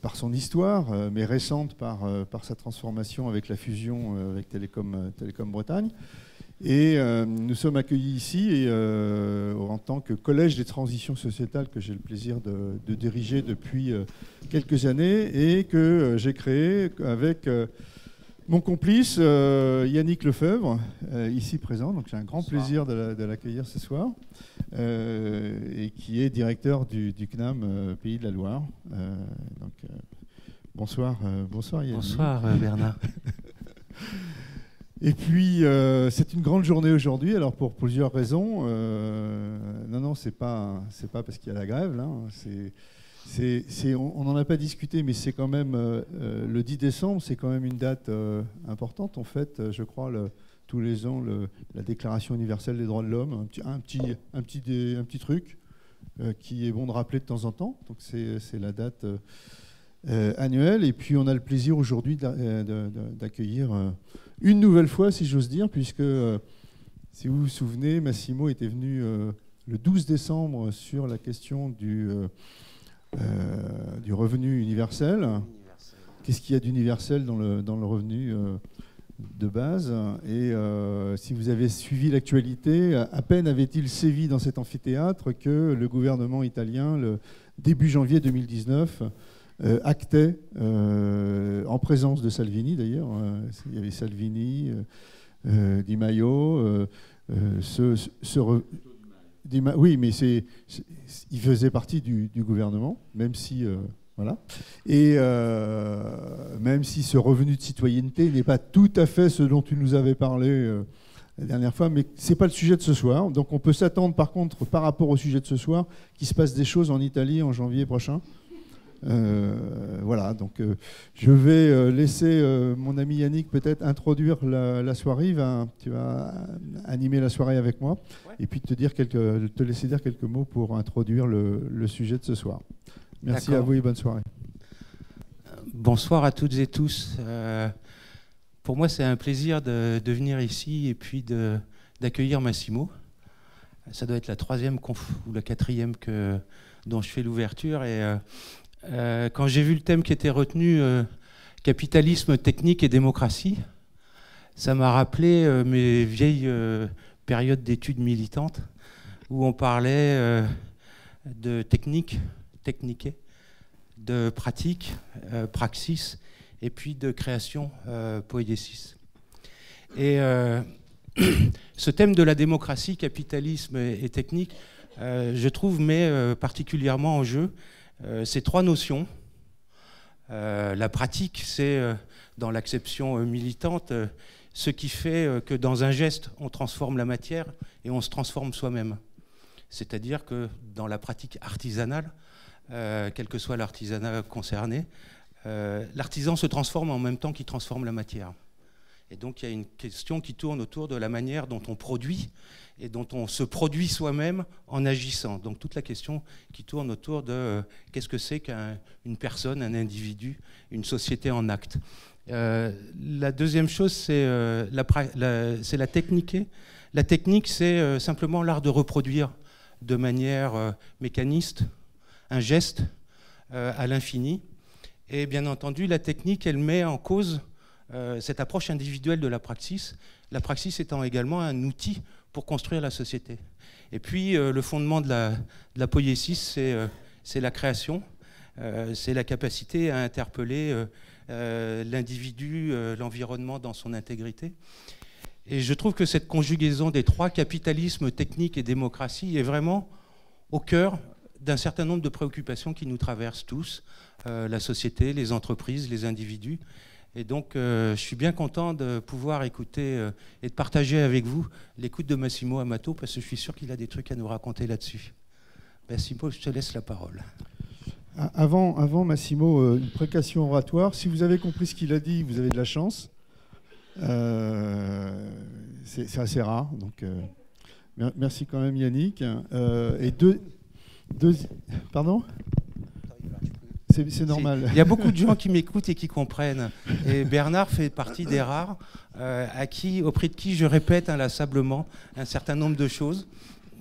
par son histoire, mais récente par, par sa transformation avec la fusion avec Télécom, Bretagne. Et nous sommes accueillis ici en tant que collège des transitions sociétales que j'ai le plaisir de diriger depuis quelques années et que j'ai créé avec mon complice, euh, Yannick Lefebvre, euh, ici présent, donc j'ai un grand plaisir de l'accueillir ce soir, euh, et qui est directeur du, CNAM Pays de la Loire. donc, bonsoir, bonsoir Yannick. Bonsoir Bernard. et puis, c'est une grande journée aujourd'hui, alors pour plusieurs raisons. non, non, c'est pas, c'est pas parce qu'il y a la grève, là, c'est on n'en a pas discuté, mais c'est quand même euh, euh, le 10 décembre, c'est quand même une date euh, importante. En fait, je crois, tous les ans, la Déclaration universelle des droits de l'homme, un petit truc qui est bon de rappeler de temps en temps. Donc c'est la date annuelle. Et puis on a le plaisir aujourd'hui d'accueillir une nouvelle fois, si j'ose dire, puisque, si vous vous souvenez, Massimo était venu le 12 décembre sur la question du euh, du revenu universel. Qu'est-ce qu'il y a d'universel dans le, dans le revenu euh, de base? Et euh, si vous avez suivi l'actualité, à peine avait-il sévi dans cet amphithéâtre que le gouvernement italien, le début janvier 2019, actait, en présence de Salvini d'ailleurs, il y avait Salvini, Di Maio, ce, oui, mais c'est, il faisait partie du, gouvernement, même si. Euh, voilà. Et euh, même si ce revenu de citoyenneté n'est pas tout à fait ce dont tu nous avais parlé euh, la dernière fois, mais ce n'est pas le sujet de ce soir. Donc on peut s'attendre par contre, par rapport au sujet de ce soir, qu'il se passe des choses en Italie en janvier prochain. Euh, voilà, donc euh, je vais euh, laisser mon ami Yannick peut-être introduire la, soirée. tu vas animer la soirée avec moi et puis te, dire quelques, te laisser dire quelques mots pour introduire le, sujet de ce soir. Merci à vous et bonne soirée. Bonsoir à toutes et tous. pour moi, c'est un plaisir de, venir ici et puis d'accueillir Massimo. Ça doit être la troisième conf, ou la quatrième que, dont je fais l'ouverture. Et euh, quand j'ai vu le thème qui était retenu, euh, capitalisme, technique et démocratie, ça m'a rappelé euh, mes vieilles périodes d'études militantes où on parlait de technique, techniqué, de pratique, praxis, et puis de création, poédésis. Et ce thème de la démocratie, capitalisme et, technique, je trouve, met particulièrement en jeu ces trois notions. Euh, la pratique, c'est euh, dans l'acception militante ce qui fait que dans un geste, on transforme la matière et on se transforme soi-même. C'est-à-dire que dans la pratique artisanale, quel que soit l'artisanat concerné, l'artisan se transforme en même temps qu'il transforme la matière. Et donc il y a une question qui tourne autour de la manière dont on produit et dont on se produit soi-même en agissant. Donc toute la question qui tourne autour de euh, qu'est-ce que c'est qu'une personne, un individu, une société en acte. Euh, la deuxième chose, c'est euh, la, la, technique. La technique, c'est simplement l'art de reproduire de manière mécaniste un geste à l'infini. Et bien entendu, la technique, elle met en cause cette approche individuelle de la praxis, la praxis étant également un outil pour construire la société. Et puis euh, le fondement de la, de euh, c'est la création, euh, c'est la capacité à interpeller l'individu, l'environnement dans son intégrité. Et je trouve que cette conjugaison des trois capitalismes, technique et démocratie, est vraiment au cœur d'un certain nombre de préoccupations qui nous traversent tous, la société, les entreprises, les individus. Et donc, euh, je suis bien content de pouvoir écouter euh, et de partager avec vous l'écoute de Massimo Amato, parce que je suis sûr qu'il a des trucs à nous raconter là-dessus. Massimo, je te laisse la parole. Ah, avant, Massimo, euh, une précaution oratoire. Si vous avez compris ce qu'il a dit, vous avez de la chance. c'est assez rare. Donc, merci quand même Yannick. et deux, deux pardon? C'est normal. Il y a beaucoup de gens qui m'écoutent et qui comprennent. Et Bernard fait partie des rares euh, à qui, auprès de qui je répète inlassablement un certain nombre de choses.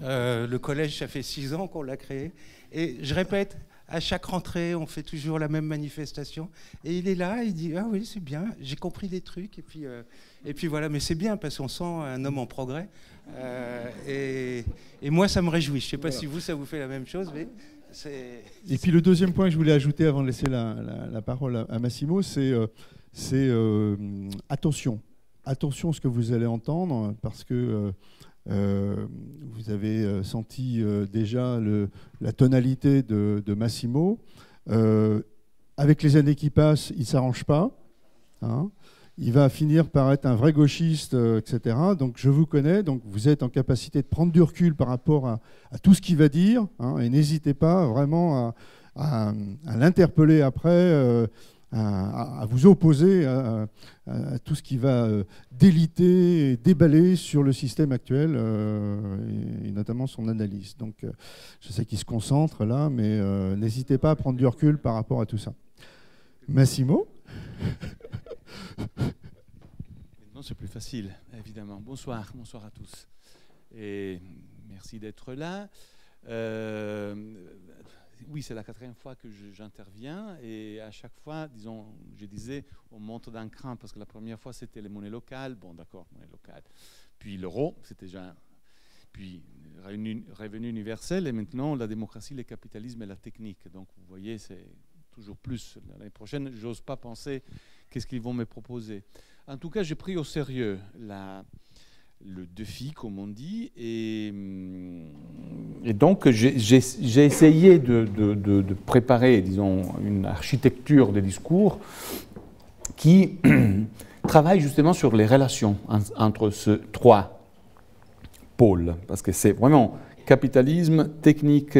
Euh, le collège, ça fait six ans qu'on l'a créé. Et je répète à chaque rentrée, on fait toujours la même manifestation. Et il est là, il dit Ah oui, c'est bien, j'ai compris des trucs. Et puis, euh, et puis voilà, mais c'est bien parce qu'on sent un homme en progrès. Euh, et, et, moi, ça me réjouit. Je ne sais pas si vous, ça vous fait la même chose, mais. Et puis le deuxième point que je voulais ajouter avant de laisser la, parole à, Massimo, c'est c'est attention. Attention à ce que vous allez entendre parce que euh, vous avez euh, senti euh, déjà la tonalité de, Massimo. avec les années qui passent, il ne s'arrange pas. Hein. Il va finir par être un vrai gauchiste, etc. Donc je vous connais, donc vous êtes en capacité de prendre du recul par rapport à, tout ce qu'il va dire, hein, et n'hésitez pas vraiment à, l'interpeller après à, vous opposer à, tout ce qui va euh, déliter et déballer sur le système actuel, euh, et, notamment son analyse. Donc euh, je sais qu'il se concentre là, mais n'hésitez pas à prendre du recul par rapport à tout ça. Massimo Non, c'est plus facile, évidemment. Bonsoir, bonsoir à tous. Et merci d'être là oui, c'est la quatrième fois que j'interviens et à chaque fois, disons, je disais, on monte d'un cran parce que la première fois c'était les monnaies locales, bon d'accord, monnaie locale, puis l'euro, c'était déjà, puis revenu universel et maintenant la démocratie, le capitalisme et la technique. Donc vous voyez, c'est toujours plus. L'année prochaine, j'ose pas penser qu'est-ce qu'ils vont me proposer. En tout cas, j'ai pris au sérieux le défi, comme on dit. Et, mm, donc, j'ai essayé de, préparer, disons, une architecture de discours qui travaille justement sur les relations entre ces trois pôles. Parce que c'est vraiment capitalisme, technique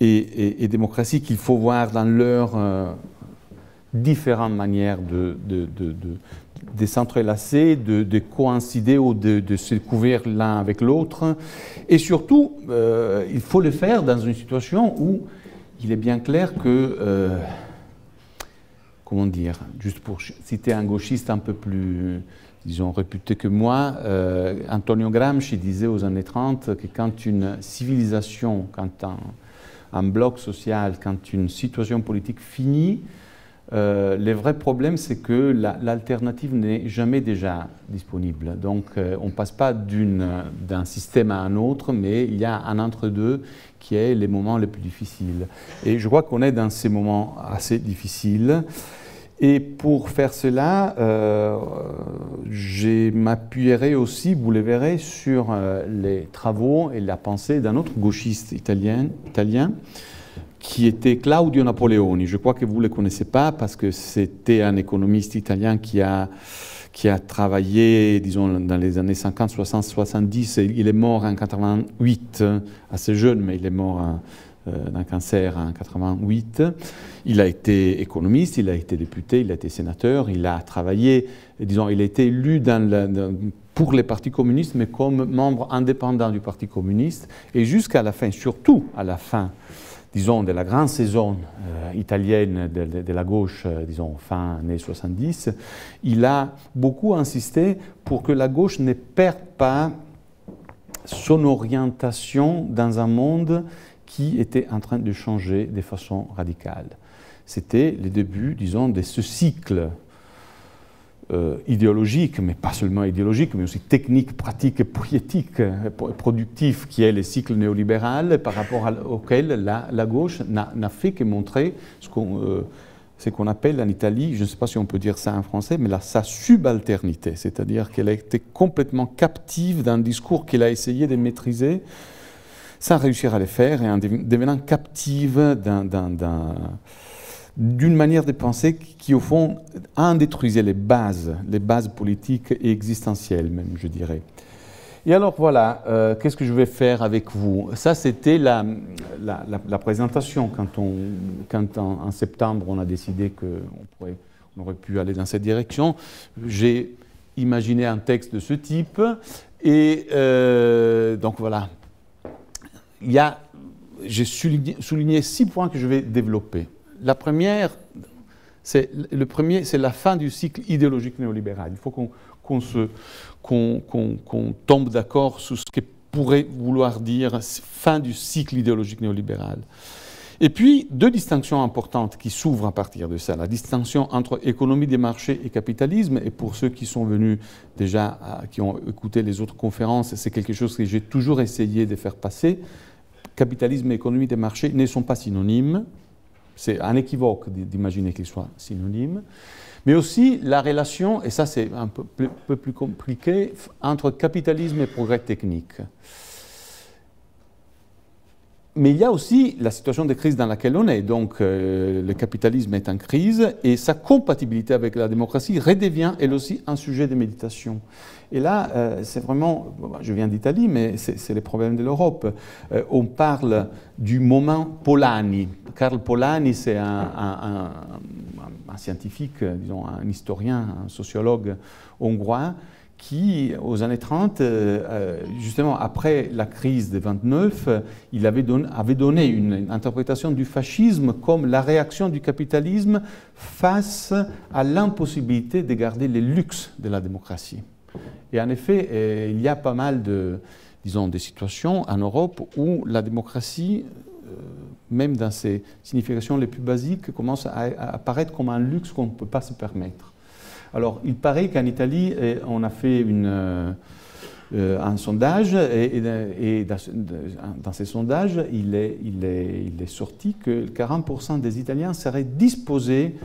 et, démocratie qu'il faut voir dans leurs euh, différentes manières de, s'entrelacer, de, coïncider ou de, se couvrir l'un avec l'autre. Et surtout, euh, il faut le faire dans une situation où il est bien clair que, euh, comment dire, juste pour citer un gauchiste un peu plus, disons, réputé que moi, Antonio Gramsci disait aux années 30 que quand une civilisation, quand un, un bloc social, quand une situation politique finit, euh, le vrai problème, c'est que l'alternative n'est jamais déjà disponible. Donc, euh, on ne passe pas d'un système à un autre, mais il y a un entre-deux qui est les moments les plus difficiles. Et je crois qu'on est dans ces moments assez difficiles. Et pour faire cela, euh, je m'appuierai aussi, vous le verrez, sur euh, les travaux et la pensée d'un autre gauchiste italien, italien qui était Claudio Napoleoni. Je crois que vous ne le connaissez pas parce que c'était un économiste italien qui a, qui a travaillé, disons, dans les années 50, 60, 70. Il est mort en 88, assez jeune, mais il est mort euh, d'un cancer en 88. Il a été économiste, il a été député, il a été sénateur, il a travaillé, disons, il a été élu pour les partis communistes, mais comme membre indépendant du Parti communiste, et jusqu'à la fin, surtout à la fin disons, de la grande saison euh, italienne de, la gauche, euh, disons, fin années 70, il a beaucoup insisté pour que la gauche ne perde pas son orientation dans un monde qui était en train de changer de façon radicale. C'était le début, disons, de ce cycle euh, idéologique, mais pas seulement idéologique, mais aussi technique, pratique, poétique, productif, qui est le cycle néolibéral, par rapport auquel la, gauche n'a fait que montrer ce qu'on euh, qu'on appelle en Italie, je ne sais pas si on peut dire ça en français, mais là, sa subalternité, c'est-à-dire qu'elle a été complètement captive d'un discours qu'elle a essayé de maîtriser sans réussir à le faire et en devenant captive d'un d'une manière de penser qui, au fond, en détruisait les bases, les bases politiques et existentielles, même, je dirais. Et alors voilà, euh, qu'est-ce que je vais faire avec vous? Ça, c'était la, présentation quand, on, quand en, septembre on a décidé qu'on on aurait pu aller dans cette direction. J'ai imaginé un texte de ce type et euh, donc voilà. Il y a, j'ai souligné six points que je vais développer. La première, c'est le premier, c'est la fin du cycle idéologique néolibéral. Il faut qu'on tombe d'accord sur ce que pourrait vouloir dire fin du cycle idéologique néolibéral. Et puis, deux distinctions importantes qui s'ouvrent à partir de ça. La distinction entre économie des marchés et capitalisme. Et pour ceux qui sont venus déjà, qui ont écouté les autres conférences, c'est quelque chose que j'ai toujours essayé de faire passer. Capitalisme et économie des marchés ne sont pas synonymes. C'est un équivoque d'imaginer qu'ils soient synonymes. Mais aussi la relation, et ça c'est un peu plus compliqué, entre capitalisme et progrès technique. Mais il y a aussi la situation de crise dans laquelle on est. Donc euh, le capitalisme est en crise et sa compatibilité avec la démocratie redevient elle aussi un sujet de méditation. Et là, euh, c'est vraiment, je viens d'Italie, mais c'est les problèmes de l'Europe. Euh, on parle du moment Polanyi. Karl Polanyi, c'est un, un, scientifique, disons un historien, un sociologue hongrois qui, aux années 30, euh, euh, justement après la crise des 29, il avait donné, avait donné une interprétation du fascisme comme la réaction du capitalisme face à l'impossibilité de garder les luxes de la démocratie. Et en effet, euh, il y a pas mal de, disons, de situations en Europe où la démocratie, même dans ses significations les plus basiques, commence à apparaître comme un luxe qu'on ne peut pas se permettre. Alors, il paraît qu'en Italie, eh, on a fait euh, euh, un sondage et, dans, ces sondages, il est, sorti que 40% des Italiens seraient disposés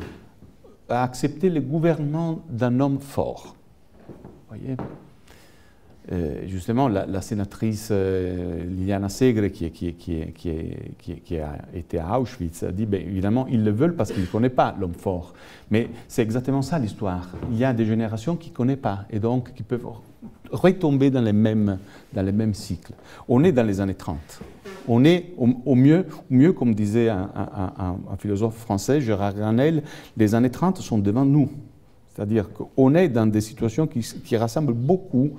à accepter le gouvernement d'un homme fort. Voyez? Euh, justement, la, sénatrice euh, Liliana Segre, qui, qui, a été à Auschwitz, a dit ben, évidemment, ils le veulent parce qu'ils ne connaissent pas l'homme fort. Mais c'est exactement ça l'histoire. Il y a des générations qui ne connaissent pas et donc qui peuvent retomber dans les mêmes, dans les mêmes cycles. On est dans les années 30. On est au, mieux, mieux, comme disait un, un philosophe français, Gérard Granel, les années 30 sont devant nous. C'est-à-dire qu'on est dans des situations qui, rassemblent beaucoup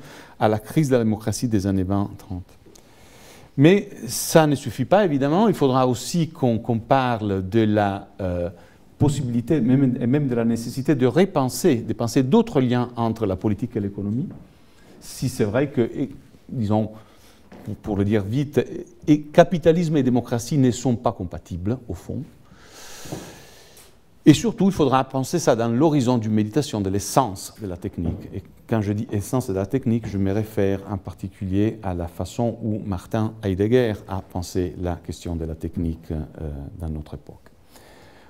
à la crise de la démocratie des années 20-30. Mais ça ne suffit pas, évidemment. Il faudra aussi qu'on parle de la euh, possibilité même, et même de la nécessité de repenser, de penser d'autres liens entre la politique et l'économie. Si c'est vrai que, disons, pour le dire vite, capitalisme et démocratie ne sont pas compatibles, au fond. Et surtout, il faudra penser ça dans l'horizon du méditation, de l'essence de la technique. Et quand je dis essence de la technique, je me réfère en particulier à la façon où Martin Heidegger a pensé la question de la technique euh, dans notre époque.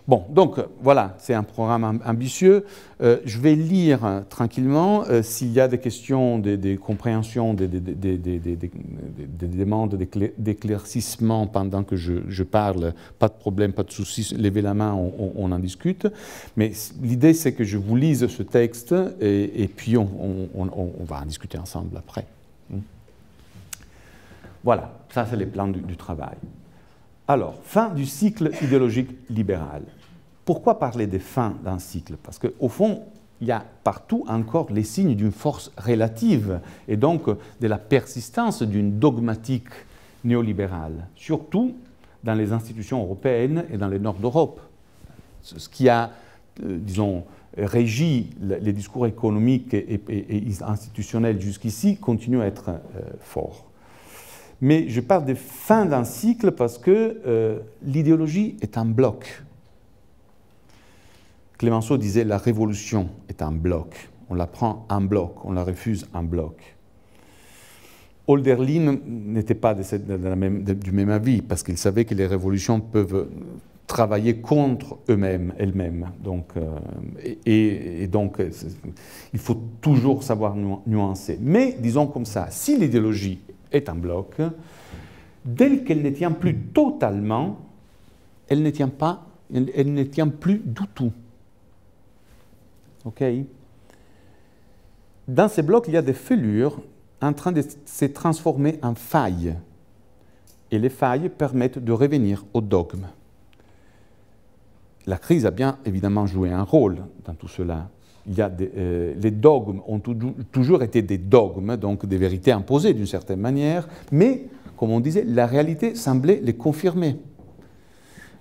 Bon, donc voilà, c'est un programme ambitieux. Euh, je vais lire euh, tranquillement. Euh, s'il y a des questions, des, compréhensions, des, demandes d'éclaircissement pendant que je, parle, pas de problème, pas de soucis, levez la main, on, en discute. Mais l'idée, c'est que je vous lise ce texte et, puis on, va en discuter ensemble après. Hmm. Voilà, ça c'est les plans du travail. Alors, fin du cycle idéologique libéral. Pourquoi parler des fins d'un cycle? Parce qu'au fond, il y a partout encore les signes d'une force relative et donc de la persistance d'une dogmatique néolibérale, surtout dans les institutions européennes et dans le nord d'Europe. Ce qui a, euh, disons, régi les discours économiques et, institutionnels jusqu'ici continue à être euh, fort. Mais je parle de fin d'un cycle parce que euh, l'idéologie est un bloc. Clémenceau disait la révolution est un bloc. On la prend en bloc, on la refuse en bloc. Holderlin n'était pas du même avis parce qu'il savait que les révolutions peuvent travailler contre eux-mêmes, elles-mêmes. Euh, et, donc, il faut toujours savoir nuancer. Mais disons comme ça, si l'idéologie est un bloc, dès qu'elle ne tient plus totalement, elle ne tient pas, elle, ne tient plus du tout. Dans ces blocs, il y a des fêlures en train de se transformer en failles. Et les failles permettent de revenir au dogme. La crise a bien évidemment joué un rôle dans tout cela il y a euh, les dogmes ont toujours été des dogmes, donc des vérités imposées d'une certaine manière, mais, comme on disait, la réalité semblait les confirmer.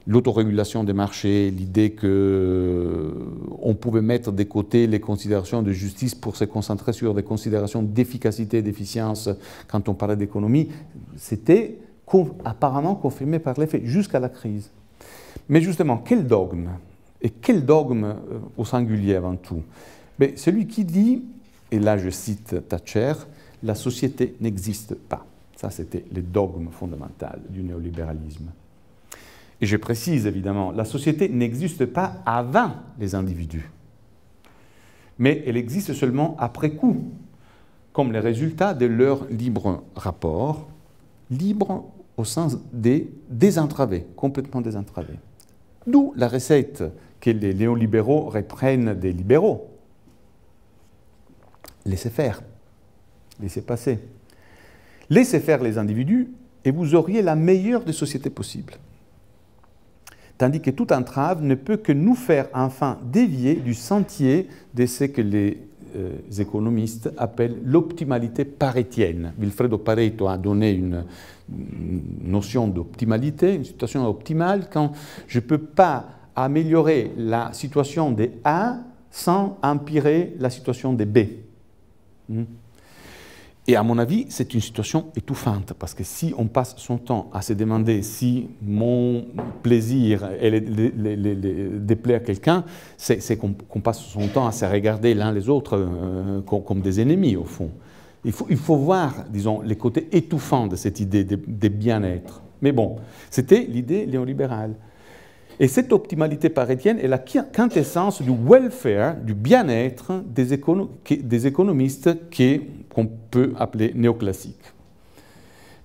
L'autorégulation des marchés, l'idée qu'on euh, pouvait mettre de côté les considérations de justice pour se concentrer sur des considérations d'efficacité et d'efficience quand on parlait d'économie, c'était apparemment confirmé par les faits jusqu'à la crise. Mais justement, quel dogme? Et quel dogme euh, au singulier avant tout Mais Celui qui dit, et là je cite Thatcher, la société n'existe pas. Ça, c'était le dogme fondamental du néolibéralisme. Et je précise évidemment, la société n'existe pas avant les individus, mais elle existe seulement après coup, comme les résultats de leur libre rapport, libre au sens des désentravés, complètement désentravés. D'où la recette que les néolibéraux reprennent des libéraux. Laissez faire, laissez passer. Laissez faire les individus et vous auriez la meilleure des sociétés possibles. Tandis que toute entrave ne peut que nous faire enfin dévier du sentier de ce que les euh, économistes appellent l'optimalité parétienne. Wilfredo Pareto a donné une, notion d'optimalité, une situation optimale, quand je ne peux pas améliorer la situation des A sans empirer la situation des B. Hmm. Et à mon avis, c'est une situation étouffante, parce que si on passe son temps à se demander si mon plaisir déplaît à quelqu'un, c'est qu'on passe son temps à se regarder l'un les autres euh, comme, des ennemis, au fond. Il faut, voir, disons, les côtés étouffants de cette idée de bien-être. Mais bon, c'était l'idée néolibérale. Et cette optimalité parétienne est la quintessence du welfare, du bien-être des, économistes qu'on peut appeler néoclassiques.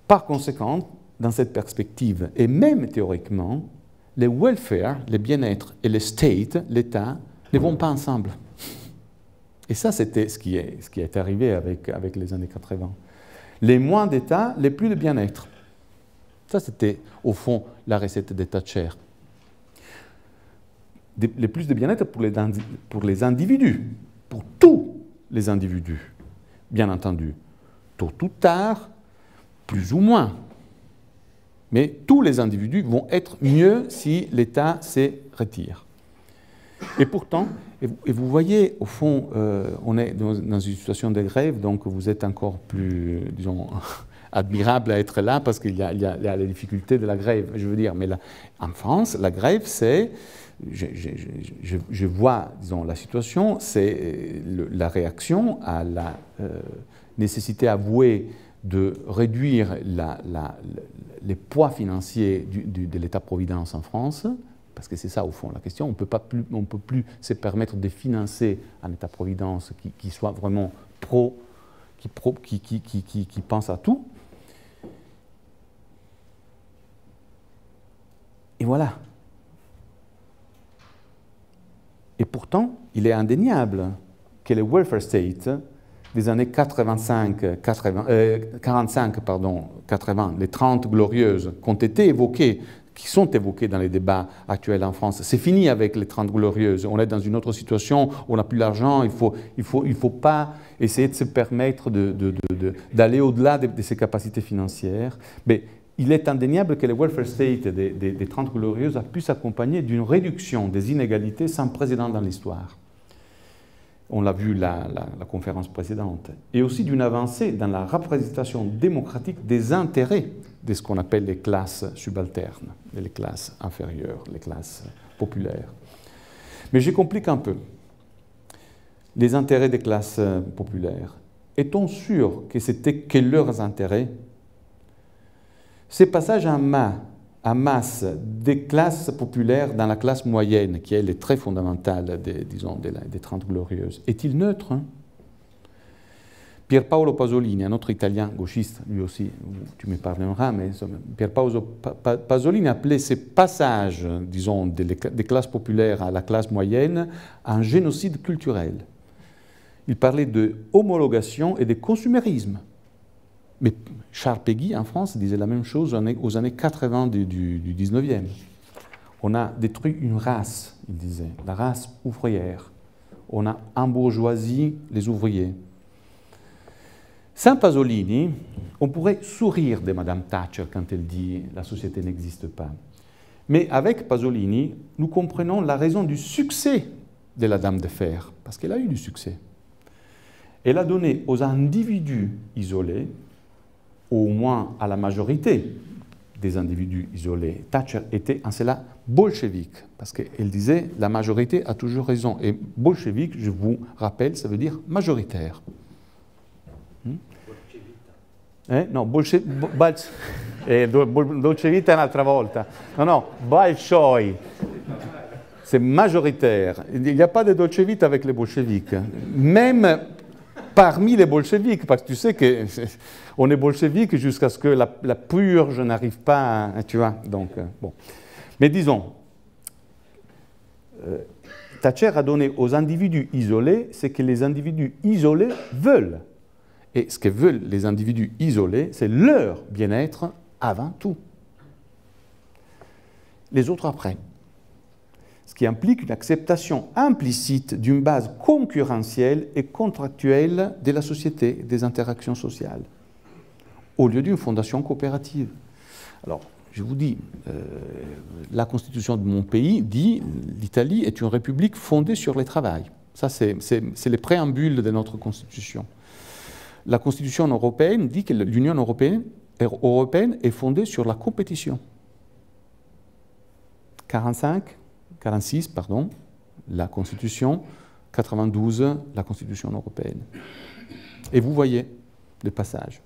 Par conséquent, dans cette perspective, et même théoriquement, le welfare, le bien-être et le state, l'État, ne vont pas ensemble. Et ça, c'était ce qui est, ce qui est arrivé avec, avec les années 80. Les moins d'État, les plus de bien-être. Ça, c'était au fond la recette des Thatcher le plus de bien-être pour les, pour les individus, pour tous les individus, bien entendu. Tôt ou tard, plus ou moins. Mais tous les individus vont être mieux si l'État se retire. Et pourtant, et vous, voyez, au fond, euh, on est dans, une situation de grève, donc vous êtes encore plus, disons, admirable à être là parce qu'il y, a la difficulté de la grève, je veux dire. Mais en France, la grève, c'est je, vois, disons, la situation, c'est euh, la réaction à la euh, nécessité avouée de réduire les poids financiers de l'État-providence en France, parce que c'est ça au fond la question, on ne peut plus se permettre de financer un État-providence qui, soit vraiment pro, qui, pense à tout. Et voilà, Et pourtant, il est indéniable que le welfare state des années 85, 80, 45, pardon, 80, les 30 glorieuses, qui ont été évoquées, qui sont évoquées dans les débats actuels en France. C'est fini avec les 30 glorieuses. On est dans une autre situation, on n'a plus l'argent, il ne faut, il faut, il faut pas essayer de se permettre d'aller au-delà de, de, ses capacités financières. Mais il est indéniable que le welfare state des, 30 glorieuses a pu s'accompagner d'une réduction des inégalités sans précédent dans l'histoire. On l'a vu la, la, conférence précédente. Et aussi d'une avancée dans la représentation démocratique des intérêts de ce qu'on appelle les classes subalternes, les classes inférieures, les classes populaires. Mais je complique un peu. Les intérêts des classes populaires. Est-on sûr que c'était que leurs intérêts ces passages en, masse des classes populaires dans la classe moyenne, qui est très fondamentale des, disons, des, Trente Glorieuses, est-il neutre hein? Paolo Pasolini, un autre Italien gauchiste, lui aussi, tu me parleras, mais Pier Paolo Pasolini appelait ces passages, disons, des, classes populaires à la classe moyenne un génocide culturel. Il parlait de homologation et de consumérisme. Mais Charles Péguy, en France, disait la même chose aux années 80 du, du, 19e. On a détruit une race, il disait, la race ouvrière. On a embourgeoisi les ouvriers. Saint Pasolini, on pourrait sourire de Madame Thatcher quand elle dit la société n'existe pas. Mais avec Pasolini, nous comprenons la raison du succès de la Dame de Fer, parce qu'elle a eu du succès. Elle a donné aux individus isolés au moins à la majorité, des individus isolés. Thatcher était en cela bolchevique, parce qu'elle disait la majorité a toujours raison. Et bolchevique, je vous rappelle, ça veut dire majoritaire. Hmm? Eh? No, bolche, eh, un'altra volta. No, no, balcioi. C'est majoritaire. Il n'y a pas de dolce vita avec les bolcheviques. Même parmi les bolcheviques, parce que tu sais qu'on est bolchevique jusqu'à ce que la, purge n'arrive pas, tu vois. Donc, euh, bon. Mais disons, euh, Thatcher a donné aux individus isolés ce que les individus isolés veulent. Et ce que veulent les individus isolés, c'est leur bien-être avant tout. Les autres après qui implique une acceptation implicite d'une base concurrentielle et contractuelle de la société, des interactions sociales, au lieu d'une fondation coopérative. Alors, je vous dis, euh, la constitution de mon pays dit l'Italie est une république fondée sur le travail. Ça, c'est les préambules de notre constitution. La constitution européenne dit que l'Union européenne, européenne est fondée sur la compétition. 45, 46, pardon, la Constitution, 92, la Constitution européenne. Et vous voyez le passage.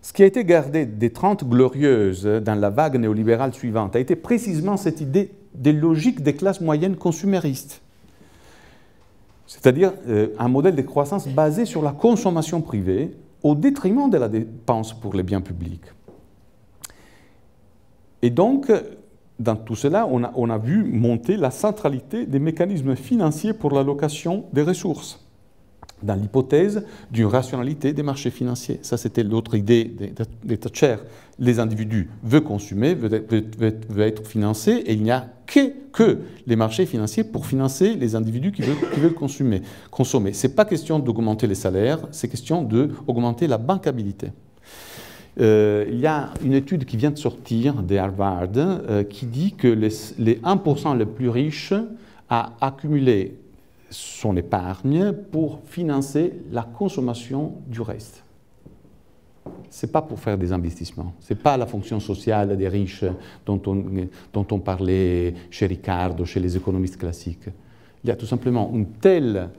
Ce qui a été gardé des Trente Glorieuses dans la vague néolibérale suivante a été précisément cette idée des logiques des classes moyennes consuméristes, c'est-à-dire euh, un modèle de croissance basé sur la consommation privée au détriment de la dépense pour les biens publics. Et donc, dans tout cela, on a, vu monter la centralité des mécanismes financiers pour l'allocation des ressources, dans l'hypothèse d'une rationalité des marchés financiers. Ça, c'était l'autre idée des Thatcher. Les individus veulent consommer, veulent, être financés, et il n'y a que, les marchés financiers pour financer les individus qui veulent, qui veulent consommer. consommer. Ce n'est pas question d'augmenter les salaires, c'est question d'augmenter la bancabilité. Euh, il y a une étude qui vient de sortir de Harvard euh, qui dit que les, 1% les plus riches a accumulé son épargne pour financer la consommation du reste. Ce n'est pas pour faire des investissements. Ce n'est pas la fonction sociale des riches dont on, dont on parlait chez Ricardo, chez les économistes classiques. Il y a tout simplement une telle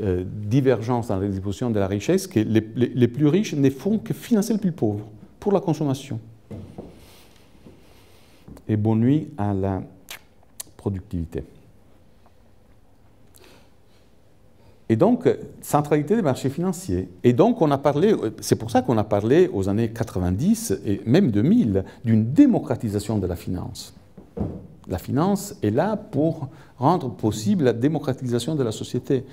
euh, divergence dans la distribution de la richesse que les, les plus riches ne font que financer le plus pauvre pour la consommation. Et bonne nuit à la productivité. Et donc, centralité des marchés financiers. Et donc, on a parlé, c'est pour ça qu'on a parlé aux années 90 et même 2000 d'une démocratisation de la finance. La finance est là pour rendre possible la démocratisation de la société.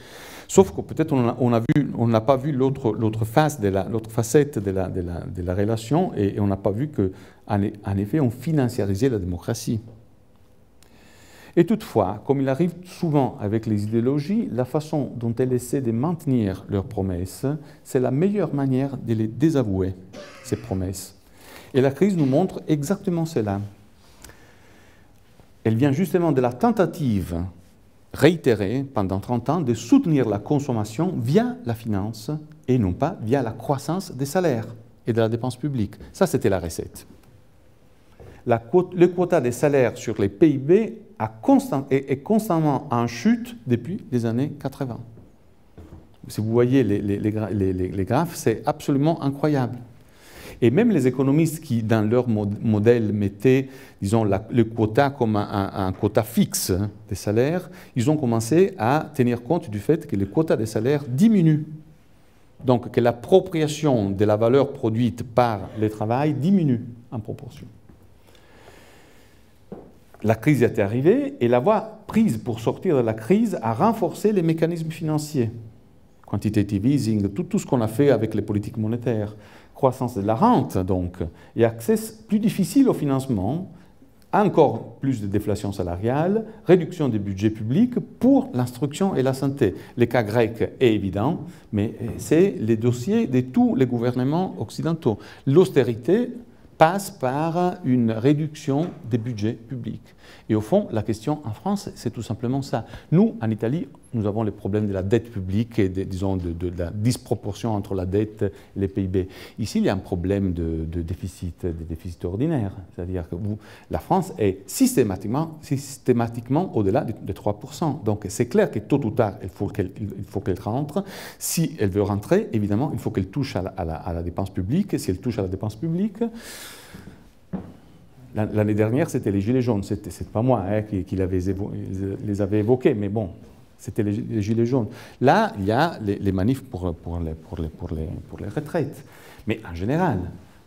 Sauf que peut-être on n'a pas vu l'autre face, l'autre facette de la, de, la, de la, relation et, on n'a pas vu qu'en en effet, on financiarisait la démocratie. Et toutefois, comme il arrive souvent avec les idéologies, la façon dont elles essaient de maintenir leurs promesses, c'est la meilleure manière de les désavouer, ces promesses. Et la crise nous montre exactement cela. Elle vient justement de la tentative réitéré pendant 30 ans de soutenir la consommation via la finance et non pas via la croissance des salaires et de la dépense publique. Ça, c'était la recette. le quota des salaires sur les PIB est, constamment en chute depuis les années 80. Si vous voyez les graphes, c'est absolument incroyable. Et même les économistes qui, dans leur modèle, mettaient, disons, le quota comme un, quota fixe des salaires, ils ont commencé à tenir compte du fait que le quota des salaires diminue. Donc que l'appropriation de la valeur produite par le travail diminue en proportion. La crise est arrivée et la voie prise pour sortir de la crise a renforcé les mécanismes financiers. Quantitative easing, tout ce qu'on a fait avec les politiques monétaires croissance de la rente, donc, et accès plus difficile au financement, encore plus de déflation salariale, réduction des budgets publics pour l'instruction et la santé. Le cas grec est évident, mais c'est les dossiers de tous les gouvernements occidentaux. L'austérité passe par une réduction des budgets publics. Et au fond, la question en France, c'est tout simplement ça. Nous, en Italie, nous avons les problèmes de la dette publique et disons de, la disproportion entre la dette et les PIB. Ici, il y a un problème de, déficit, de déficit ordinaire. C'est-à-dire que la France est systématiquement, systématiquement au-delà de, 3%. Donc c'est clair que tôt ou tard, il faut qu'elle rentre. Si elle veut rentrer, évidemment, il faut qu'elle touche à la dépense publique. Si elle touche à la dépense publique, L'année dernière, c'était les Gilets jaunes. Ce n'est pas moi hein, qui, les avais évoqués, mais bon, c'était les, Gilets jaunes. Là, il y a les, manifs pour, les, retraites. Mais en général,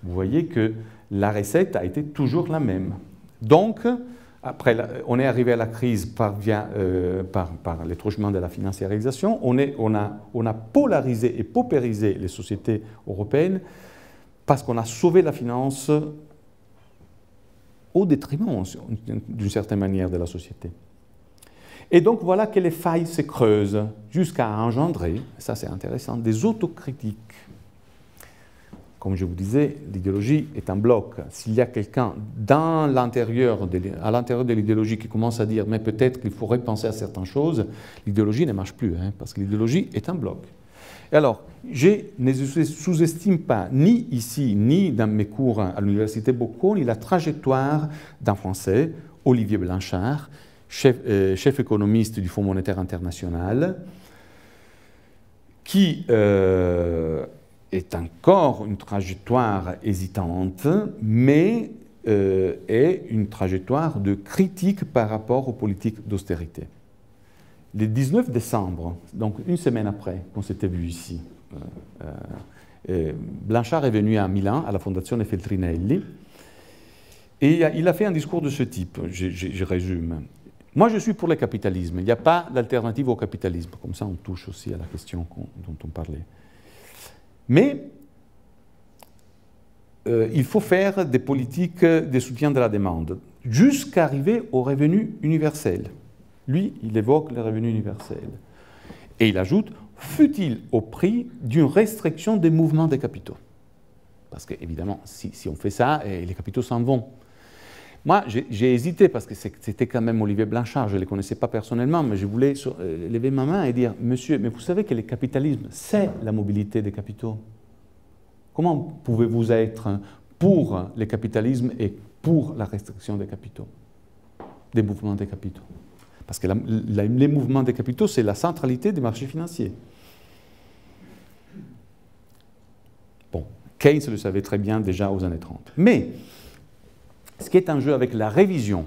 vous voyez que la recette a été toujours la même. Donc, après, on est arrivé à la crise par, via, euh, de la financiarisation. On, a, on a polarisé et paupérisé les sociétés européennes parce qu'on a sauvé la finance au détriment, d'une certaine manière, de la société. Et donc voilà que les failles se creusent jusqu'à engendrer, ça c'est intéressant, des autocritiques. Comme je vous disais, l'idéologie est un bloc. S'il y a quelqu'un dans l'intérieur, à l'intérieur de l'idéologie qui commence à dire mais peut-être qu'il faudrait penser à certaines choses, l'idéologie ne marche plus, hein, parce que l'idéologie est un bloc. Alors, je ne sous-estime pas, ni ici, ni dans mes cours à l'Université Bocconi, la trajectoire d'un Français, Olivier Blanchard, euh, chef, économiste du Fonds monétaire international, qui euh, est encore une trajectoire hésitante, mais euh, est une trajectoire de critique par rapport aux politiques d'austérité. Le 19 décembre, donc une semaine après qu'on s'était vu ici, Blanchard est venu à Milan, à la Fondation Feltrinelli, et il a fait un discours de ce type, je résume. Moi, je suis pour le capitalisme. Il n'y a pas d'alternative au capitalisme. Comme ça, on touche aussi à la question dont on parlait. Mais euh, il faut faire des politiques de soutien de la demande jusqu'à arriver au revenu universel. Lui, il évoque le revenu universel. Et il ajoute, fut-il au prix d'une restriction des mouvements des capitaux? Parce qu'évidemment, si, si, on fait ça, eh, les capitaux s'en vont. Moi, j'ai hésité parce que c'était quand même Olivier Blanchard, je ne le connaissais pas personnellement, mais je voulais euh, lever ma main et dire Monsieur, mais vous savez que le capitalisme, c'est la mobilité des capitaux? Comment pouvez-vous être pour le capitalisme et pour la restriction des capitaux, des mouvements des capitaux? Parce que les mouvements des capitaux, c'est la centralité des marchés financiers. Bon, Keynes le savait très bien déjà aux années 30. Mais ce qui est en jeu avec la révision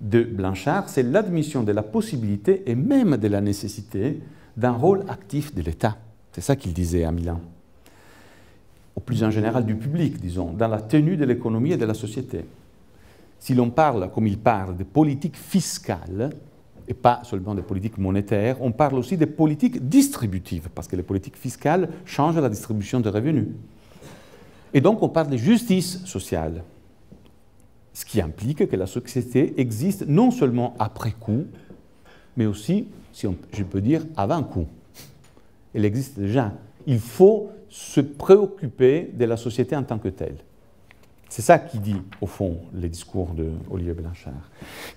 de Blanchard, c'est l'admission de la possibilité et même de la nécessité d'un rôle actif de l'État. C'est ça qu'il disait à Milan. Au plus en général du public, disons, dans la tenue de l'économie et de la société. Si l'on parle, comme il parle, de politique fiscale, et pas seulement de politique monétaire, on parle aussi de politique distributive, parce que les politiques fiscales changent la distribution des revenus. Et donc on parle de justice sociale ce qui implique que la société existe non seulement après coup, mais aussi, si je peux dire, avant coup. Elle existe déjà. Il faut se préoccuper de la société en tant que telle. C'est ça qui dit, au fond, le discours de Olivier Blanchard,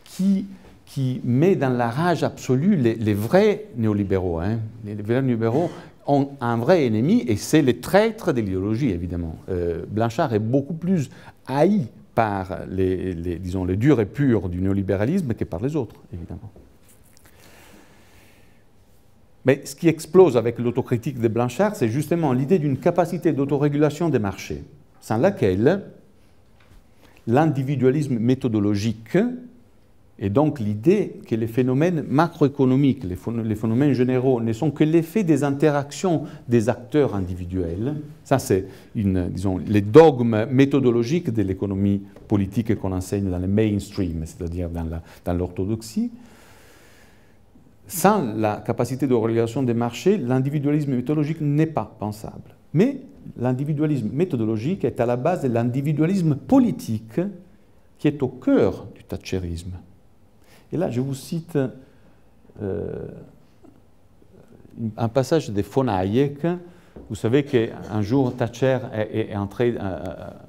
qui, qui met dans la rage absolue les, vrais néolibéraux. Hein. Les vrais néolibéraux ont un vrai ennemi, et c'est les traîtres de l'idéologie, évidemment. Euh, Blanchard est beaucoup plus haï par les, disons, les durs et purs du néolibéralisme que par les autres, évidemment. Mais ce qui explose avec l'autocritique de Blanchard, c'est justement l'idée d'une capacité d'autorégulation des marchés, sans laquelle l'individualisme méthodologique et donc l'idée que les phénomènes macroéconomiques, les phénomènes généraux, ne sont que l'effet des interactions des acteurs individuels. Ça, c'est, les dogmes méthodologiques de l'économie politique qu'on enseigne dans le mainstream, c'est-à-dire dans l'orthodoxie. Sans la capacité de régulation des marchés, l'individualisme méthodologique n'est pas pensable. Mais l'individualisme méthodologique est à la base de l'individualisme politique qui est au cœur du thatcherisme. Et là, je vous cite euh, un passage de von. Vous savez qu'un jour, Thatcher est, entré euh,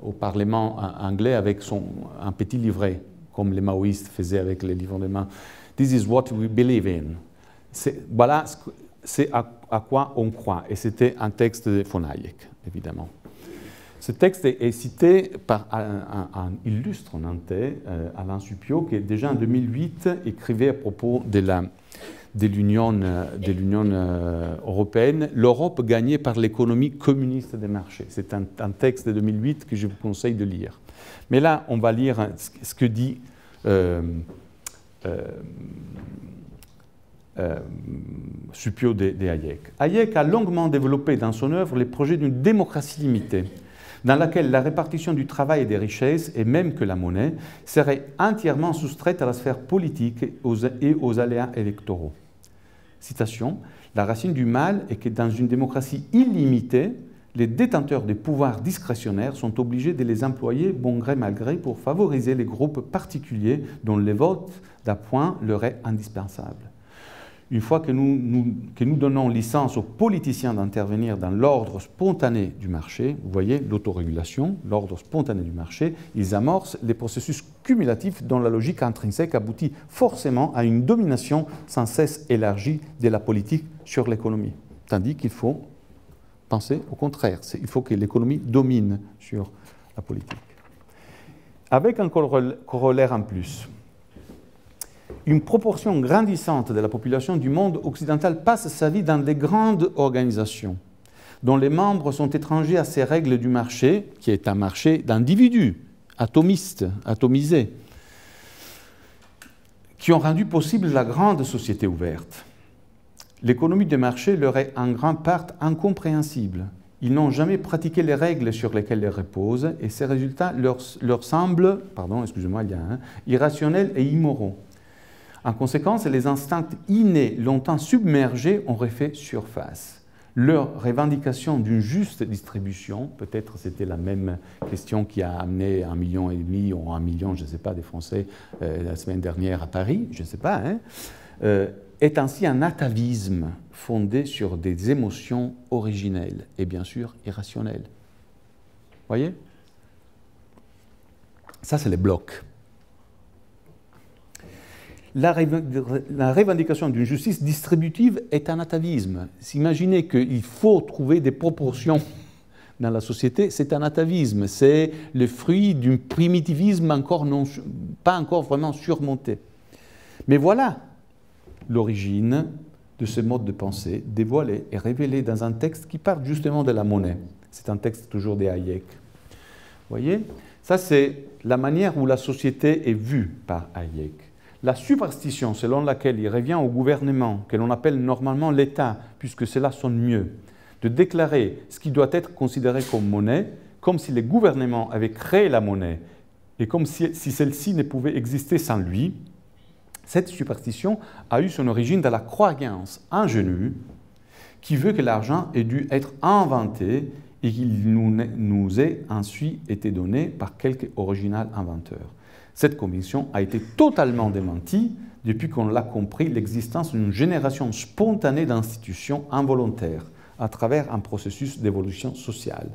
au Parlement anglais avec son, un petit livret, comme les maoïstes faisaient avec les livres de main. This is what we believe in. voilà c'est à, quoi on croit. Et c'était un texte de von évidemment. Ce texte est, cité par un, illustre nantais, euh, Alain Supio, qui déjà en 2008 écrivait à propos de l'Union euh, européenne, l'Europe gagnée par l'économie communiste des marchés. C'est un, texte de 2008 que je vous conseille de lire. Mais là, on va lire ce que dit euh, euh, euh Supio de, Hayek. Hayek a longuement développé dans son œuvre les projets d'une démocratie limitée, dans laquelle la répartition du travail et des richesses, et même que la monnaie, serait entièrement soustraite à la sphère politique et aux aléas électoraux. Citation, La racine du mal est que dans une démocratie illimitée, les détenteurs des pouvoirs discrétionnaires sont obligés de les employer bon gré mal gré pour favoriser les groupes particuliers dont le vote d'appoint leur est indispensable une fois que nous, donnons licence aux politiciens d'intervenir dans l'ordre spontané du marché, vous voyez l'autorégulation, l'ordre spontané du marché, ils amorcent les processus cumulatifs dont la logique intrinsèque aboutit forcément à une domination sans cesse élargie de la politique sur l'économie. Tandis qu'il faut penser au contraire, il faut que l'économie domine sur la politique. Avec un corollaire en plus, une proportion grandissante de la population du monde occidental passe sa vie dans des grandes organisations dont les membres sont étrangers à ces règles du marché, qui est un marché d'individus, atomistes, atomisés, qui ont rendu possible la grande société ouverte. L'économie de marché leur est en grande part incompréhensible. Ils n'ont jamais pratiqué les règles sur lesquelles elles reposent et ces résultats leur, semblent, pardon, excusez-moi, irrationnels et immoraux. En conséquence, les instincts innés longtemps submergés ont refait surface. Leur revendication d'une juste distribution, peut-être c'était la même question qui a amené un million et demi ou un million, je ne sais pas, des Français euh, la semaine dernière à Paris, je ne sais pas, hein, euh, est ainsi un atavisme fondé sur des émotions originelles et bien sûr irrationnelles. Voyez? Ça, c'est les blocs la, revendication d'une justice distributive est un atavisme. S'imaginer qu'il faut trouver des proportions dans la société, c'est un atavisme, c'est le fruit d'un primitivisme encore non, pas encore vraiment surmonté. Mais voilà l'origine de ce mode de pensée dévoilé et révélé dans un texte qui parle justement de la monnaie. C'est un texte toujours des Hayek. Vous voyez? Ça, c'est la manière où la société est vue par Hayek. La superstition selon laquelle il revient au gouvernement, que l'on appelle normalement l'État, puisque cela sonne mieux, de déclarer ce qui doit être considéré comme monnaie, comme si les gouvernements avaient créé la monnaie et comme si, celle-ci ne pouvait exister sans lui, cette superstition a eu son origine dans la croyance ingénue qui veut que l'argent ait dû être inventé et qu'il nous, nous ait ensuite été donné par quelque original inventeur. Cette conviction a été totalement démentie depuis qu'on l'a compris l'existence d'une génération spontanée d'institutions involontaires à travers un processus d'évolution sociale.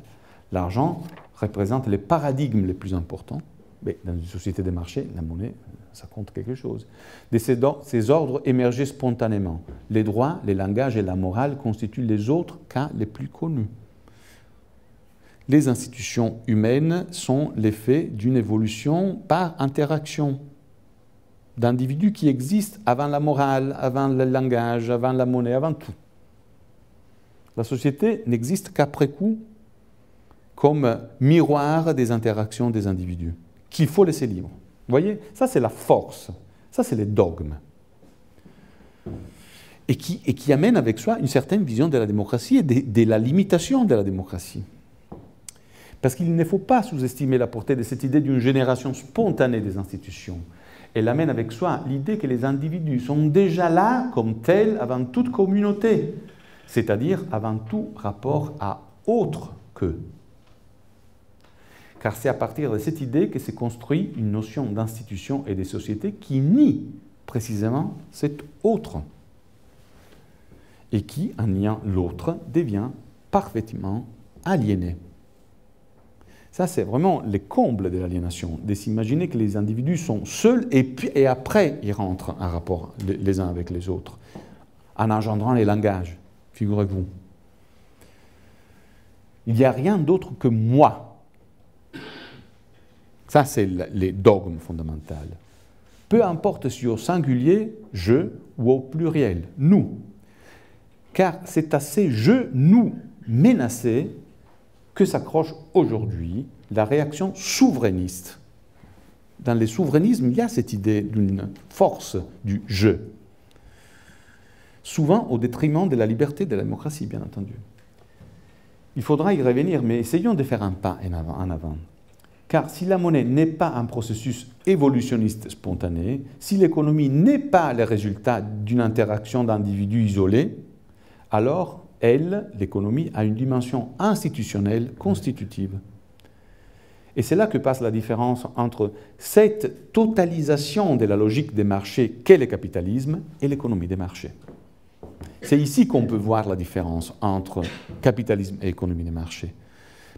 L'argent représente les paradigmes les plus importants, mais dans une société de marché, la monnaie, ça compte quelque chose. Ces, ordres émergés spontanément. Les droits, les langages et la morale constituent les autres cas les plus connus les institutions humaines sont l'effet d'une évolution par interaction d'individus qui existent avant la morale, avant le langage, avant la monnaie, avant tout. La société n'existe qu'après coup comme miroir des interactions des individus, qu'il faut laisser libre. Vous voyez Ça, c'est la force. Ça, c'est les dogmes. Et qui, et qui amène avec soi une certaine vision de la démocratie et de la limitation de la démocratie. Parce qu'il ne faut pas sous-estimer la portée de cette idée d'une génération spontanée des institutions. Elle amène avec soi l'idée que les individus sont déjà là comme tels avant toute communauté, c'est-à-dire avant tout rapport à autre que. Car c'est à partir de cette idée que s'est construit une notion d'institution et de société qui nie précisément cet autre et qui, en niant l'autre, devient parfaitement aliéné. Ça, c'est vraiment les combles de l'aliénation, de s'imaginer que les individus sont seuls et, et après ils rentrent en rapport les uns avec les autres. en engendrant les langages, figurez-vous. Il n'y a rien d'autre que moi. Ça, c'est les dogmes fondamentaux. Peu importe si au singulier, je, ou au pluriel, nous. Car c'est à ces je, nous menacés que s'accroche aujourd'hui la réaction souverainiste. Dans les souverainismes, il y a cette idée d'une force du je, souvent au détriment de la liberté de la démocratie, bien entendu. Il faudra y revenir, mais essayons de faire un pas en avant. Car si la monnaie n'est pas un processus évolutionniste spontané, si l'économie n'est pas le résultat d'une interaction d'individus isolés, alors elle, l'économie, a une dimension institutionnelle constitutive. Et c'est là que passe la différence entre cette totalisation de la logique des marchés qu'est le capitalisme et l'économie des marchés. C'est ici qu'on peut voir la différence entre capitalisme et économie des marchés.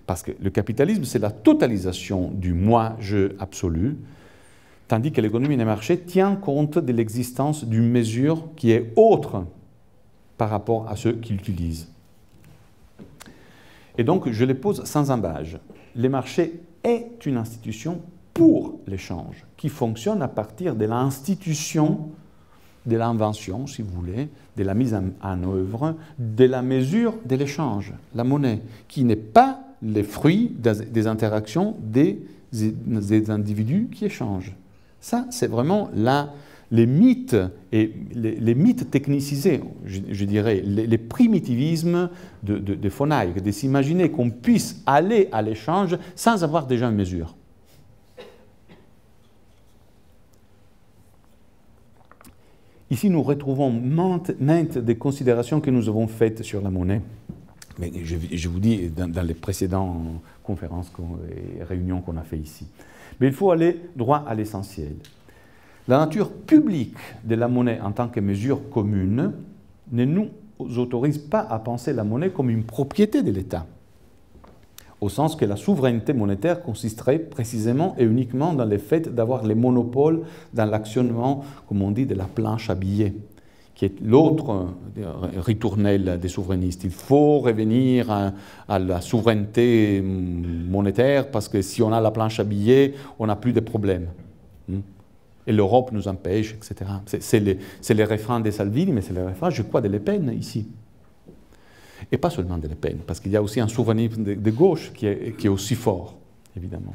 Parce que le capitalisme, c'est la totalisation du moi-je absolu, tandis que l'économie des marchés tient compte de l'existence d'une mesure qui est autre par rapport à ceux qui l'utilisent. Et donc, je les pose sans embâge. Les marchés est une institution pour l'échange, qui fonctionne à partir de l'institution de l'invention, si vous voulez, de la mise en, œuvre, de la mesure de l'échange, la monnaie, qui n'est pas le fruit des, interactions des, des individus qui échangent. Ça, c'est vraiment la, les mythes et les, mythes technicisés, je, dirais, les, primitivismes de, de, de de s'imaginer qu'on puisse aller à l'échange sans avoir déjà une mesure. Ici, nous retrouvons maintes, des considérations que nous avons faites sur la monnaie. Mais je, vous dis dans, dans les précédentes conférences et réunions qu'on a fait ici. Mais il faut aller droit à l'essentiel. La nature publique de la monnaie en tant que mesure commune ne nous autorise pas à penser la monnaie comme une propriété de l'État, au sens que la souveraineté monétaire consisterait précisément et uniquement dans le fait d'avoir les monopoles dans l'actionnement, comme on dit, de la planche à billets, qui est l'autre euh, ritournelle des souverainistes. Il faut revenir à, la souveraineté monétaire parce que si on a la planche à billets, on n'a plus de problèmes. Et l'Europe nous empêche, etc. C'est les, les, refrains de Salvini, mais c'est les refrains, je crois, de Le Pen ici. Et pas seulement de Le Pen, parce qu'il y a aussi un souvenir de, gauche qui est, aussi fort, évidemment.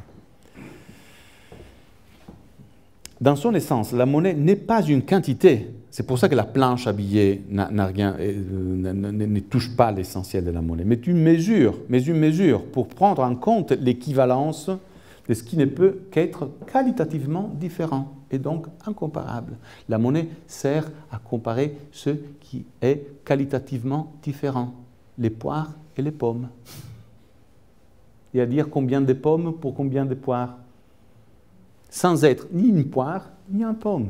Dans son essence, la monnaie n'est pas une quantité. C'est pour ça que la planche à billets euh, ne, touche pas l'essentiel de la monnaie, mais une mesure, mais une mesure pour prendre en compte l'équivalence de ce qui ne peut qu'être qualitativement différent et donc incomparable. La monnaie sert à comparer ce qui est qualitativement différent, les poires et les pommes. Et à dire combien de pommes pour combien de poires. Sans être ni une poire, ni un pomme,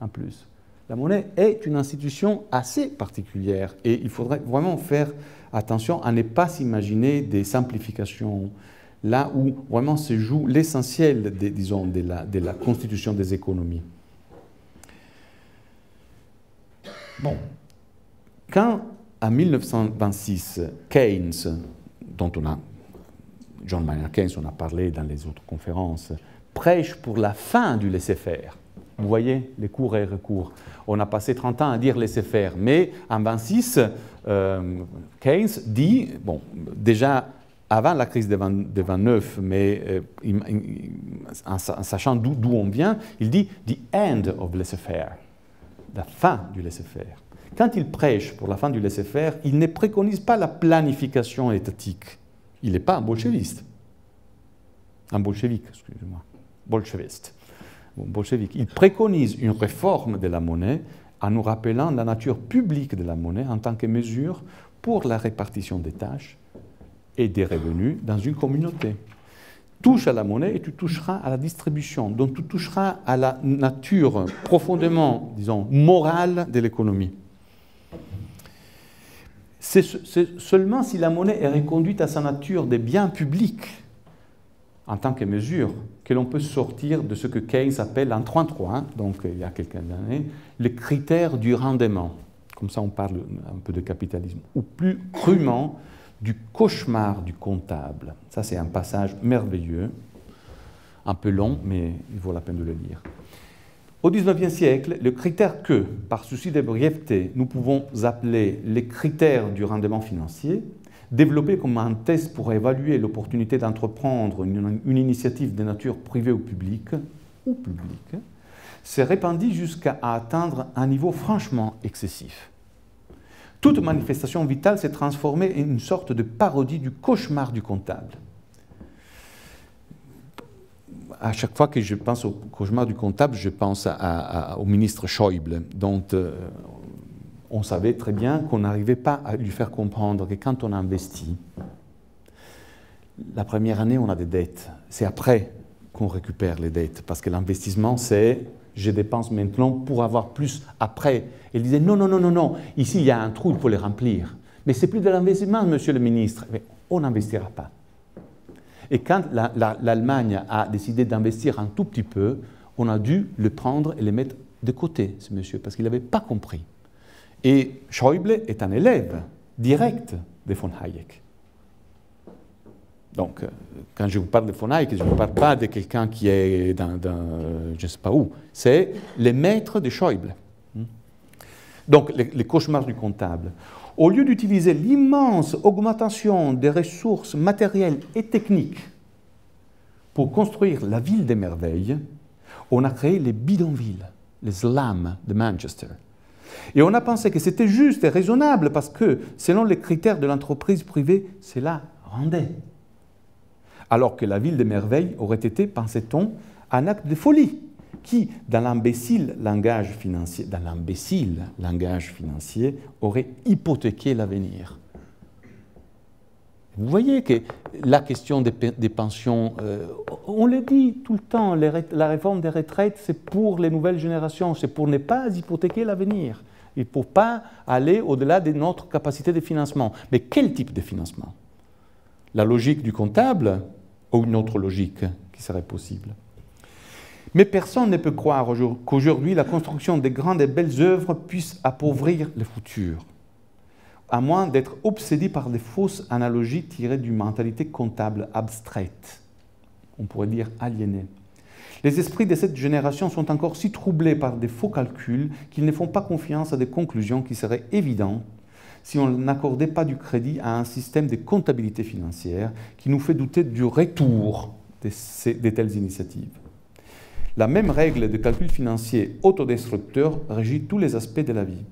en plus. La monnaie est une institution assez particulière et il faudrait vraiment faire attention à ne pas s'imaginer des simplifications là où vraiment se joue l'essentiel, disons, de la, de la constitution des économies. Bon, quand en 1926, Keynes, dont on a, John Maynard Keynes, on a parlé dans les autres conférences, prêche pour la fin du laisser-faire. Vous voyez, les cours et recours. On a passé 30 ans à dire laisser-faire, mais en 26, euh, Keynes dit, bon, déjà avant la crise de, 29, mais euh, en, sachant d'où on vient, il dit the end of laissez-faire, la fin du laisser-faire. Quand il prêche pour la fin du laisser-faire, il ne préconise pas la planification étatique. Il n'est pas un bolcheviste. Un bolchevique, excusez-moi. Bolcheviste. Bolchevique. Il préconise une réforme de la monnaie en nous rappelant la nature publique de la monnaie en tant que mesure pour la répartition des tâches et des revenus dans une communauté. Touche à la monnaie et tu toucheras à la distribution, donc tu toucheras à la nature profondément, disons, morale de l'économie. C'est seulement si la monnaie est reconduite à sa nature des biens publics en tant que mesure que l'on peut sortir de ce que Keynes appelle en 33, donc il y a quelques années, le critère du rendement Comme ça, on parle un peu de capitalisme. Ou plus crûment, du cauchemar du comptable. Ça, c'est un passage merveilleux, un peu long, mais il vaut la peine de le lire. Au XIXe siècle, le critère que, par souci de brièveté, nous pouvons appeler les critères du rendement financier, développé comme un test pour évaluer l'opportunité d'entreprendre une, initiative de nature privée ou publique, ou publique, s'est répandu jusqu'à atteindre un niveau franchement excessif. Toute manifestation vitale s'est transformée en une sorte de parodie du cauchemar du comptable. À chaque fois que je pense au cauchemar du comptable, je pense au ministre Schäuble, dont euh, on savait très bien qu'on n'arrivait pas à lui faire comprendre que quand on investit, la première année, on a des dettes. C'est après qu'on récupère les dettes, parce que l'investissement, c'est je dépense maintenant pour avoir plus après. Il disait non, non, non, non, non, ici il y a un trou, il faut les remplir. Mais c'est plus de l'investissement, monsieur le ministre. On n'investira pas. Et quand l'Allemagne a décidé d'investir un tout petit peu, on a dû le prendre et le mettre de côté, ce monsieur, parce qu'il n'avait pas compris. Et Schäuble est un élève direct de von Hayek. Donc, euh, quand je vous parle de Hayek, je ne vous parle pas de quelqu'un qui est dans, je ne sais pas où, c'est les maîtres de Schäuble. Hmm? Donc, les, cauchemars du comptable. Au lieu d'utiliser l'immense augmentation des ressources matérielles et techniques pour construire la ville des merveilles, on a créé les bidonvilles, les slams de Manchester. Et on a pensé que c'était juste et raisonnable parce que, selon les critères de l'entreprise privée, cela rendait alors que la ville des merveilles aurait été, pensait-on, un acte de folie qui, dans l'imbécile langage financier, dans l'imbécile langage financier, aurait hypothéqué l'avenir. Vous voyez que la question des, pensions, euh, on le dit tout le temps, la réforme des retraites, c'est pour les nouvelles générations, c'est pour ne pas hypothéquer l'avenir. Ne faut pas aller au-delà de notre capacité de financement. Mais quel type de financement? La logique du comptable, ou une autre logique qui serait possible. Mais personne ne peut croire qu'aujourd'hui la construction des grandes et belles œuvres puisse appauvrir le futur, à moins d'être obsédé par des fausses analogies tirées d'une mentalité comptable abstraite, on pourrait dire aliénée. Les esprits de cette génération sont encore si troublés par des faux calculs qu'ils ne font pas confiance à des conclusions qui seraient évidentes si on n'accordait pas du crédit à un système de comptabilité financière qui nous fait douter du retour de, telles initiatives. La même règle de calcul financier autodestructeur régit tous les aspects de la vie.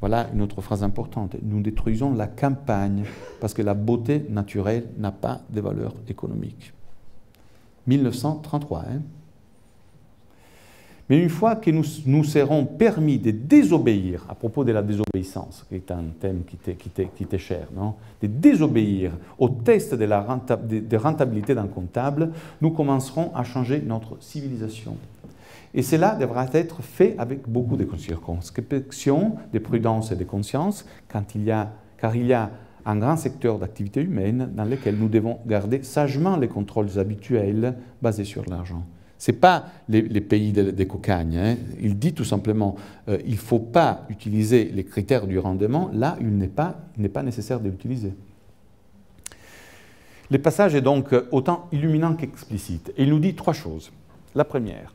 Voilà une autre phrase importante. Nous détruisons la campagne parce que la beauté naturelle n'a pas de valeur économique. 1933. Hein mais une fois que nous nous serons permis de désobéir, à propos de la désobéissance, qui est un thème qui t'est cher, non? De désobéir au test de la rentabilité d'un comptable, nous commencerons à changer notre civilisation. Et cela devra être fait avec beaucoup de circonspection, de prudence et de conscience, car il y a un grand secteur d'activité humaine dans lequel nous devons garder sagement les contrôles habituels basés sur l'argent. Ce n'est pas les, pays des, cocagnes. Hein. Il dit tout simplement euh, il ne faut pas utiliser les critères du rendement là il n'est pas, pas nécessaire de. Le passage est donc autant illuminant qu'explicite. Il nous dit trois choses. La première,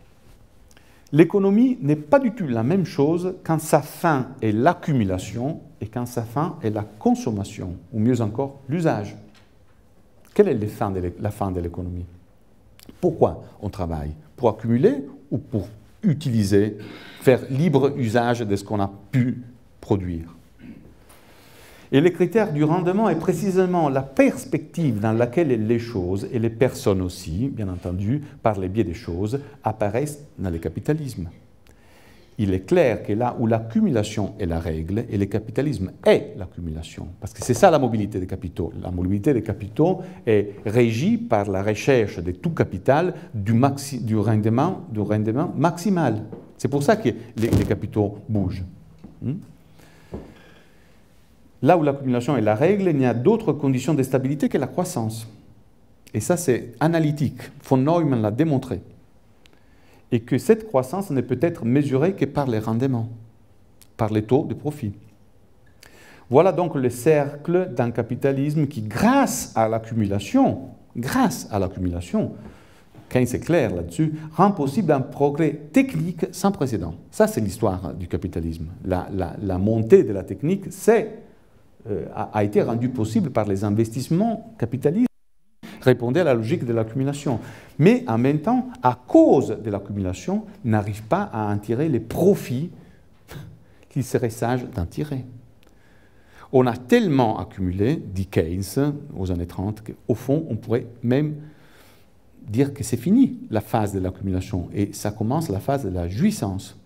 l'économie n'est pas du tout la même chose quand sa fin est l'accumulation et quand sa fin est la consommation, ou mieux encore, l'usage. Quelle est la fin de l'économie? Pourquoi on travaille? Pour accumuler ou pour utiliser, faire libre usage de ce qu'on a pu produire? Et les critères du rendement est précisément la perspective dans laquelle les choses, et les personnes aussi, bien entendu, par les biais des choses, apparaissent dans le capitalisme il est clair que là où l'accumulation est la règle, et le capitalisme est l'accumulation, parce que c'est ça la mobilité des capitaux. La mobilité des capitaux est régie par la recherche de tout capital du, rendement, maximal. C'est pour ça que les, capitaux bougent. Hmm? Là où l'accumulation est la règle, il n'y a d'autres conditions de stabilité que la croissance. Et ça, c'est analytique. Von Neumann l'a démontré et que cette croissance ne peut être mesurée que par les rendements. par les taux de profit. Voilà donc le cercle d'un capitalisme qui, grâce à l'accumulation, grâce à l'accumulation, Keynes est clair là-dessus, rend possible un progrès technique sans précédent. Ça, c'est l'histoire du capitalisme. La, montée de la technique euh, a, été rendue possible par les investissements capitalistes répondaient à la logique de l'accumulation. Mais en même temps, à cause de l'accumulation, n'arrive pas à en tirer les profits qu'il serait sage d'en tirer. On a tellement accumulé, dit Keynes, aux années 30, qu'au fond, on pourrait même dire que c'est fini la phase de l'accumulation et ça commence la phase de la jouissance.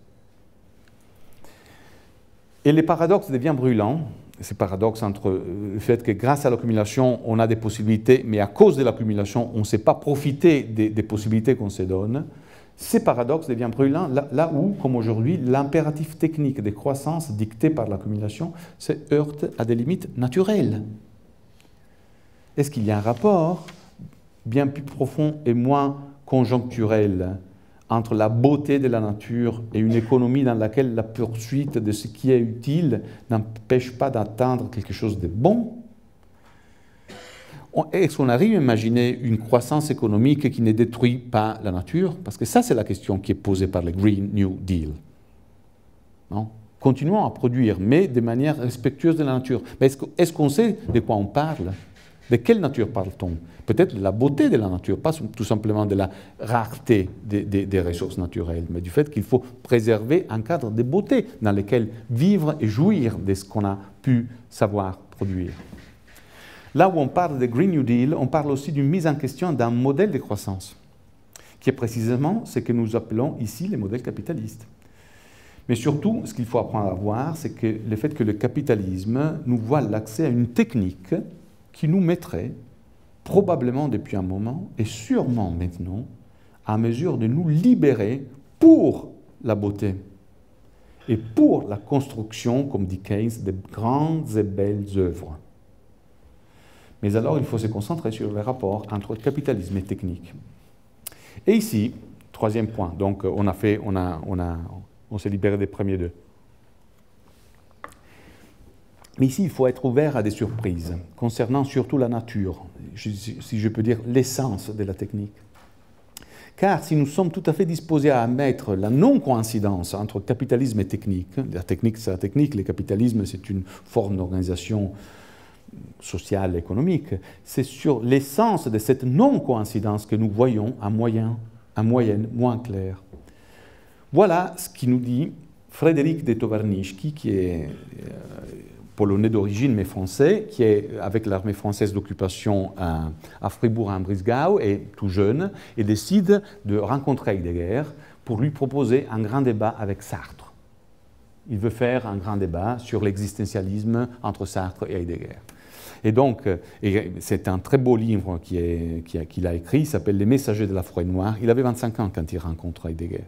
Et le paradoxe devient brûlant, ce paradoxe entre euh, le fait que grâce à l'accumulation, on a des possibilités, mais à cause de l'accumulation, on ne sait pas profiter des, possibilités qu'on se donne. Ce paradoxe devient brûlant là, où, comme aujourd'hui, l'impératif technique de croissance dicté par l'accumulation se heurte à des limites naturelles. Est-ce qu'il y a un rapport bien plus profond et moins conjoncturel entre la beauté de la nature et une économie dans laquelle la poursuite de ce qui est utile n'empêche pas d'atteindre quelque chose de bon Est-ce qu'on arrive à imaginer une croissance économique qui ne détruit pas la nature? Parce que ça, c'est la question qui est posée par le Green New Deal. Non? Continuons à produire, mais de manière respectueuse de la nature. Est-ce qu'on sait de quoi on parle? De quelle nature parle-t-on? Peut-être de la beauté de la nature, pas tout simplement de la rareté des, ressources naturelles, mais du fait qu'il faut préserver un cadre de beauté dans lequel vivre et jouir de ce qu'on a pu savoir produire. Là où on parle de Green New Deal, on parle aussi d'une mise en question d'un modèle de croissance, qui est précisément ce que nous appelons ici les modèles capitalistes. Mais surtout, ce qu'il faut apprendre à voir, c'est que le fait que le capitalisme nous voit l'accès à une technique qui nous mettrait probablement depuis un moment et sûrement maintenant, à mesure de nous libérer pour la beauté et pour la construction, comme dit Keynes, de grandes et belles œuvres. Mais alors, il faut se concentrer sur les rapports entre capitalisme et technique. Et ici, troisième point, donc on a fait, on, a, on, a, on s'est libéré des premiers deux. Mais ici, il faut être ouvert à des surprises, concernant surtout la nature, si je peux dire l'essence de la technique. Car si nous sommes tout à fait disposés à admettre la non-coïncidence entre capitalisme et technique, la technique c'est la technique, le capitalisme c'est une forme d'organisation sociale économique, c'est sur l'essence de cette non-coïncidence que nous voyons un moyen, un moyenne moins clair. Voilà ce qui nous dit Frédéric de Tovarnichki, qui est euh, polonais d'origine mais français, qui est avec l'armée française d'occupation à, Fribourg, en Brisgau, et tout jeune, et décide de rencontrer Heidegger pour lui proposer un grand débat avec Sartre. Il veut faire un grand débat sur l'existentialisme entre Sartre et Heidegger. Et donc, c'est un très beau livre qu'il a, écrit, il s'appelle Les Messagers de la forêt noire. Il avait 25 ans quand il rencontre Heidegger.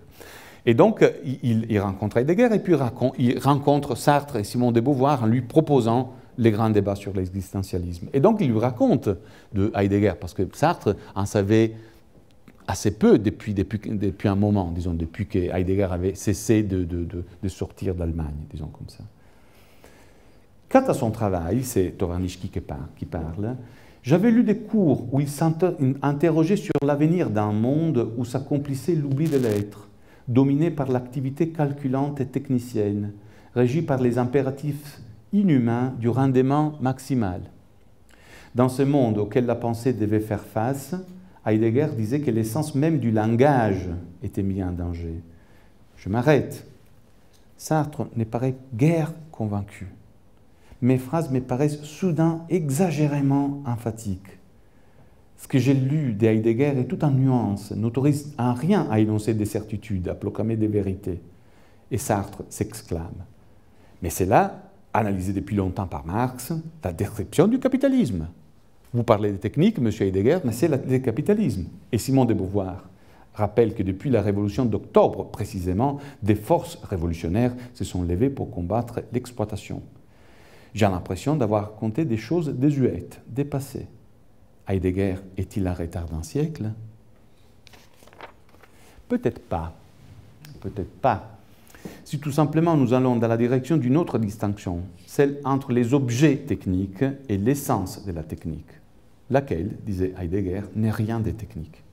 Et donc, il, rencontre Heidegger et puis il rencontre Sartre et Simon de Beauvoir en lui proposant les grands débats sur l'existentialisme. Et donc, il lui raconte de Heidegger, parce que Sartre en savait assez peu depuis, depuis, un moment, disons, depuis que Heidegger avait cessé de, de sortir d'Allemagne, disons comme ça. Quant à son travail, c'est Tovarnichki qui parle, j'avais lu des cours où il s'interrogeait sur l'avenir d'un monde où s'accomplissait l'oubli de l'être dominé par l'activité calculante et technicienne, régie par les impératifs inhumains du rendement maximal. Dans ce monde auquel la pensée devait faire face, Heidegger disait que l'essence même du langage était mise en danger. Je m'arrête. Sartre ne paraît guère convaincu. Mes phrases me paraissent soudain exagérément emphatiques. Ce que j'ai lu de Heidegger est tout en nuances, n'autorise en rien à énoncer des certitudes, à proclamer des vérités. Et Sartre s'exclame. Mais c'est là, analysé depuis longtemps par Marx, la description du capitalisme. Vous parlez des techniques, M. Heidegger, mais c'est le capitalisme. Et Simon de Beauvoir rappelle que depuis la révolution d'octobre, précisément, des forces révolutionnaires se sont levées pour combattre l'exploitation. J'ai l'impression d'avoir compté des choses désuètes, dépassées. Heidegger est-il un retard d'un siècle? Peut-être pas. Peut-être pas. si tout simplement nous allons dans la direction d'une autre distinction, celle entre les objets techniques et l'essence de la technique, laquelle, disait Heidegger, n'est rien des techniques.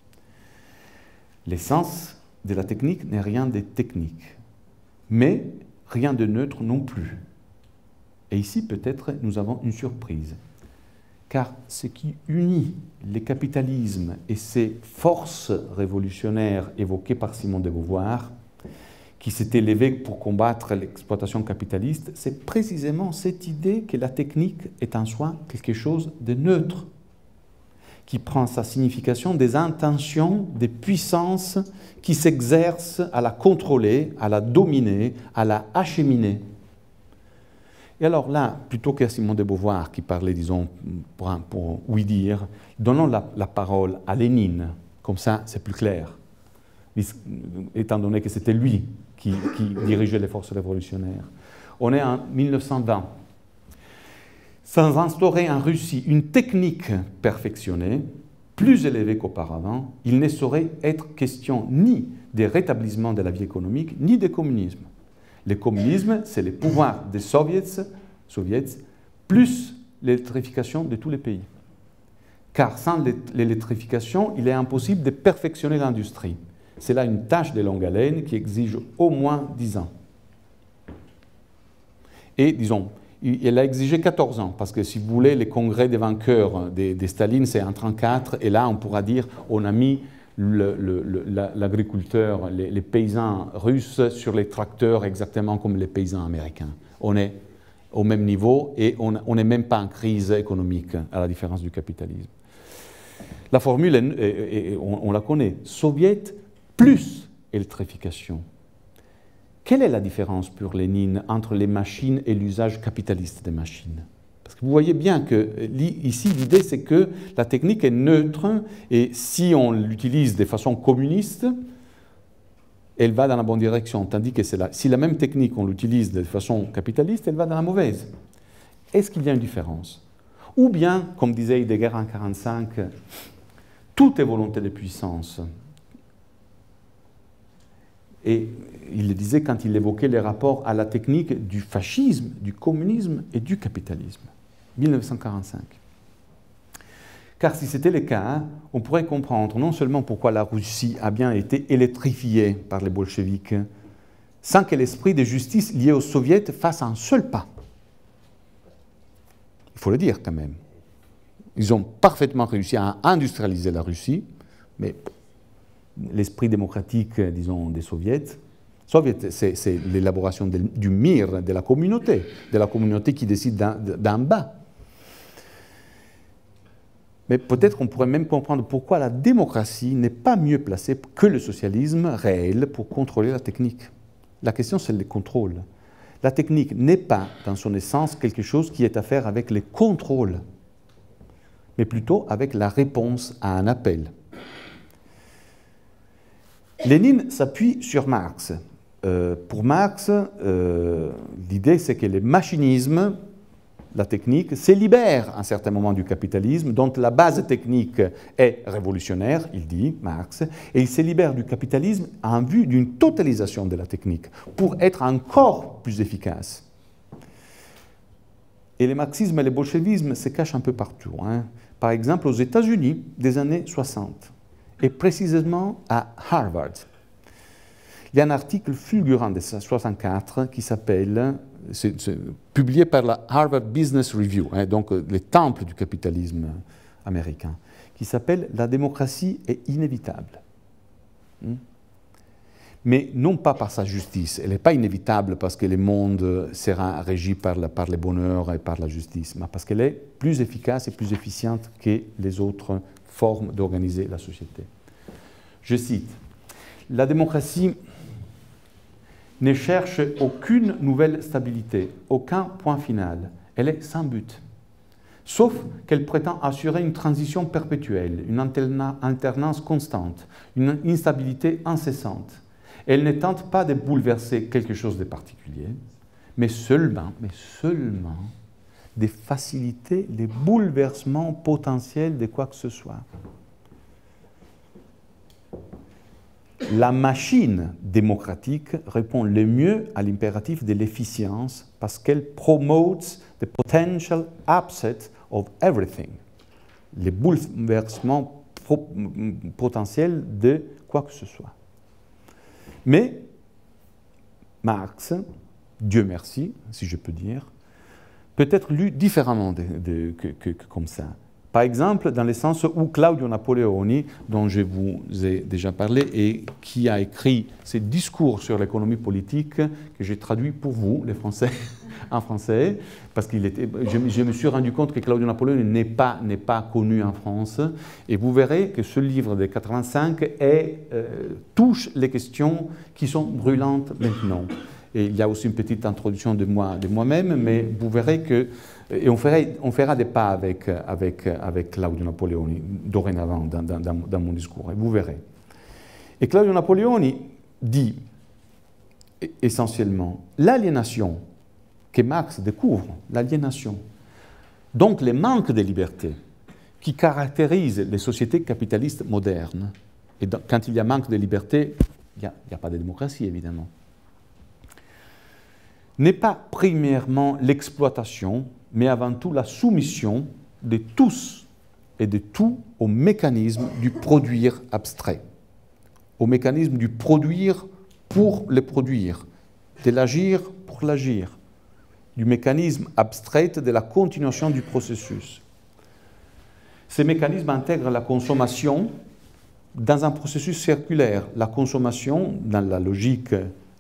L'essence de la technique n'est rien des techniques, mais rien de neutre non plus. Et ici, peut-être, nous avons une surprise. Car ce qui unit les capitalismes et ces forces révolutionnaires évoquées par Simon de Beauvoir, qui s'était levé pour combattre l'exploitation capitaliste, c'est précisément cette idée que la technique est en soi quelque chose de neutre, qui prend sa signification des intentions, des puissances qui s'exercent à la contrôler, à la dominer, à la acheminer. Et alors là, plutôt qu'à Simon de Beauvoir qui parlait, disons, pour, oui dire, donnons la, la parole à Lénine, comme ça c'est plus clair, étant donné que c'était lui qui, dirigeait les forces révolutionnaires. On est en 1920. Sans instaurer en Russie une technique perfectionnée, plus élevée qu'auparavant, il ne saurait être question ni des rétablissements de la vie économique, ni des communismes. Le communisme, c'est le pouvoir des soviets, plus l'électrification de tous les pays. Car sans l'électrification, il est impossible de perfectionner l'industrie. C'est là une tâche de longue haleine qui exige au moins 10 ans. Et disons, elle a exigé 14 ans, parce que si vous voulez, les congrès des vainqueurs des, Staline, c'est en 1934, et là, on pourra dire, on a mis l'agriculteur, les, paysans russes sur les tracteurs exactement comme les paysans américains. On est au même niveau et on n'est même pas en crise économique, à la différence du capitalisme. La formule, on, on la connaît, soviet plus électrification. Quelle est la différence pour Lénine entre les machines et l'usage capitaliste des machines? Parce que vous voyez bien que ici l'idée c'est que la technique est neutre et si on l'utilise de façon communiste, elle va dans la bonne direction, tandis que si la même technique on l'utilise de façon capitaliste, elle va dans la mauvaise. Est-ce qu'il y a une différence? Ou bien, comme disait Heidegger en 1945, tout est volonté de puissance. Et il le disait quand il évoquait les rapports à la technique du fascisme, du communisme et du capitalisme. 1945. Car si c'était le cas, on pourrait comprendre non seulement pourquoi la Russie a bien été électrifiée par les bolcheviks, sans que l'esprit de justice lié aux soviets fasse un seul pas. Il faut le dire quand même. Ils ont parfaitement réussi à industrialiser la Russie, mais l'esprit démocratique, disons, des soviets. Soviet, c'est l'élaboration du mire de la communauté, de la communauté qui décide d'en bas. Mais peut-être qu'on pourrait même comprendre pourquoi la démocratie n'est pas mieux placée que le socialisme réel pour contrôler la technique. La question, c'est le contrôle. La technique n'est pas, dans son essence, quelque chose qui est à faire avec les contrôles, mais plutôt avec la réponse à un appel. Lénine s'appuie sur Marx. Euh, pour Marx, euh, l'idée c'est que le machinisme, la technique, se libère à un certain moment du capitalisme, dont la base technique est révolutionnaire, il dit, Marx, et il se libère du capitalisme en vue d'une totalisation de la technique, pour être encore plus efficace. Et le marxisme et le bolchevisme se cachent un peu partout. Hein. Par exemple, aux États-Unis des années 60 et précisément à Harvard. Il y a un article fulgurant de 1964 qui s'appelle, publié par la Harvard Business Review, hein, donc euh, les temples du capitalisme américain, qui s'appelle La démocratie est inévitable. Hmm? Mais non pas par sa justice, elle n'est pas inévitable parce que le monde sera régi par, la, par le bonheur et par la justice, mais parce qu'elle est plus efficace et plus efficiente que les autres forme d'organiser la société. Je cite, La démocratie ne cherche aucune nouvelle stabilité, aucun point final. Elle est sans but. Sauf qu'elle prétend assurer une transition perpétuelle, une alternance constante, une instabilité incessante. Elle ne tente pas de bouleverser quelque chose de particulier, mais seulement, mais seulement de faciliter les bouleversements potentiels de quoi que ce soit. La machine démocratique répond le mieux à l'impératif de l'efficience parce qu'elle promote the potential upset of everything, les bouleversements potentiels de quoi que ce soit. Mais Marx, Dieu merci, si je peux dire, peut être lu différemment que, que, comme ça. Par exemple, dans le sens où Claudio Napoleoni, dont je vous ai déjà parlé et qui a écrit ses discours sur l'économie politique, que j'ai traduit pour vous, les Français, en français, parce qu'il était, je, me suis rendu compte que Claudio Napoleoni n'est pas, pas connu en France, et vous verrez que ce livre de 85 est, euh, touche les questions qui sont brûlantes maintenant. Et il y a aussi une petite introduction de moi, de moi-même, mais vous verrez que et on, fera des pas avec, avec, avec Claudio Napoleoni dorénavant dans, dans, mon discours, et vous verrez. Et Claudio Napoleoni dit essentiellement l'aliénation que Marx découvre, l'aliénation, donc les manques de liberté qui caractérisent les sociétés capitalistes modernes. Et quand il y a manque de liberté, il n'y a, a pas de démocratie, évidemment n'est pas premièrement l'exploitation mais avant tout la soumission de tous et de tout au mécanisme du produire abstrait, au mécanisme du produire pour le produire, de l'agir pour l'agir, du mécanisme abstrait de la continuation du processus. Ces mécanismes intègrent la consommation dans un processus circulaire. La consommation, dans la logique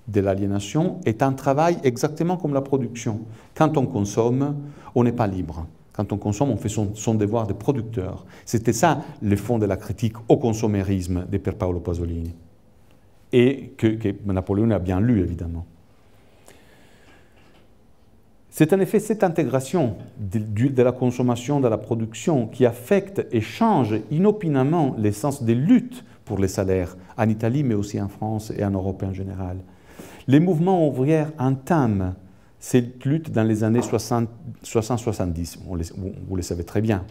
de l'aliénation est un travail exactement comme la production. Quand on consomme, on n'est pas libre. Quand on consomme, on fait son, devoir de producteur. C'était ça le fond de la critique au consommérisme de Pier Paolo Pasolini. Et que, Napoléon a bien lu, évidemment. C'est en effet cette intégration de, de, la consommation, de la production, qui affecte et change inopinément l'essence des luttes pour les salaires, en Italie, mais aussi en France et en Europe en général. Les mouvements ouvriers entament cette lutte dans les années 60-70. Vous, le savez très bien.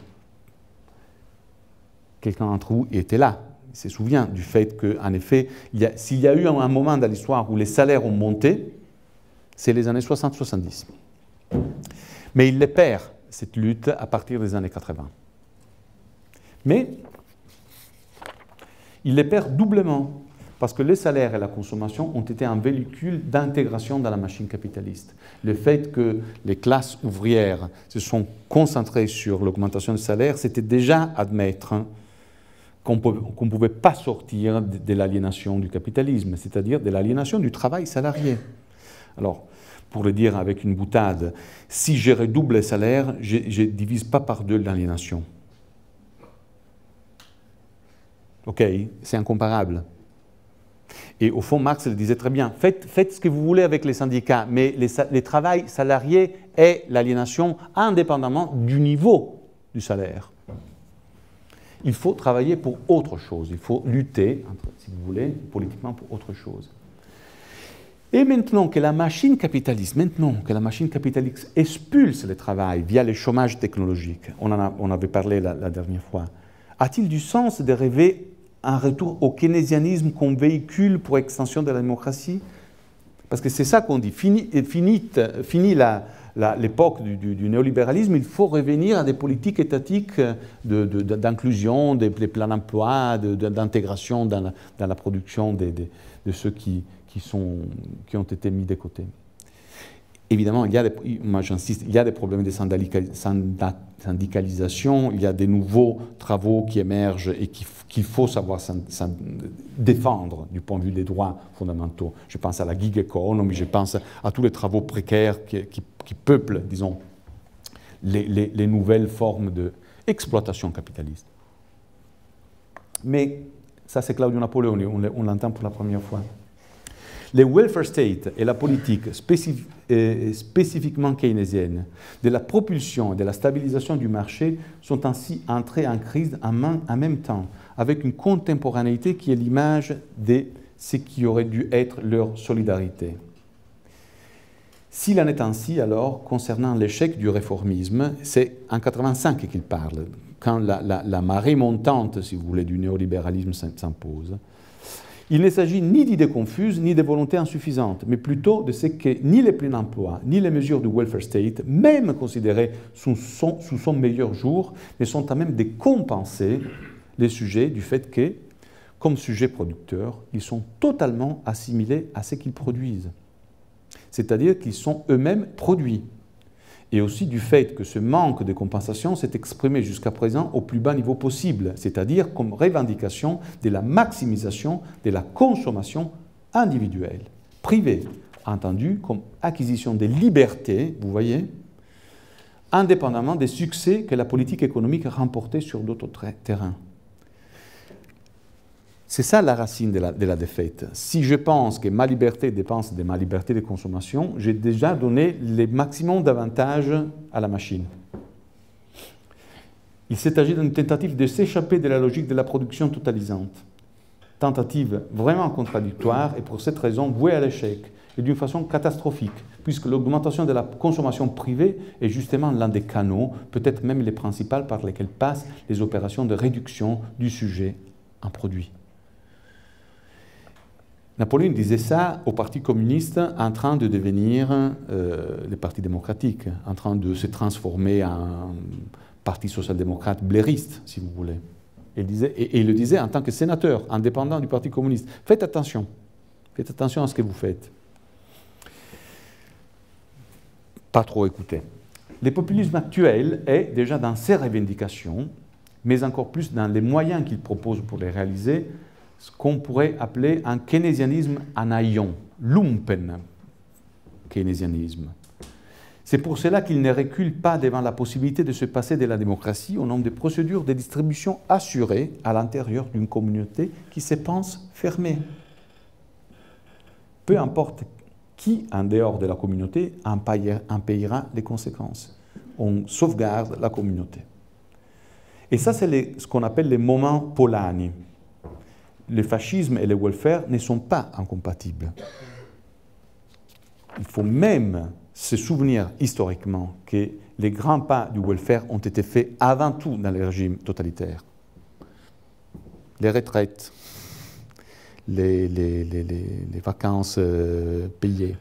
Quelqu'un d'entre vous était là. Il se souvient du fait qu'en effet, s'il y a eu un moment dans l'histoire où les salaires ont monté, c'est les années 60-70. Mais il les perd, cette lutte, à partir des années 80. Mais il les perd doublement parce que les salaires et la consommation ont été un véhicule d'intégration dans la machine capitaliste. Le fait que les classes ouvrières se sont concentrées sur l'augmentation des salaires, c'était déjà admettre hein, qu'on ne pouvait pas sortir de, l'aliénation du capitalisme, c'est-à-dire de l'aliénation du travail salarié. Alors, pour le dire avec une boutade, si je redouble les salaires, je ne divise pas par deux l'aliénation. OK C'est incomparable. Et au fond, Marx le disait très bien, faites, ce que vous voulez avec les syndicats, mais les travail salariés est l'aliénation indépendamment du niveau du salaire. Il faut travailler pour autre chose, il faut lutter, si vous voulez, politiquement pour autre chose. Et maintenant que la machine capitaliste, maintenant que la machine capitaliste expulse le travail via le chômage technologique, on en, avait parlé la dernière fois, a-t-il du sens de rêver un retour au keynésianisme qu'on véhicule pour extension de la démocratie Parce que c'est ça qu'on dit. Fini, fini, fini l'époque du, néolibéralisme, il faut revenir à des politiques étatiques d'inclusion, des, plans d'emploi, d'intégration dans, la production de, ceux qui, qui, sont, qui ont été mis de côté. Évidemment, il y a des, j'insiste, il y a des problèmes de syndicalisation, il y a des nouveaux travaux qui émergent et qu'il faut savoir défendre du point de vue des droits fondamentaux. Je pense à la gig economy, je pense à tous les travaux précaires qui, peuplent, disons, les, nouvelles formes d'exploitation capitaliste. Mais ça, c'est Claudio Napoleoni, on l'entend pour la première fois. Le welfare state et la politique euh, spécifiquement keynésienne de la propulsion et de la stabilisation du marché sont ainsi entrés en crise en même temps, avec une contemporanéité qui est l'image de ce qui aurait dû être leur solidarité. S'il en est ainsi, alors, concernant l'échec du réformisme, c'est en 85 qu'il parle, quand la, la marée montante, si vous voulez, du néolibéralisme s'impose. Il ne s'agit ni d'idées confuses, ni de volontés insuffisantes, mais plutôt de ce que ni les pleins emplois, ni les mesures du welfare state, même considérées sous son, sous son meilleur jour, ne sont à même de compenser les sujets du fait que, comme sujets producteurs, ils sont totalement assimilés à ce qu'ils produisent. C'est-à-dire qu'ils sont eux-mêmes produits et aussi du fait que ce manque de compensation s'est exprimé jusqu'à présent au plus bas niveau possible, c'est-à-dire comme revendication de la maximisation de la consommation individuelle, privée, entendue comme acquisition des libertés, vous voyez, indépendamment des succès que la politique économique a remportés sur d'autres terrains. C'est ça la racine de la, défaite. Si je pense que ma liberté dépend de ma liberté de consommation, j'ai déjà donné le maximum d'avantages à la machine. Il agi d'une tentative de s'échapper de la logique de la production totalisante. Tentative vraiment contradictoire et pour cette raison vouée à l'échec et d'une façon catastrophique, puisque l'augmentation de la consommation privée est justement l'un des canaux, peut-être même les principaux par lesquels passent les opérations de réduction du sujet en produit. Napoléon disait ça au Parti communiste en train de devenir euh, le Parti démocratique, en train de se transformer en Parti social-démocrate blairiste, si vous voulez. Il et, il le disait en tant que sénateur indépendant du Parti communiste. Faites attention, faites attention à ce que vous faites. Pas trop écouter. Le populisme actuel est déjà dans ses revendications, mais encore plus dans les moyens qu'il propose pour les réaliser, ce qu'on pourrait appeler un keynésianisme anaïon, lumpen keynésianisme. C'est pour cela qu'il ne recule pas devant la possibilité de se passer de la démocratie au nom de procédures de distribution assurées à l'intérieur d'une communauté qui se pense fermée. Peu importe qui, en dehors de la communauté, en payera les conséquences. On sauvegarde la communauté. Et ça, c'est ce qu'on appelle les moments Polani le fascisme et le welfare ne sont pas incompatibles. Il faut même se souvenir historiquement que les grands pas du welfare ont été faits avant tout dans les régimes totalitaires. Les retraites, les, vacances euh, payées.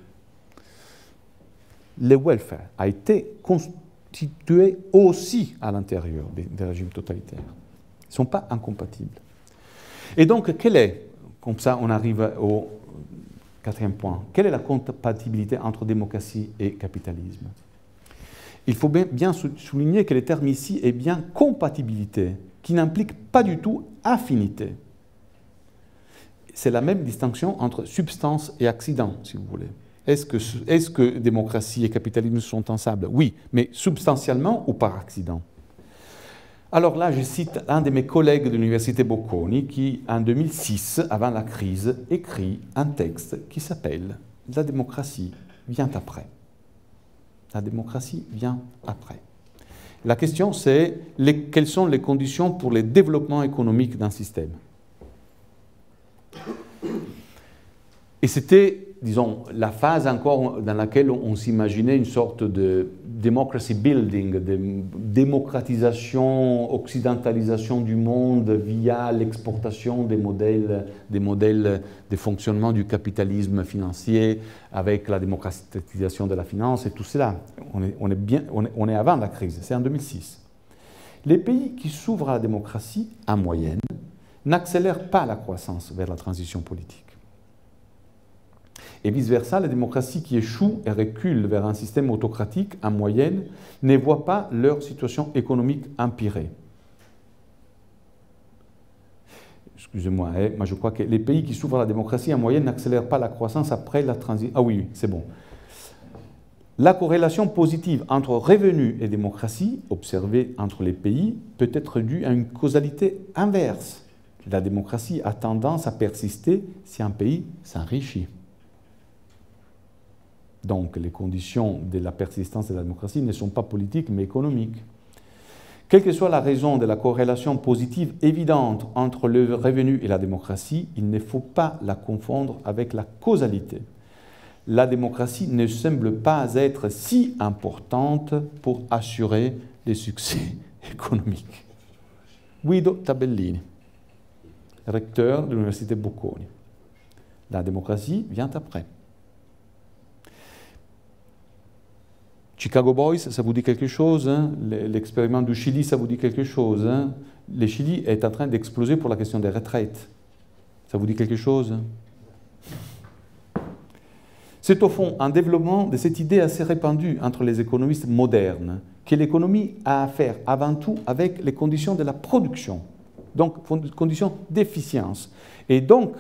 Le welfare a été constitué aussi à l'intérieur des régimes totalitaires. Ils ne sont pas incompatibles. Et donc, quelle est, comme ça on arrive au quatrième point, quelle est la compatibilité entre démocratie et capitalisme? Il faut bien, souligner que le terme ici est bien compatibilité, qui n'implique pas du tout affinité. C'est la même distinction entre substance et accident, si vous voulez. Est-ce que, démocratie et capitalisme sont ensemble? Oui, mais substantiellement ou par accident? Alors là, je cite un de mes collègues de l'Université Bocconi qui, en 2006, avant la crise, écrit un texte qui s'appelle La démocratie vient après. La démocratie vient après. La question, c'est quelles sont les conditions pour le développement économique d'un système? Et c'était disons, la phase encore dans laquelle on, s'imaginait une sorte de democracy building, de démocratisation, occidentalisation du monde via l'exportation des modèles, des modèles de fonctionnement du capitalisme financier avec la démocratisation de la finance et tout cela. On est, bien, on est avant la crise, c'est en 2006. Les pays qui s'ouvrent à la démocratie, en moyenne, n'accélèrent pas la croissance vers la transition politique. Et vice-versa, la démocratie qui échoue et recule vers un système autocratique, en moyenne, ne voit pas leur situation économique empirer. Excusez-moi, hein, moi je crois que les pays qui s'ouvrent à la démocratie, en moyenne, n'accélèrent pas la croissance après la transition. Ah oui, c'est bon. La corrélation positive entre revenus et démocratie, observée entre les pays, peut être due à une causalité inverse. La démocratie a tendance à persister si un pays s'enrichit. Donc les conditions de la persistance de la démocratie ne sont pas politiques mais économiques. Quelle que soit la raison de la corrélation positive évidente entre le revenu et la démocratie, il ne faut pas la confondre avec la causalité. La démocratie ne semble pas être si importante pour assurer les succès économiques. Guido Tabellini, recteur de l'Université Bocconi. La démocratie vient après. Chicago Boys, ça vous dit quelque chose hein? L'expériment du Chili, ça vous dit quelque chose hein? Le Chili est en train d'exploser pour la question des retraites. Ça vous dit quelque chose C'est au fond un développement de cette idée assez répandue entre les économistes modernes que l'économie a à faire avant tout avec les conditions de la production, donc conditions d'efficience, et donc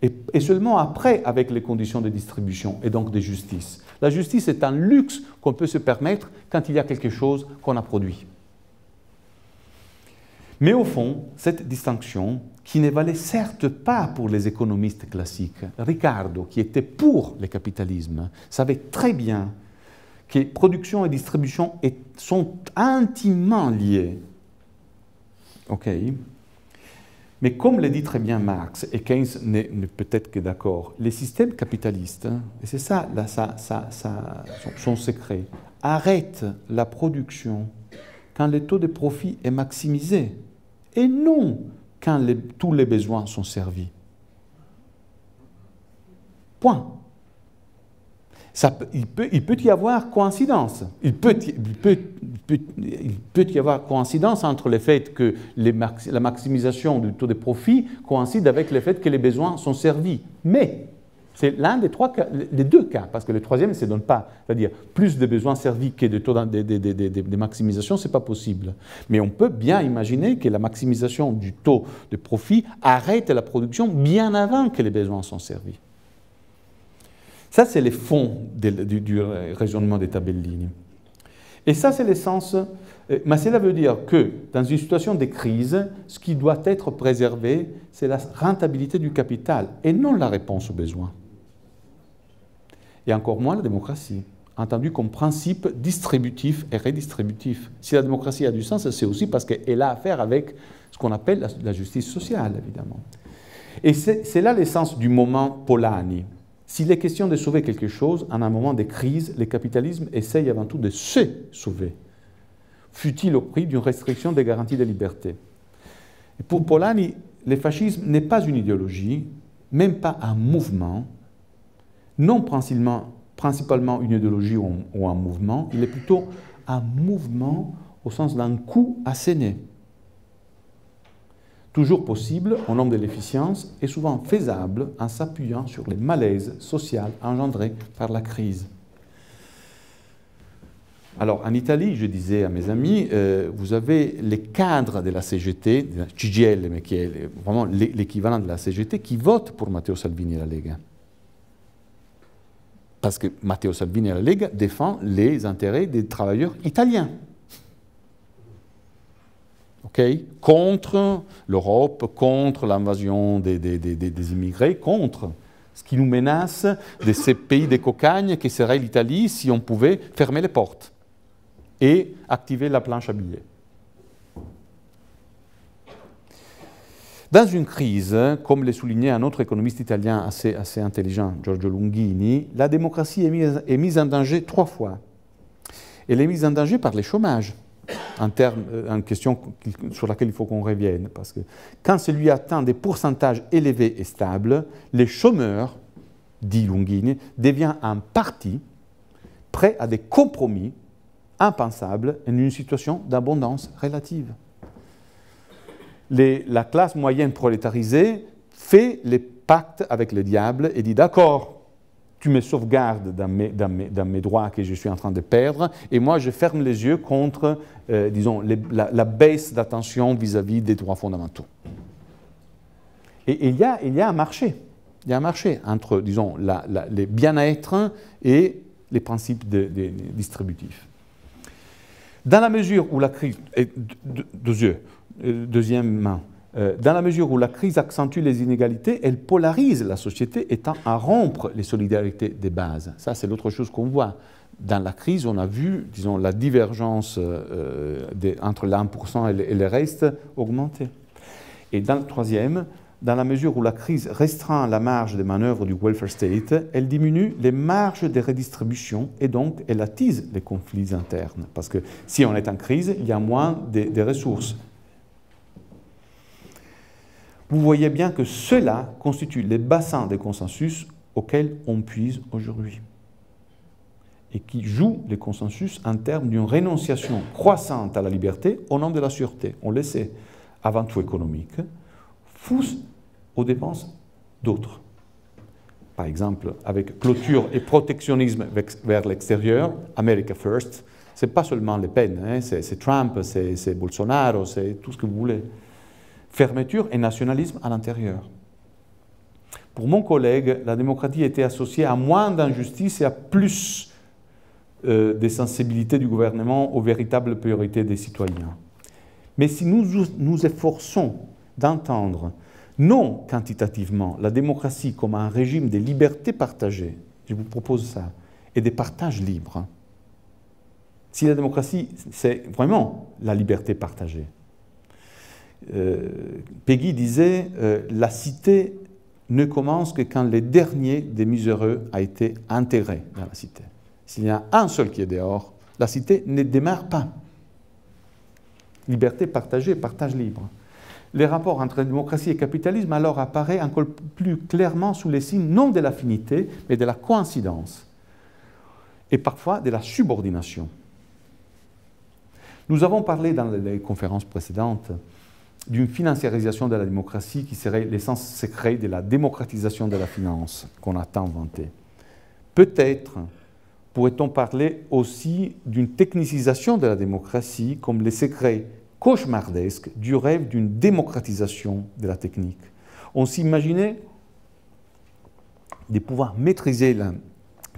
et, seulement après avec les conditions de distribution et donc de justice. La justice est un luxe qu'on peut se permettre quand il y a quelque chose qu'on a produit. Mais au fond, cette distinction, qui ne valait certes pas pour les économistes classiques, Ricardo, qui était pour le capitalisme, savait très bien que production et distribution sont intimement liées. Mais comme le dit très bien Marx, et Keynes n'est peut-être que d'accord, les systèmes capitalistes, hein, et c'est ça, son, secret, arrêtent la production quand le taux de profit est maximisé, et non quand tous les besoins sont servis. Point il, peut, y avoir coïncidence. Il peut, y avoir coïncidence entre le fait que la maximisation du taux de profit coïncide avec le fait que les besoins sont servis. Mais c'est l'un des deux cas, parce que le troisième ne se donne pas. C'est-à-dire, plus de besoins servis que de taux de maximisation, ce n'est pas possible. Mais on peut bien imaginer que la maximisation du taux de profit arrête la production bien avant que les besoins sont servis. Ça, c'est le fond du, raisonnement des tabellini. Et ça, c'est l'essence. Euh, mais cela veut dire que dans une situation de crise, ce qui doit être préservé, c'est la rentabilité du capital et non la réponse aux besoins. Et encore moins la démocratie, entendue comme principe distributif et redistributif. Si la démocratie a du sens, c'est aussi parce qu'elle a affaire avec ce qu'on appelle la justice sociale, évidemment. Et c'est là l'essence du moment Polanyi. S'il est question de sauver quelque chose, en un moment de crise, le capitalisme essaye avant tout de se sauver, fut-il au prix d'une restriction des garanties de liberté? Pour Polanyi, le fascisme n'est pas une idéologie, même pas un mouvement, non principalement, principalement une idéologie ou un mouvement, il est plutôt un mouvement au sens d'un coup asséné toujours possible au nom de l'efficience et souvent faisable en s'appuyant sur les malaises sociaux engendrés par la crise. Alors en Italie, je disais à mes amis, euh, vous avez les cadres de la CGT, de mais qui est vraiment l'équivalent de la CGT, qui votent pour Matteo Salvini et la Lega. Parce que Matteo Salvini et la Lega défend les intérêts des travailleurs italiens contre l'Europe, contre l'invasion des, immigrés, contre ce qui nous menace de ces pays des cocagne qui serait l'Italie si on pouvait fermer les portes et activer la planche à billets. Dans une crise, comme l'a souligné un autre économiste italien assez, intelligent, Giorgio Lunghini, la démocratie est mise, est mise en danger trois fois. Elle est mise en danger par le chômage en terme, euh, une question sur laquelle il faut qu'on revienne. Parce que quand celui atteint des pourcentages élevés et stables, les chômeurs, dit Lunghini, devient un parti prêt à des compromis impensables en une situation d'abondance relative. la classe moyenne prolétarisée fait les pactes avec le diable et dit d'accord, tu me sauvegardes dans mes, droits que je suis en train de perdre, et moi je ferme les yeux contre, euh, disons, la, baisse d'attention vis-à-vis des droits fondamentaux. Et, il, y a, un marché, il y a un marché entre, disons, les bien-être et les principes distributifs. Dans la mesure où la crise, deux yeux, euh, deuxièmement, dans la mesure où la crise accentue les inégalités, elle polarise la société étant à rompre les solidarités des bases. Ça, c'est l'autre chose qu'on voit. Dans la crise, on a vu, disons, la divergence euh, entre l'1% et le, reste augmenter. Et dans le troisième, dans la mesure où la crise restreint la marge de manœuvre du welfare state, elle diminue les marges de redistribution et donc elle attise les conflits internes. Parce que si on est en crise, il y a moins de ressources vous voyez bien que cela constitue les bassins de consensus auxquels on puise aujourd'hui et qui joue les consensus en termes d'une rénonciation croissante à la liberté au nom de la sûreté. On le sait, avant tout économique, fousse aux dépenses d'autres. Par exemple, avec clôture et protectionnisme vers l'extérieur, America First, ce n'est pas seulement Le Pen, hein, c'est Trump, c'est Bolsonaro, c'est tout ce que vous voulez. Fermeture et nationalisme à l'intérieur. Pour mon collègue, la démocratie était associée à moins d'injustice et à plus euh, de sensibilité du gouvernement aux véritables priorités des citoyens. Mais si nous nous efforçons d'entendre non quantitativement la démocratie comme un régime de liberté partagée, je vous propose ça, et des partages libres, si la démocratie, c'est vraiment la liberté partagée. Euh, Peggy disait, euh, la cité ne commence que quand le dernier des miséreux a été intégré dans la cité. S'il y a un seul qui est dehors, la cité ne démarre pas. Liberté partagée, partage libre. Les rapports entre démocratie et capitalisme alors apparaissent encore plus clairement sous les signes non de l'affinité, mais de la coïncidence, et parfois de la subordination. Nous avons parlé dans les conférences précédentes d'une financiarisation de la démocratie qui serait l'essence secrète de la démocratisation de la finance qu'on a tant vanté. Peut-être pourrait-on parler aussi d'une technicisation de la démocratie comme les secrets cauchemardesques du rêve d'une démocratisation de la technique. On s'imaginait de pouvoir maîtriser la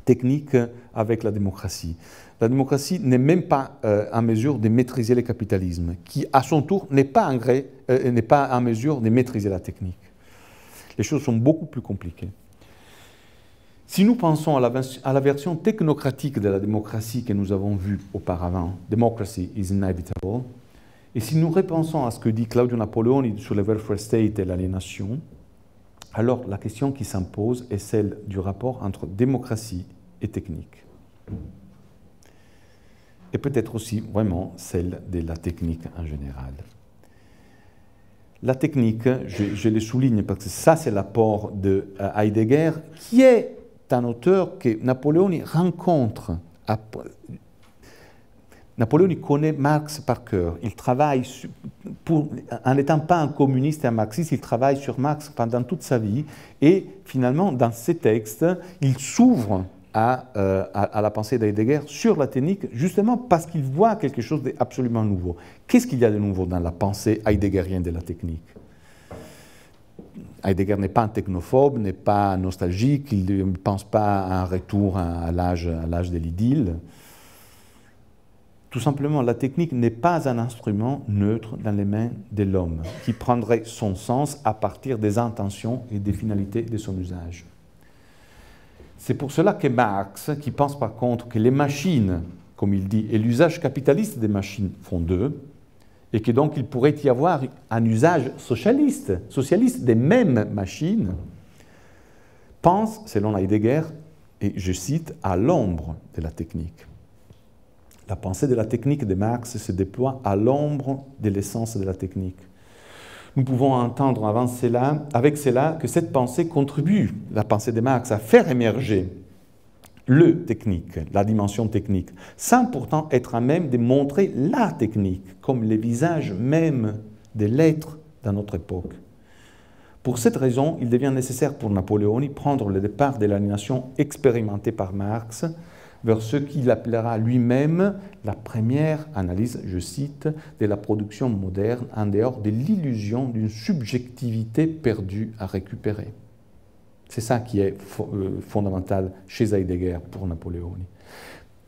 technique avec la démocratie la démocratie n'est même pas euh, en mesure de maîtriser le capitalisme, qui à son tour n'est pas, en euh, pas en mesure de maîtriser la technique. Les choses sont beaucoup plus compliquées. Si nous pensons à la, version technocratique de la démocratie que nous avons vue auparavant, Democracy is inevitable, et si nous repensons à ce que dit Claudio Napoleoni sur le welfare state et l'aliénation, alors la question qui s'impose est celle du rapport entre démocratie et technique et peut-être aussi vraiment celle de la technique en général. La technique, je, le souligne parce que ça c'est l'apport de euh, Heidegger, qui est un auteur que Napoléon rencontre. Napoléon connaît Marx par cœur. Il travaille, en n'étant pas un communiste et un marxiste, il travaille sur Marx pendant toute sa vie. Et finalement, dans ses textes, il s'ouvre euh, à, la pensée d'Heidegger sur la technique, justement parce qu'il voit quelque chose d'absolument nouveau. Qu'est-ce qu'il y a de nouveau dans la pensée heideggerienne de la technique? Heidegger n'est pas un technophobe, n'est pas nostalgique, il ne pense pas à un retour à l'âge de l'idylle. Tout simplement, la technique n'est pas un instrument neutre dans les mains de l'homme, qui prendrait son sens à partir des intentions et des finalités de son usage. C'est pour cela que Marx, qui pense par contre que les machines, comme il dit, et l'usage capitaliste des machines font deux, et que donc il pourrait y avoir un usage socialiste, socialiste des mêmes machines, pense, selon Heidegger, et je cite, à l'ombre de la technique. La pensée de la technique de Marx se déploie à l'ombre de l'essence de la technique nous pouvons entendre avec cela que cette pensée contribue, la pensée de Marx, à faire émerger le technique, la dimension technique, sans pourtant être à même de montrer la technique comme le visage même des lettres dans notre époque. Pour cette raison, il devient nécessaire pour Napoléon de prendre le départ de l'aliénation expérimentée par Marx vers ce qu'il appellera lui-même la première analyse, je cite, de la production moderne en dehors de l'illusion d'une subjectivité perdue à récupérer. C'est ça qui est euh, fondamental chez Heidegger pour Napoléon.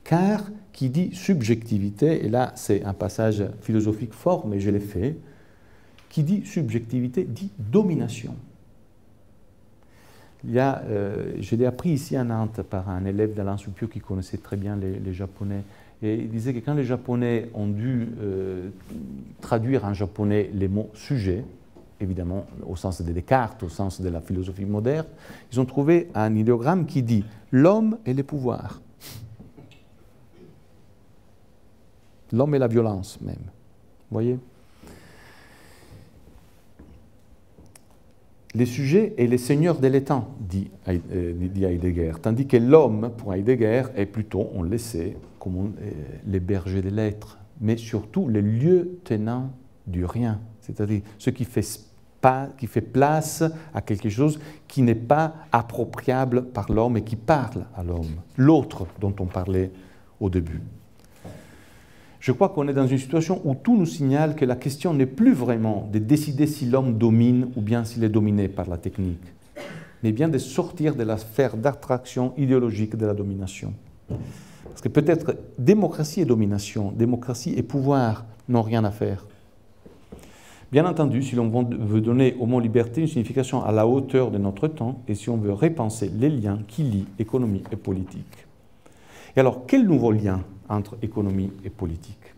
Car qui dit subjectivité, et là c'est un passage philosophique fort, mais je l'ai fait, qui dit subjectivité dit domination. Il y a, euh, je l'ai appris ici à Nantes par un élève d'Alain Soupio qui connaissait très bien les, Japonais. Et il disait que quand les Japonais ont dû euh, traduire en japonais les mots sujet, évidemment au sens de Descartes, au sens de la philosophie moderne, ils ont trouvé un idéogramme qui dit l'homme et les pouvoirs. L'homme et la violence même. Vous voyez? Les sujets et les seigneurs de l'étang, dit, Heidegger, tandis que l'homme, pour Heidegger, est plutôt, on le sait, comme les bergers des lettres, mais surtout les lieutenants du rien, c'est-à-dire ce qui fait, qui fait place à quelque chose qui n'est pas appropriable par l'homme et qui parle à l'homme, l'autre dont on parlait au début. Je crois qu'on est dans une situation où tout nous signale que la question n'est plus vraiment de décider si l'homme domine ou bien s'il est dominé par la technique, mais bien de sortir de la sphère d'attraction idéologique de la domination. Parce que peut-être démocratie et domination, démocratie et pouvoir n'ont rien à faire. Bien entendu, si l'on veut donner au mot liberté une signification à la hauteur de notre temps et si on veut repenser les liens qui lient économie et politique. Et alors, quel nouveau lien entre économie et politique.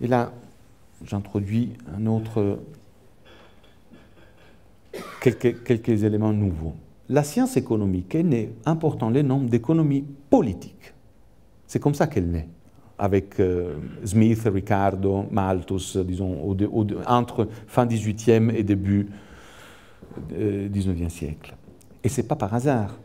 Et là, j'introduis un autre, quelques, éléments nouveaux. La science économique est née, important les noms d'économie politique. C'est comme ça qu'elle naît, avec euh, Smith, Ricardo, Malthus, disons, entre fin 18e et début 19e euh, siècle. Et ce n'est pas par hasard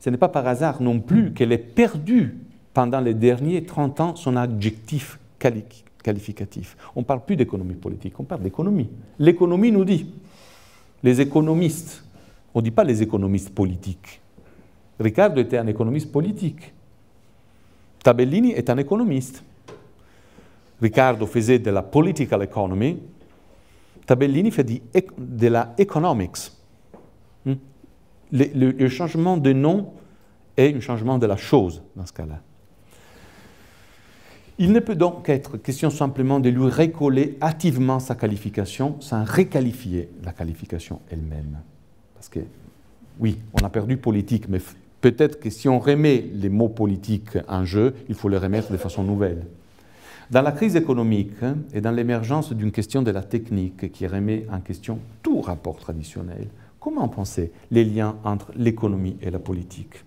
ce n'est pas par hasard non plus qu'elle ait perdu pendant les derniers 30 ans son adjectif qualificatif. On ne parle plus d'économie politique, on parle d'économie. L'économie nous dit, les économistes, on ne dit pas les économistes politiques. Ricardo était un économiste politique. Tabellini est un économiste. Ricardo faisait de la political economy. Tabellini fait de la economics le, changement de nom est un changement de la chose dans ce cas-là. Il ne peut donc être question simplement de lui recoller hâtivement sa qualification sans requalifier la qualification elle-même. Parce que, oui, on a perdu politique, mais peut-être que si on remet les mots politiques en jeu, il faut les remettre de façon nouvelle. Dans la crise économique et dans l'émergence d'une question de la technique qui remet en question tout rapport traditionnel, Comment penser les liens entre l'économie et la politique?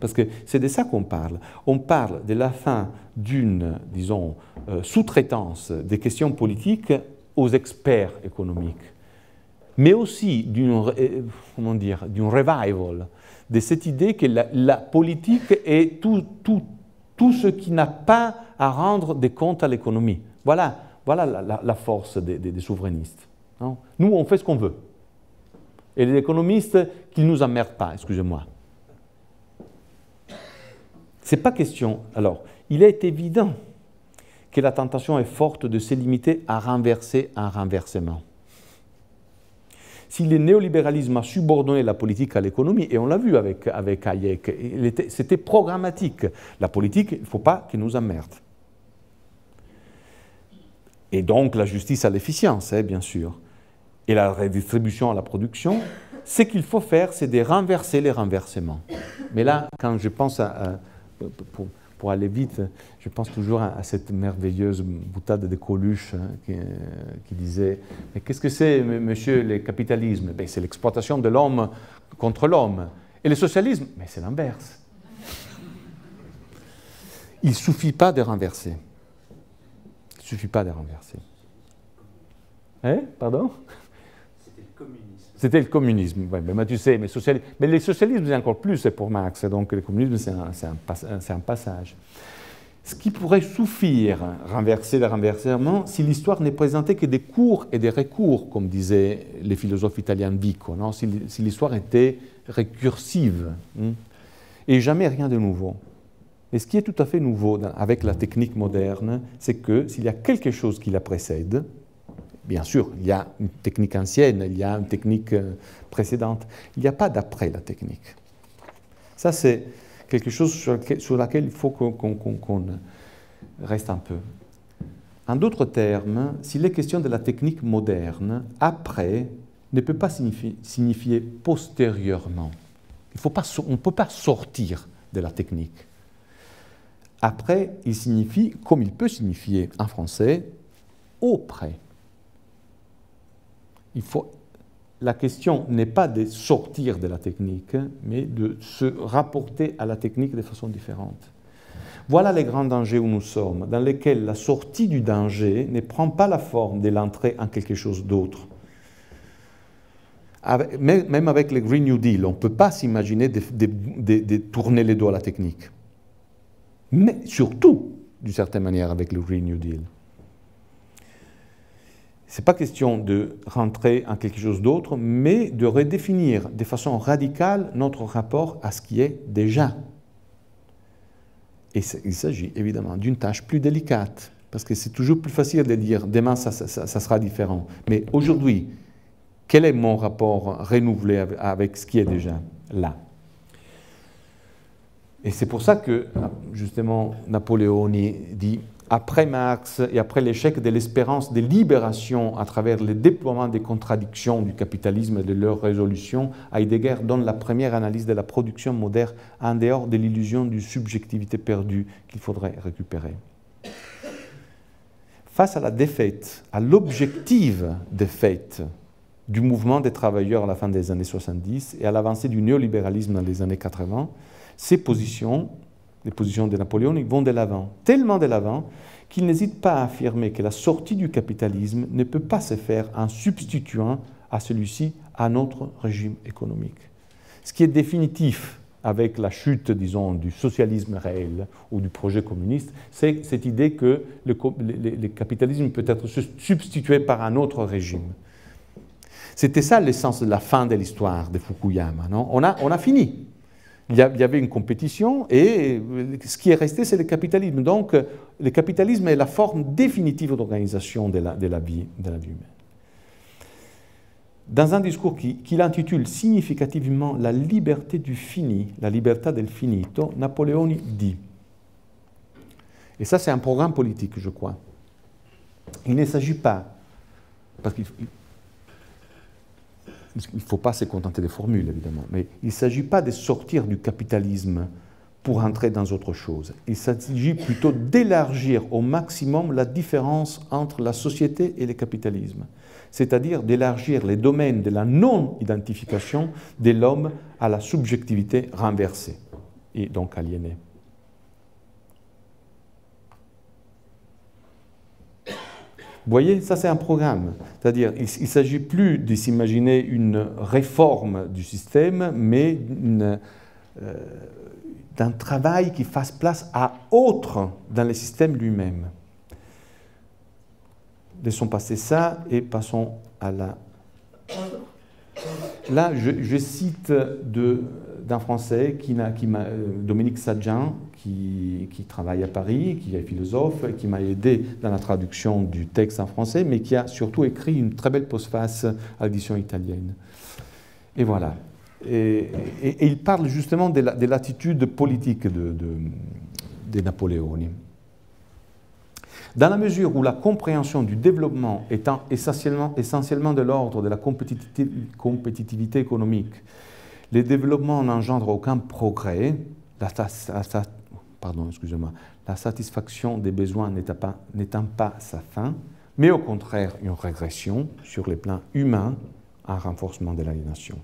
Parce que c'est de ça qu'on parle. On parle de la fin d'une, disons, euh, sous-traitance des questions politiques aux experts économiques, mais aussi d'une, euh, comment dire, d'une revival de cette idée que la, politique est tout, tout, tout ce qui n'a pas à rendre des comptes à l'économie. Voilà, voilà la, force des, souverainistes. Nous, on fait ce qu'on veut et les économistes qu'ils ne nous emmerdent pas, excusez-moi. Ce n'est pas question. Alors, il est évident que la tentation est forte de se limiter à renverser un renversement. Si le néolibéralisme a subordonné la politique à l'économie, et on l'a vu avec, avec Hayek, c'était programmatique. La politique, il ne faut pas qu'elle nous emmerde. Et donc la justice à l'efficience, hein, bien sûr et la redistribution à la production, ce qu'il faut faire, c'est de renverser les renversements. Mais là, quand je pense à, pour, aller vite, je pense toujours à, cette merveilleuse boutade de Coluche hein, qui, disait Mais qu'est-ce que c'est, monsieur, le capitalisme? Ben, C'est l'exploitation de l'homme contre l'homme. Et le socialisme Mais c'est l'inverse. Il ne suffit pas de renverser. Il ne suffit pas de renverser. Hein? Pardon? C'était le communisme. mais, tu sais, mais, mais le socialisme, c'est encore plus pour Marx. Donc le communisme, c'est un, passage. Ce qui pourrait suffire, renverser le renversement, si l'histoire n'est présentée que des cours et des recours, comme disaient les philosophes italiens Vico, non? Si, l'histoire était récursive, hein, et jamais rien de nouveau. Et ce qui est tout à fait nouveau avec la technique moderne, c'est que s'il y a quelque chose qui la précède, Bien sûr, il y a une technique ancienne, il y a une technique euh, précédente. Il n'y a pas d'après la technique. Ça, c'est quelque chose sur laquelle, il faut qu'on reste un peu. En d'autres termes, s'il est question de la technique moderne, après ne peut pas signifier, postérieurement. Il faut pas, on ne peut pas sortir de la technique. Après, il signifie, comme il peut signifier en français, auprès il faut, la question n'est pas de sortir de la technique, mais de se rapporter à la technique de façon différente. Voilà les grands dangers où nous sommes, dans lesquels la sortie du danger ne prend pas la forme de l'entrée en quelque chose d'autre, même avec le Green New Deal, on ne peut pas s'imaginer de, tourner les doigts à la technique. Mais surtout, d'une certaine manière, avec le Green New Deal. N'est pas question de rentrer en quelque chose d'autre, mais de redéfinir de façon radicale notre rapport à ce qui est déjà. Et il s'agit évidemment d'une tâche plus délicate, parce que c'est toujours plus facile de dire demain ça, ça sera différent. Mais aujourd'hui, quel est mon rapport renouvelé avec ce qui est déjà là? Et c'est pour ça que, justement, Napoléon dit après Marx et après l'échec de l'espérance de libération à travers le déploiement des contradictions du capitalisme et de leur résolution, Heidegger donne la première analyse de la production moderne en dehors de l'illusion d'une subjectivité perdue qu'il faudrait récupérer. Face à la défaite, à l'objective défaite du mouvement des travailleurs à la fin des années 70 et à l'avancée du néolibéralisme dans les années 80, ces positions, les positions de Napoléon, vont de l'avant, tellement de l'avant qu'il n'hésite pas à affirmer que la sortie du capitalisme ne peut pas se faire en substituant à celui-ci un autre régime économique. Ce qui est définitif avec la chute, disons, du socialisme réel ou du projet communiste, c'est cette idée que le, le capitalisme peut être substitué par un autre régime. C'était ça l'essence de la fin de l'histoire de Fukuyama. Non? On, a, on a fini. Il y avait une compétition et ce qui est resté, c'est le capitalisme. Donc, le capitalisme est la forme définitive d'organisation de la, de, la vie, humaine. Dans un discours qu'il intitule significativement La liberté du fini, la libertà del finito, Napoléon dit, et ça c'est un programme politique, je crois, il ne s'agit pas, parce qu'il il ne faut pas se contenter des formules, évidemment, mais il ne s'agit pas de sortir du capitalisme pour entrer dans autre chose. Il s'agit plutôt d'élargir au maximum la différence entre la société et le capitalisme, c'est-à-dire d'élargir les domaines de la non-identification de l'homme à la subjectivité renversée et donc aliénée. Vous voyez, ça c'est un programme. C'est-à-dire, il ne s'agit plus de s'imaginer une réforme du système, mais euh, d'un travail qui fasse place à autre dans le système lui-même. Laissons passer ça et passons à la... Là, je, cite d'un Français, qui, qui euh, Dominique Sadjan, qui, travaille à Paris, qui est philosophe, qui m'a aidé dans la traduction du texte en français, mais qui a surtout écrit une très belle postface à l'édition italienne. Et voilà. Et, il parle justement de l'attitude politique de, de. Dans la mesure où la compréhension du développement étant essentiellement, essentiellement de l'ordre de la compétitivité économique, les développements n'engendrent aucun progrès, la, satisfaction des besoins n'étant pas, sa fin, mais au contraire une régression sur les plans humains, un renforcement de l'aliénation.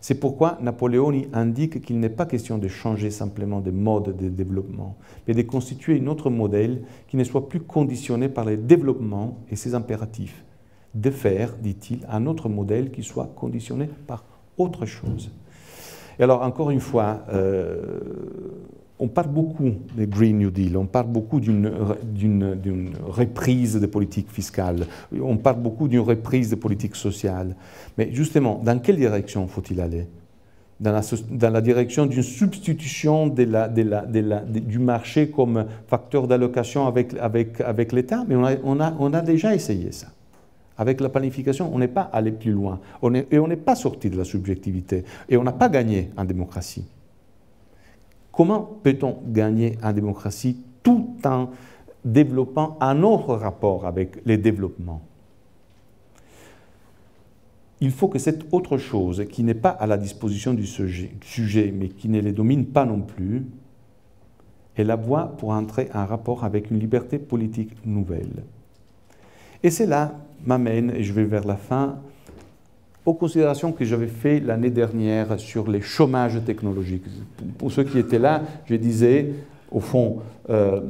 C'est pourquoi Napoléon indique qu'il n'est pas question de changer simplement de mode de développement, mais de constituer un autre modèle qui ne soit plus conditionné par les développements et ses impératifs. De faire, dit-il, un autre modèle qui soit conditionné par autre chose. Et alors, encore une fois, euh, on parle beaucoup des Green New Deal, on parle beaucoup d'une reprise des politiques fiscales, on parle beaucoup d'une reprise des politiques sociales. Mais justement, dans quelle direction faut-il aller? Dans la, direction d'une substitution du marché comme facteur d'allocation avec, l'État, mais on a, déjà essayé ça. Avec la planification, on n'est pas allé plus loin. et on n'est pas sorti de la subjectivité. Et on n'a pas gagné en démocratie. Comment peut-on gagner en démocratie tout en développant un autre rapport avec les développements? Il faut que cette autre chose, qui n'est pas à la disposition du sujet, mais qui ne les domine pas non plus, est la voie pour entrer en rapport avec une liberté politique nouvelle. Et cela m'amène, et je vais vers la fin, aux considérations que j'avais faites l'année dernière sur les chômages technologiques. Pour ceux qui étaient là, je disais, au fond, euh,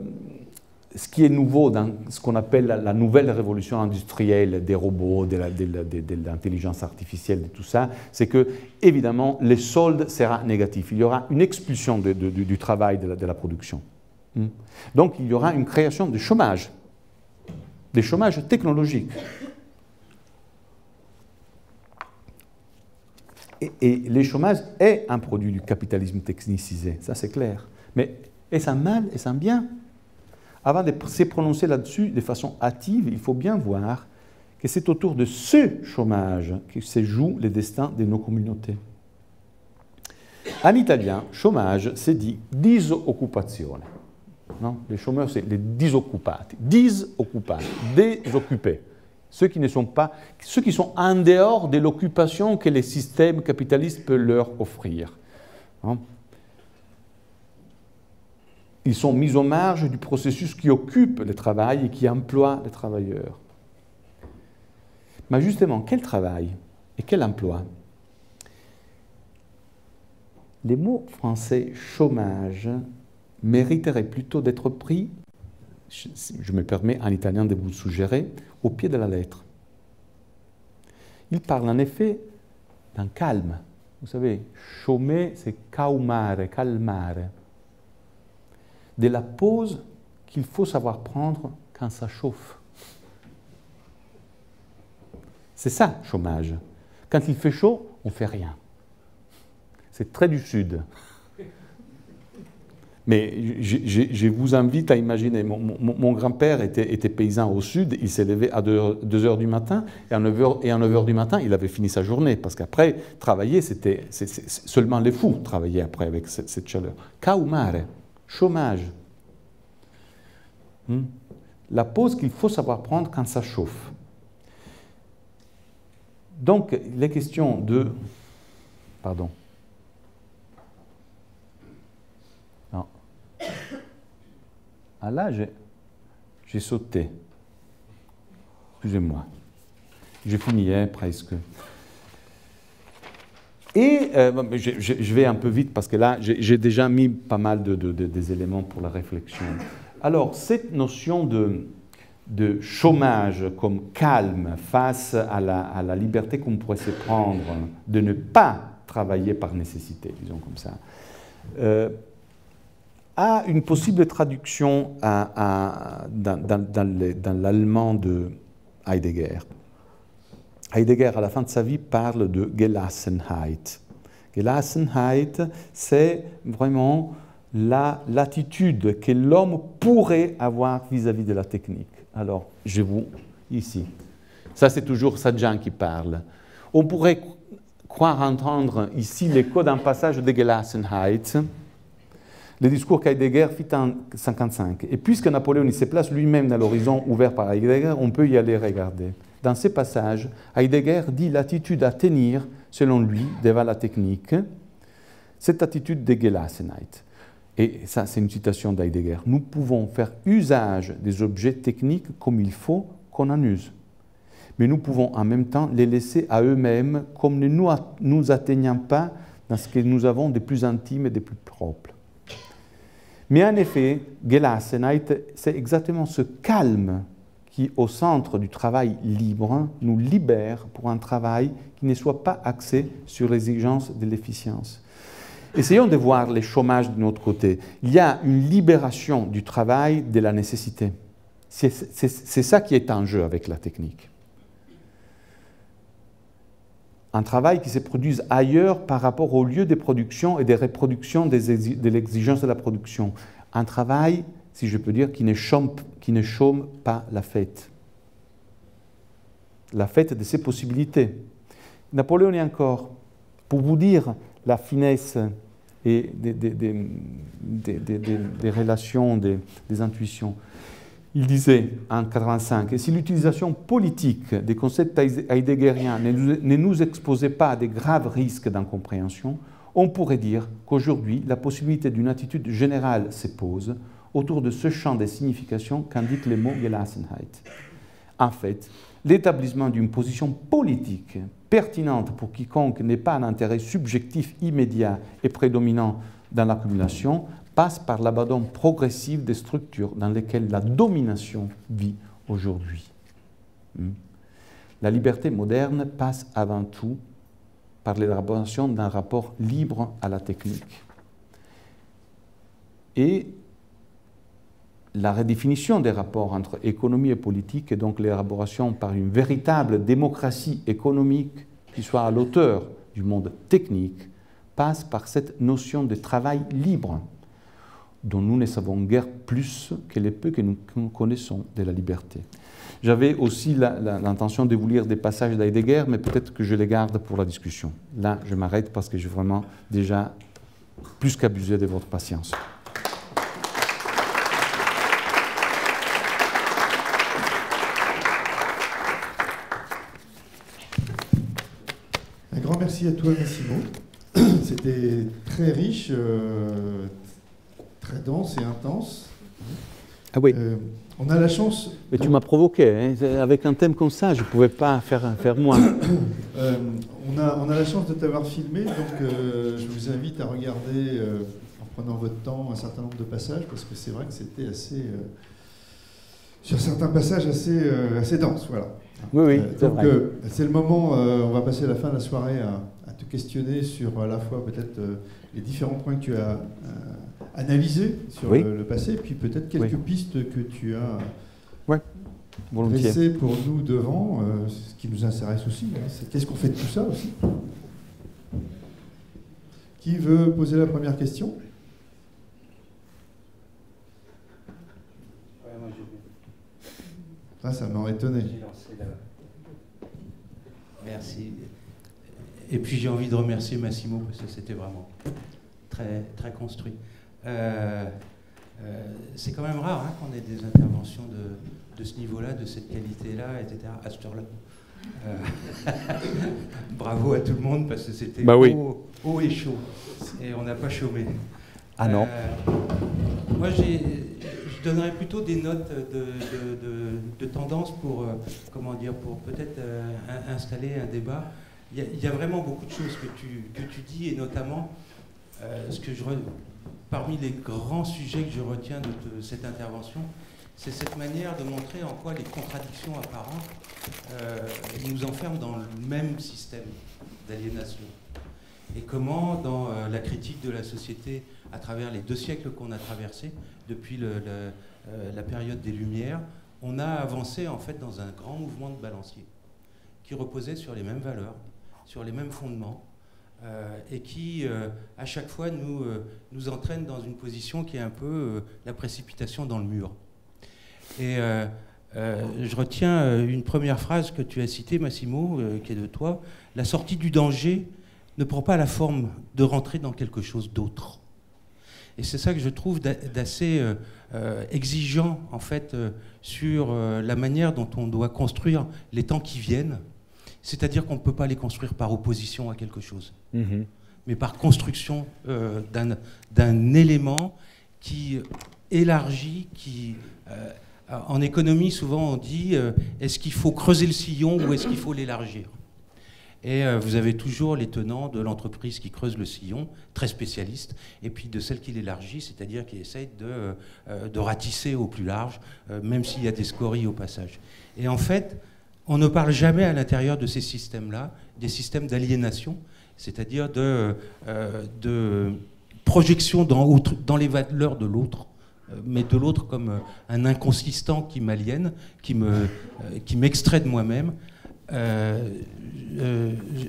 ce qui est nouveau dans ce qu'on appelle la, nouvelle révolution industrielle des robots, de l'intelligence artificielle, de tout ça, c'est que, évidemment, le solde sera négatif. Il y aura une expulsion du travail de la, production. Hmm. Donc, il y aura une création de chômage, des chômages technologiques. Et, et le chômage est un produit du capitalisme technicisé, ça c'est clair. Mais est-ce un mal, est-ce un bien? Avant de se prononcer là-dessus de façon hâtive, il faut bien voir que c'est autour de ce chômage que se joue le destin de nos communautés. En italien, chômage, c'est dit disoccupazione. Non les chômeurs, c'est les disoccupati. Disoccupati, désoccupés. Ceux qui, sont en dehors de l'occupation que les systèmes capitalistes peuvent leur offrir. Non ils sont mis aux marges du processus qui occupe le travail et qui emploie les travailleurs. Mais justement, quel travail et quel emploi? Les mots français chômage mériteraient plutôt d'être pris, je me permets en italien de vous suggérer, au pied de la lettre. Il parle en effet d'un calme. Vous savez, chômer, c'est caumare, calmare de la pause qu'il faut savoir prendre quand ça chauffe. C'est ça, chômage. Quand il fait chaud, on fait rien. C'est très du sud. Mais je, vous invite à imaginer, mon, grand-père était, paysan au sud, il s'est levé à 2 heures du matin, et à 9 heures, et à 9 heures du matin, il avait fini sa journée, parce qu'après, travailler, c'était seulement les fous travaillaient après avec cette, chaleur. Caumare, chômage. Hmm? La pause qu'il faut savoir prendre quand ça chauffe. Donc, les questions de... Pardon. Ah là, j'ai sauté. Excusez-moi. J'ai fini hein, presque. Et euh, je, vais un peu vite parce que là, j'ai déjà mis pas mal de, des éléments pour la réflexion. Alors, cette notion de, chômage comme calme face à la, liberté qu'on pourrait se prendre de ne pas travailler par nécessité, disons comme ça, euh, a une possible traduction dans l'allemand de Heidegger. Heidegger, à la fin de sa vie, parle de Gelassenheit. Gelassenheit, c'est vraiment l'attitude que l'homme pourrait avoir vis-à-vis de la technique. Alors, je vous, ici, ça c'est toujours Sadjan qui parle. On pourrait croire entendre ici l'écho d'un passage de Gelassenheit, le discours qu'Heidegger fit en 1955. Et puisque Napoléon se place lui-même dans l'horizon ouvert par Heidegger, on peut y aller regarder. Dans ces passages, Heidegger dit l'attitude à tenir, selon lui, devant la technique, cette attitude de Gelassenheit. Et ça, c'est une citation d'Heidegger. Nous pouvons faire usage des objets techniques comme il faut qu'on en use. Mais nous pouvons en même temps les laisser à eux-mêmes comme ne nous atteignant pas dans ce que nous avons de plus intime et de plus propre. Mais en effet, Gelassenheit, c'est exactement ce calme qui, au centre du travail libre, nous libère pour un travail qui ne soit pas axé sur l'exigence de l'efficience. Essayons de voir les chômages de notre côté. Il y a une libération du travail de la nécessité. C'est ça qui est en jeu avec la technique. Un travail qui se produise ailleurs par rapport au lieu de production et de reproduction de l'exigence de la production. Un travail, si je peux dire, qui ne chôme, qui ne chôme pas la fête. La fête de ses possibilités. Napoléon est encore, pour vous dire la finesse et des, des, relations, des, intuitions. Il disait en 85, et si l'utilisation politique des concepts heideggeriens ne nous exposait pas à des graves risques d'incompréhension, on pourrait dire qu'aujourd'hui, la possibilité d'une attitude générale se pose autour de ce champ des significations qu'indiquent les mots Gelassenheit. En fait, l'établissement d'une position politique pertinente pour quiconque n'ait pas un intérêt subjectif immédiat et prédominant dans l'accumulation passe par l'abandon progressif des structures dans lesquelles la domination vit aujourd'hui. Hmm. La liberté moderne passe avant tout par l'élaboration d'un rapport libre à la technique. Et la redéfinition des rapports entre économie et politique, et donc l'élaboration par une véritable démocratie économique qui soit à l'auteur du monde technique, passe par cette notion de travail libre, dont nous ne savons guère plus que les peu que nous connaissons de la liberté. J'avais aussi l'intention de vous lire des passages d'Heidegger, mais peut-être que je les garde pour la discussion. Là, je m'arrête parce que j'ai vraiment déjà plus qu'abusé de votre patience. Un grand merci à toi, Massimo. C'était très riche, euh, très dense et intense. Ah oui. Euh, on a la chance. Mais tu m'as provoqué, hein. avec un thème comme ça, je ne pouvais pas faire, faire moins. Euh, on, a, on a la chance de t'avoir filmé, donc euh, je vous invite à regarder, en prenant votre temps, un certain nombre de passages, parce que c'est vrai que c'était assez. sur certains passages assez, assez dense, voilà. Oui, oui, donc c'est le moment, on va passer la fin de la soirée à, te questionner sur à la fois peut-être les différents points que tu as analyser sur le, passé, puis peut-être quelques pistes que tu as ouais. laissées pour nous devant, euh, ce qui nous intéresse aussi. Hein, c'est qu'est-ce qu'on fait de tout ça aussi Qui veut poser la première question? Ah, ça m'a étonné. Merci. Et puis j'ai envie de remercier Massimo parce que c'était vraiment très, très construit. Euh, euh, c'est quand même rare hein, qu'on ait des interventions de, de ce niveau-là, de cette qualité-là, etc. à cette heure-là. Euh, bravo à tout le monde parce que c'était bah haut, et chaud et on n'a pas chômé. Ah non. moi, je donnerais plutôt des notes de, de, tendance pour, comment dire, pour peut-être installer un débat. Il y, a, vraiment beaucoup de choses que tu, que tu dis et notamment ce que je, parmi les grands sujets que je retiens de, cette intervention, c'est cette manière de montrer en quoi les contradictions apparentes euh, nous enferment dans le même système d'aliénation. Et comment, dans euh, la critique de la société, à travers les deux siècles qu'on a traversés, depuis euh, la période des Lumières, on a avancé en fait dans un grand mouvement de balancier qui reposait sur les mêmes valeurs, sur les mêmes fondements, et qui, euh, à chaque fois, nous, euh, nous entraîne dans une position qui est un peu la précipitation dans le mur. Et je retiens une première phrase que tu as citée, Massimo, qui est de toi. La sortie du danger ne prend pas la forme de rentrer dans quelque chose d'autre. Et c'est ça que je trouve d'assez exigeant, en fait, sur la manière dont on doit construire les temps qui viennent c'est-à-dire qu'on ne peut pas les construire par opposition à quelque chose, mhm. mais par construction euh, d'un élément qui élargit, qui... Euh, en économie, souvent on dit euh, est-ce qu'il faut creuser le sillon ou est-ce qu'il faut l'élargir? Et vous avez toujours les tenants de l'entreprise qui creuse le sillon, très spécialiste, et puis de celle qui l'élargit, c'est-à-dire qui essaye de, de, ratisser au plus large, même s'il y a des scories au passage. Et en fait, on ne parle jamais à l'intérieur de ces systèmes-là des systèmes d'aliénation, c'est-à-dire de, euh, projection dans, les valeurs de l'autre, euh, mais de l'autre comme euh, un inconsistant qui m'aliène, qui m'extrait de moi-même.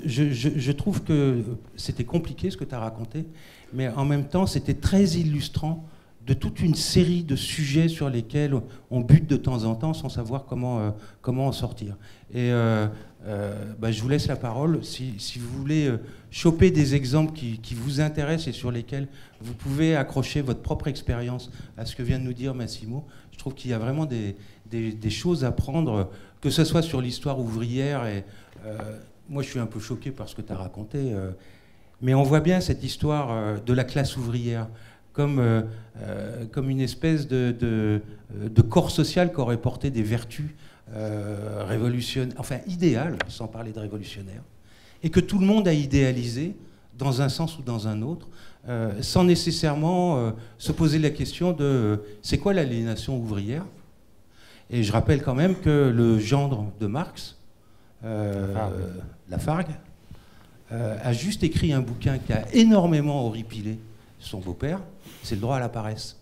je, trouve que c'était compliqué ce que tu as raconté, mais en même temps, c'était très illustrant de toute une série de sujets sur lesquels on bute de temps en temps sans savoir comment, euh, comment en sortir. Et euh, euh, bah, je vous laisse la parole. Si, vous voulez choper des exemples qui, vous intéressent et sur lesquels vous pouvez accrocher votre propre expérience à ce que vient de nous dire Massimo, je trouve qu'il y a vraiment des, des, choses à prendre, que ce soit sur l'histoire ouvrière. Et, moi, je suis un peu choqué par ce que tu as raconté. mais on voit bien cette histoire de la classe ouvrière comme, euh, euh, comme une espèce de, de, de, corps social qui aurait porté des vertus euh, révolutionnaires, enfin idéales, sans parler de révolutionnaires, et que tout le monde a idéalisé dans un sens ou dans un autre, sans nécessairement se poser la question de c'est quoi l'aliénation ouvrière? Et je rappelle quand même que le gendre de Marx, Lafargue, a juste écrit un bouquin qui a énormément horripilé son beau-père, c'est le droit à la paresse.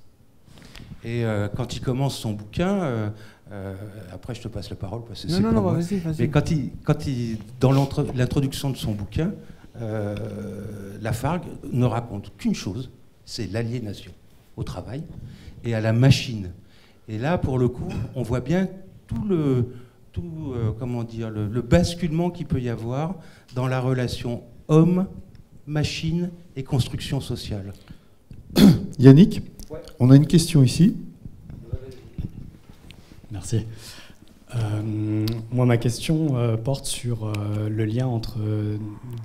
Et quand il commence son bouquin, euh, après, je te passe la parole parce que c'est non, non, non, vas-y, vas-y. Mais quand il, quand il, dans l'introduction de son bouquin, euh, Lafargue ne raconte qu'une chose, c'est l'aliénation au travail et à la machine. Et là, pour le coup, on voit bien tout le, tout, euh, comment dire, le, le basculement qu'il peut y avoir dans la relation homme, machine et construction sociale. Yannick, on a une question ici. Merci. Euh, moi, ma question euh, porte sur euh, le lien entre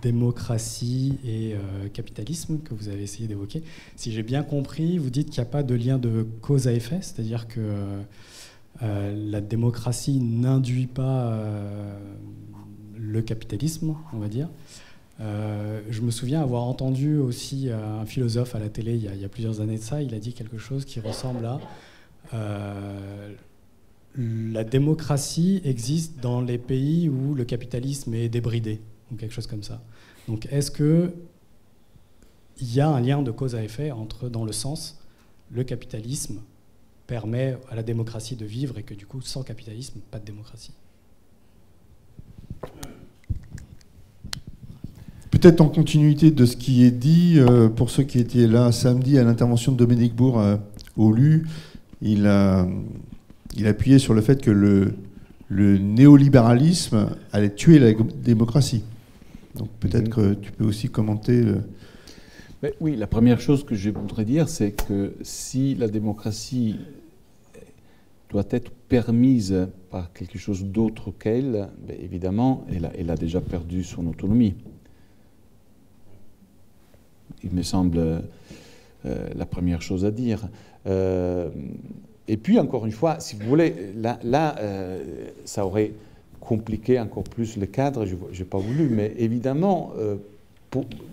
démocratie et capitalisme que vous avez essayé d'évoquer. Si j'ai bien compris, vous dites qu'il n'y a pas de lien de cause à effet, c'est-à-dire que la démocratie n'induit pas le capitalisme, on va dire. Je me souviens avoir entendu aussi un philosophe à la télé il y, a, plusieurs années de ça, il a dit quelque chose qui ressemble à la démocratie existe dans les pays où le capitalisme est débridé, ou quelque chose comme ça. Donc est-ce que il y a un lien de cause à effet entre, dans le sens, le capitalisme permet à la démocratie de vivre et que du coup, sans capitalisme, pas de démocratie? Peut-être en continuité de ce qui est dit, euh, pour ceux qui étaient là samedi à l'intervention de Dominique Bourg euh, au LU, il a il appuyait sur le fait que le, le néolibéralisme allait tuer la démocratie. Donc peut-être que tu peux aussi commenter. oui, la première chose que je voudrais dire, c'est que si la démocratie doit être permise par quelque chose d'autre qu'elle, ben, évidemment, elle a, elle a, déjà perdu son autonomie. Il me semble euh, la première chose à dire. Euh, et puis, encore une fois, si vous voulez, là, euh, ça aurait compliqué encore plus le cadre, je n'ai pas voulu, mais évidemment, euh,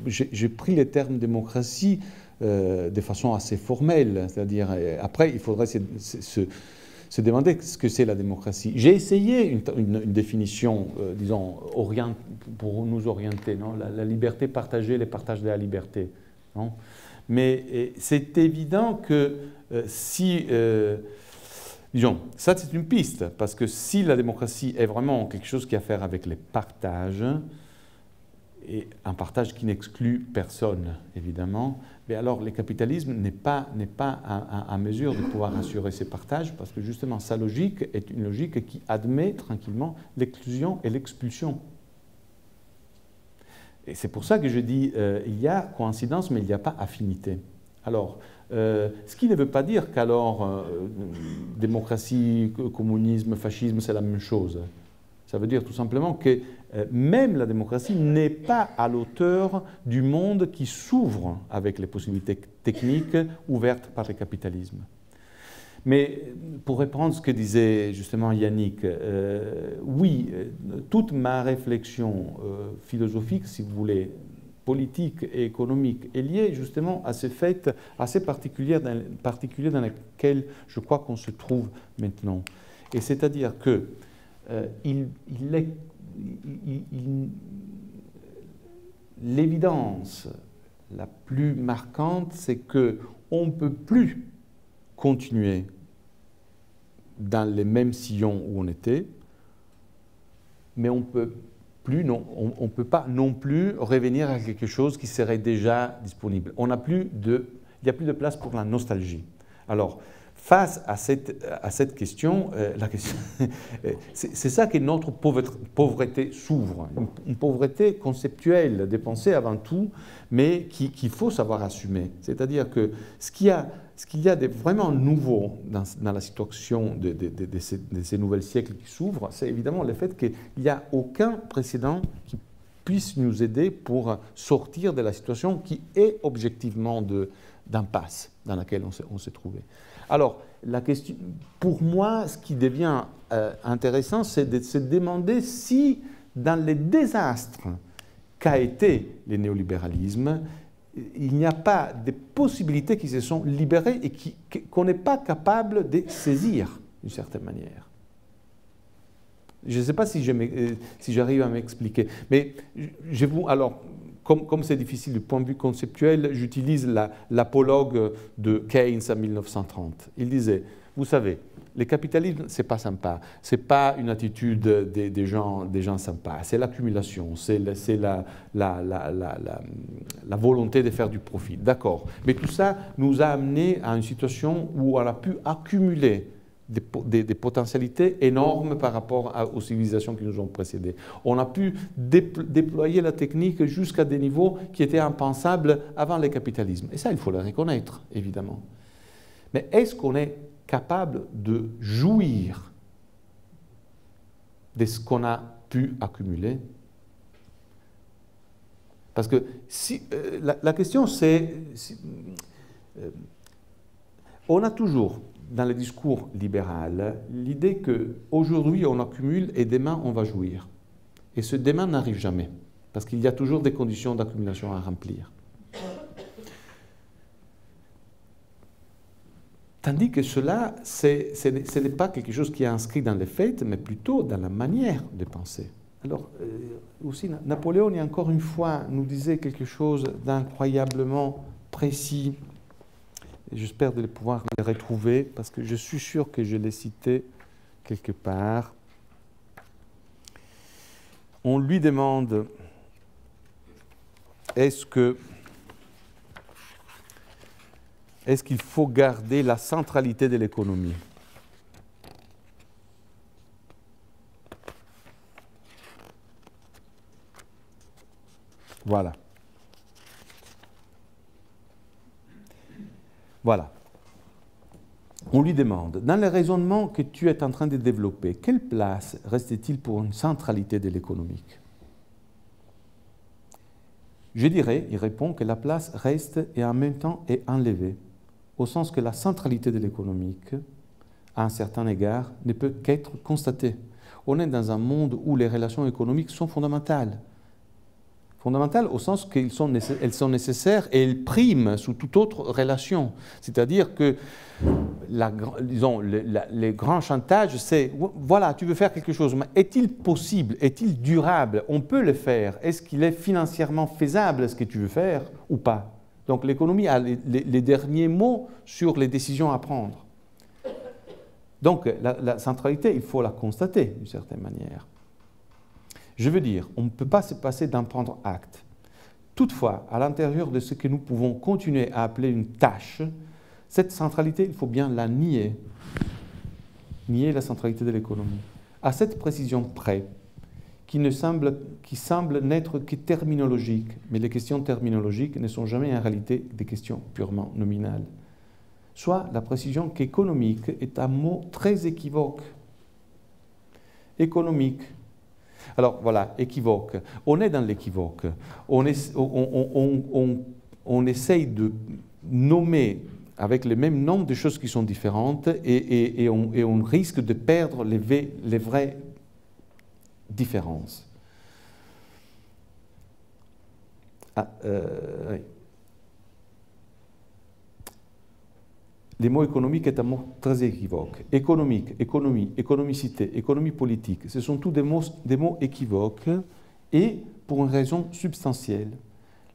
j'ai pris les termes démocratie euh, de façon assez formelle, c'est-à-dire, après, il faudrait se, demander ce que c'est la démocratie. J'ai essayé une, définition, disons, pour nous orienter, non la, la, liberté partagée, les partages de la liberté. Mais c'est évident que euh, si, euh, disons, ça c'est une piste, parce que si la démocratie est vraiment quelque chose qui a à faire avec les partages, et un partage qui n'exclut personne, évidemment, mais alors le capitalisme n'est pas, n'est pas à, mesure de pouvoir assurer ces partages, parce que justement sa logique est une logique qui admet tranquillement l'exclusion et l'expulsion. Et c'est pour ça que je dis, euh, il y a coïncidence, mais il n'y a pas affinité. Alors, euh, ce qui ne veut pas dire qu'alors euh, démocratie, communisme, fascisme, c'est la même chose. Ça veut dire tout simplement que même la démocratie n'est pas à l'auteur du monde qui s'ouvre avec les possibilités techniques ouvertes par le capitalisme. Mais pour répondre à ce que disait justement Yannick, euh, oui, euh, toute ma réflexion euh, philosophique, si vous voulez, politique et économique, est liée justement à ce fait assez particulier dans, particulier dans lequel je crois qu'on se trouve maintenant. Et c'est-à-dire que l'évidence la plus marquante, c'est que on ne peut plus continuer dans les mêmes sillons où on était, mais on peut plus, non, on ne peut pas non plus revenir à quelque chose qui serait déjà disponible. On plus de, il n'y a plus de place pour la nostalgie. Alors, face à cette, à cette question, euh, question c'est ça que notre pauvreté s'ouvre, une, pauvreté conceptuelle, dépensée avant tout, mais qu'il faut savoir assumer. C'est-à-dire que ce qui a ce qu'il y a de vraiment nouveau dans, la situation de, ces, nouvelles siècles qui s'ouvrent, c'est évidemment le fait qu'il n'y a aucun précédent qui puisse nous aider pour sortir de la situation qui est objectivement d'impasse dans laquelle on s'est trouvé. Alors, la question, pour moi, ce qui devient euh, intéressant, c'est de se demander si, dans les désastres qu'a été le néolibéralisme, il n'y a pas de possibilités qui se sont libérées et qu'on n'est pas capable de saisir d'une certaine manière. Je ne sais pas si, euh, j'arrive à m'expliquer. Mais je alors, comme c'est difficile du point de vue conceptuel, j'utilise l'apologue de Keynes en 1930. Il disait, vous savez, le capitalisme, c'est pas sympa. C'est pas une attitude des, gens, des gens sympas. C'est l'accumulation, c'est la, volonté de faire du profit. D'accord. Mais tout ça nous a amené à une situation où on a pu accumuler des, potentialités énormes par rapport aux civilisations qui nous ont précédés. On a pu déployer la technique jusqu'à des niveaux qui étaient impensables avant le capitalisme. Et ça, il faut le reconnaître, évidemment. Mais est-ce qu'on est capable de jouir de ce qu'on a pu accumuler Parce que si, euh, la, question, c'est... Euh, on a toujours dans le discours libéral l'idée qu'aujourd'hui on accumule et demain on va jouir. Et ce demain n'arrive jamais, parce qu'il y a toujours des conditions d'accumulation à remplir. Tandis que cela, ce n'est pas quelque chose qui est inscrit dans les faits, mais plutôt dans la manière de penser. Alors, euh, aussi, Napoléon, encore une fois, nous disait quelque chose d'incroyablement précis J'espère de pouvoir les retrouver parce que je suis sûr que je l'ai cité quelque part. On lui demande est-ce que est-ce qu'il faut garder la centralité de l'économie? Voilà. Voilà. On lui demande, dans le raisonnement que tu es en train de développer, quelle place reste-t-il pour une centralité de l'économique? Je dirais, il répond, que la place reste et en même temps est enlevée, au sens que la centralité de l'économique, à un certain égard, ne peut qu'être constatée. On est dans un monde où les relations économiques sont fondamentales fondamentales au sens qu'elles sont, sont nécessaires et elles priment sous toute autre relation. C'est-à-dire que, la, disons, les grands chantages, c'est voilà, tu veux faire quelque chose, mais est-il possible, est-il durable? On peut le faire. Est-ce qu'il est financièrement faisable ce que tu veux faire ou pas? Donc l'économie a les, derniers mots sur les décisions à prendre. Donc la centralité, il faut la constater d'une certaine manière. Je veux dire, on ne peut pas se passer d'en prendre acte. Toutefois, à l'intérieur de ce que nous pouvons continuer à appeler une tâche, cette centralité, il faut bien la nier. Nier la centralité de l'économie. À cette précision près, qui, ne semble, qui semble n'être que terminologique, mais les questions terminologiques ne sont jamais en réalité des questions purement nominales. Soit la précision qu'économique est un mot très équivoque. Économique, alors voilà, équivoque. On est dans l'équivoque. On, essaye de nommer avec le même nombre de choses qui sont différentes et, on, risque de perdre les, vraies différences. Ah, euh, les mots économiques est un mot très équivoque. Économique, économie, économicité, économie politique, ce sont tous des mots équivoques et pour une raison substantielle.